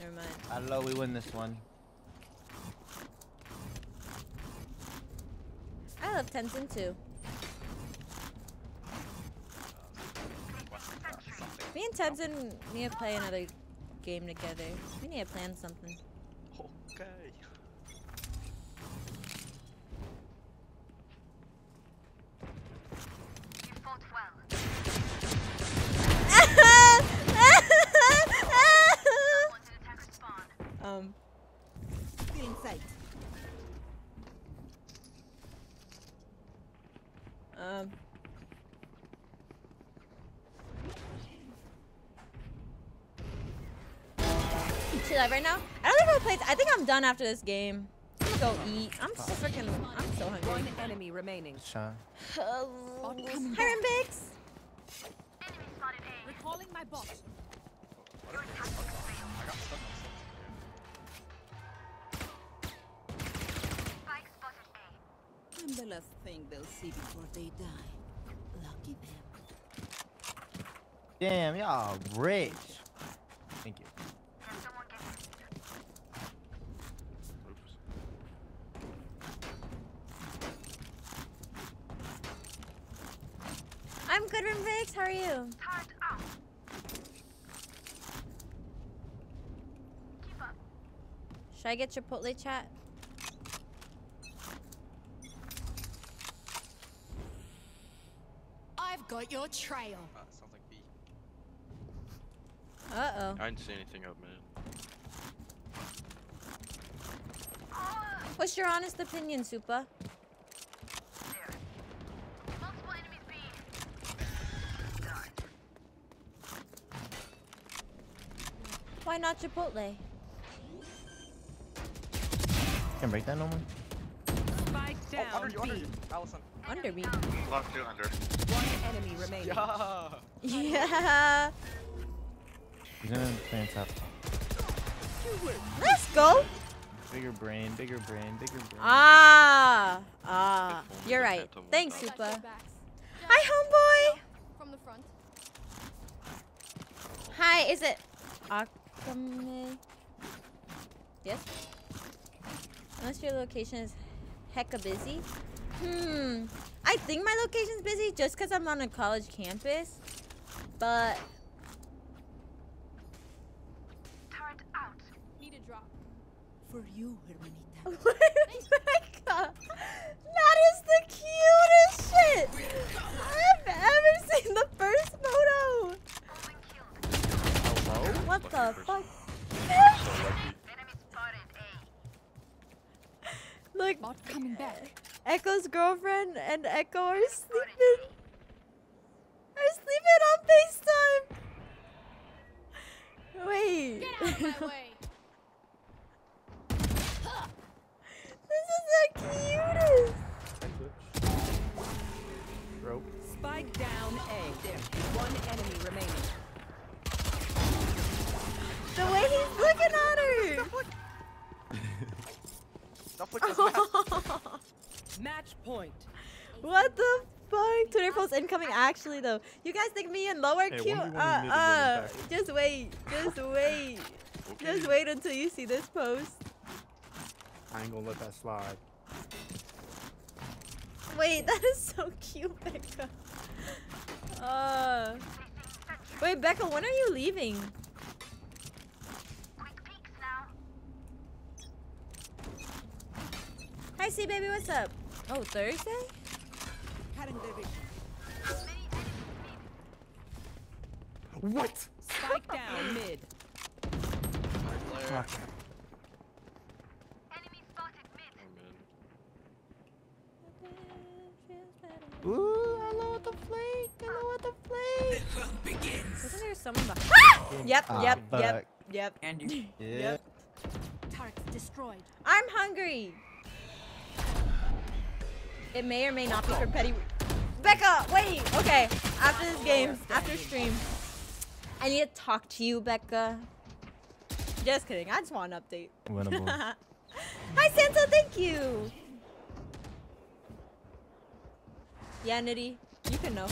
Never mind. I love we win this one. I love Tenzin too. Me and Tenzin need to play another game together. We need to plan something. Okay. um. Should I right now? I don't think I'll play. I think I'm done after this game. I'm gonna go eat. I'm so freaking. I'm so hungry. One enemy remaining. Shot. Hi, coming back. Rimbix. Recalling my bot. I got stuck on something. I'm the last thing they'll see before they die. Lucky them. Damn, y'all rich. Thank you. I'm good, Rimbix. How are you? Should I get Chipotle chat? I've got your trail. Ah, sounds like B. Uh oh. I didn't see anything up mid. What's your honest opinion, Supa? Why not Chipotle? Can break that no more. Spike Oh, under you, under you. Allison. Under me. Last two under. One enemy remaining. Yeah. Yeah. He's gonna play on top. Let's go. Bigger brain, bigger brain, bigger brain. Ah. Ah. You're right. Thanks, Got Supa. Hi, homeboy. From the front. Hi, is it Akame? Yes? Unless your location is hecka busy. Hmm. I think my location's busy just because I'm on a college campus. But Turret out. Need a drop. For you, hermanita. Becca, that is the cutest shit I've ever seen. The first photo. What the fuck? Look, coming back. Echo's girlfriend and Echo are sleeping. Are sleeping on FaceTime. Wait. Get out of my way. This is the cutest. Rope. Spike down A. One enemy remaining. The way he's looking at her. Stop with this. Match point. What the fuck? Twitter post incoming. Actually, though, you guys think me and lower Hey, cute? 1v1 Uh, need to get uh, just wait. Just wait. Just wait until you see this post. I ain't gonna let that slide. Wait, that is so cute, Becca. Uh, wait, Becca, when are you leaving? Hi, C baby, what's up? Oh, Thursday? What? Spike down mid. Fuck. Ooh, hello with the flake. Hello with the flake. Isn't there someone behind? Yep, Ah, yep, fuck. yep, yep. Yep. Yep. Turret destroyed. I'm hungry. It may or may not be for petty. Becca, wait. Okay, after this game, after stream, I need to talk to you, Becca. Just kidding. I just want an update. Winnable. Hi, Santa. Thank you. Yeah, Nitty. You can know.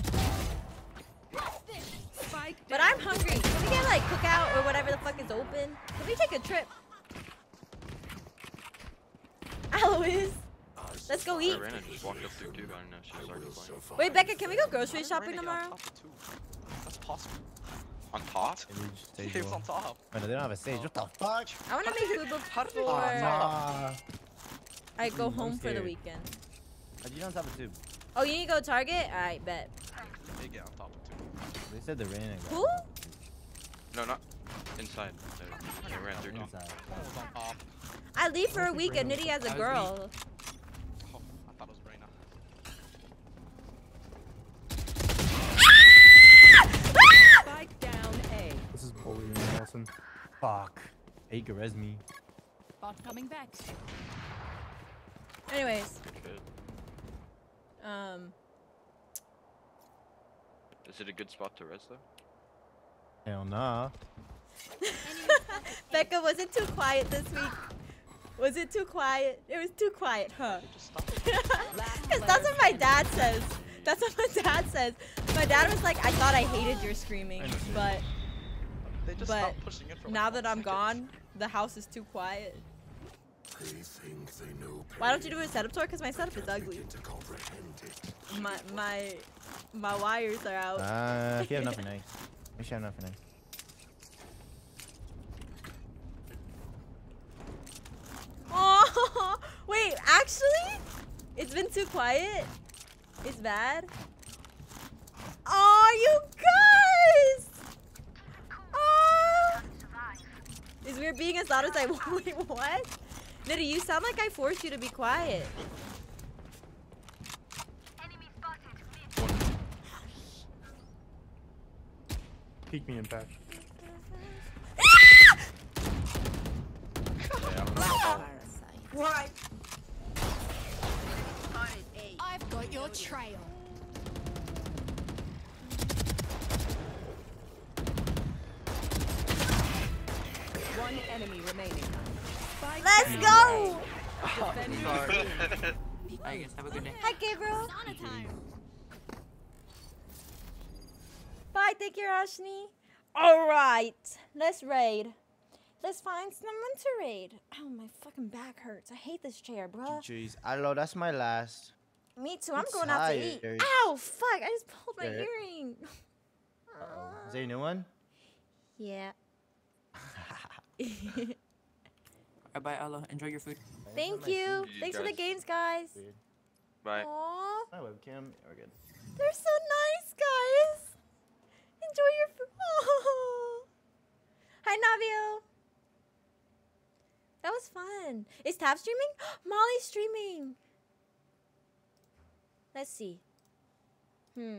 But I'm hungry. Can we get like cookout or whatever the fuck is open? Can we take a trip? Alois. Let's go eat. Rana just walked up through too. I don't know if she was already playing. Wait, Becca, can we go grocery shopping tomorrow? That's possible. On top? He was on top. Wait, no, they don't have a stage. What the fuck? I want to make food How did they before get on? I go I'm home for the scared. weekend. Uh, You don't have a tube. Oh, you need to go Target? Alright, bet. They get on top of two. They said the rain. Who? No, not inside. They, they ran through top. Inside. Someone was on top. I leave for a week and Nitty has a That was girl. A. This is bullying, Nelson. Fuck. Hey, Garesmi. Bot coming back. Anyways, Good. um, Is it a good spot to rest though? Hell nah. Becca, was it too quiet this week? Was it too quiet? It was too quiet, huh? Because that's what my dad says. That's what my dad says. My dad was like, I thought I hated your screaming, but They just but stopped pushing it for like now that I'm second. gone, the house is too quiet. They think they know Why don't you do a setup tour? Because my setup is ugly. to comprehend it. My my my wires are out. Uh, if you have nothing for nice. Make sure you have nothing for nice. Oh, wait, actually, it's been too quiet. It's bad. Oh, you guys! Is we're being as loud as I wait. What? Nitty, you sound like I forced you to be quiet. Peek me in patch. Ah! Why? I've got your trail. One enemy remaining. Spike Let's go! A. Defenders Sorry. win. I have a good day. Hi, Gabriel. Bye, thank you, Roshni. All right, let's raid. Let's find someone to raid. Oh, my fucking back hurts. I hate this chair, bruh. Jeez, Aloe, that's my last. Me too. I'm I'm going out to eat. Ow, fuck. I just pulled my Yeah. earring. Uh-oh. Is that a new one? Yeah. Alright, bye, Aloe. Enjoy your food. Thank you. You Thanks for the games, guys. Bye. Aww. My webcam. We're good. They're so nice, guys. Enjoy your food. Oh. Hi, Navio. That was fun. Is Tav streaming? Molly's streaming. Let's see. Hmm.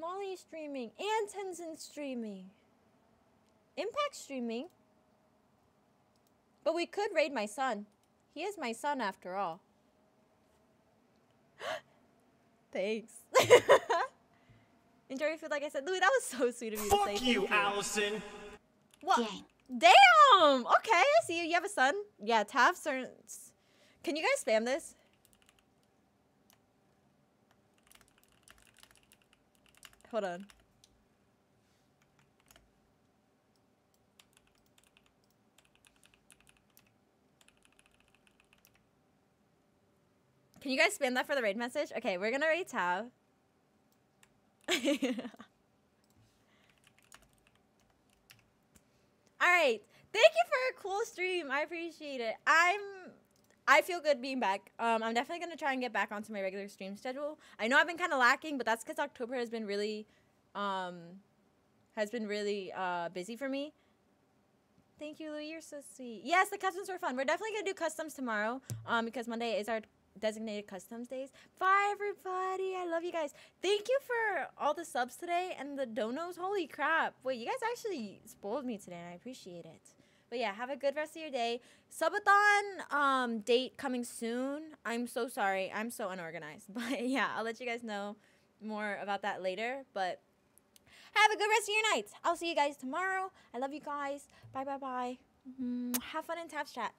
Molly's streaming. And Tenzin's streaming. Impact streaming. But we could raid my son. He is my son after all. Thanks. Enjoy your food, like I said. Louis, that was so sweet of you to say. Fuck you, Thank Allison. What? Damn! Okay, I see you. You have a son? Yeah, Tav certs. Can you guys spam this? Hold on. Can you guys spam that for the raid message? Okay, we're gonna raid Tav. All right. Thank you for a cool stream. I appreciate it. I'm I feel good being back. Um, I'm definitely gonna try and get back onto my regular stream schedule. I know I've been kind of lacking, but that's because October has been really, um, has been really uh busy for me. Thank you, Louis. You're so sweet. Yes, the customs were fun. We're definitely gonna do customs tomorrow. Um, because Monday is our designated customs days. Bye, everybody. I love you guys. Thank you for all the subs today and the donos. Holy crap! Wait, you guys actually spoiled me today, and I appreciate it. But yeah, have a good rest of your day. Subathon um date coming soon. I'm so sorry. I'm so unorganized. But yeah, I'll let you guys know more about that later. But have a good rest of your night. I'll see you guys tomorrow. I love you guys. Bye bye bye. Have fun in Tav's chat.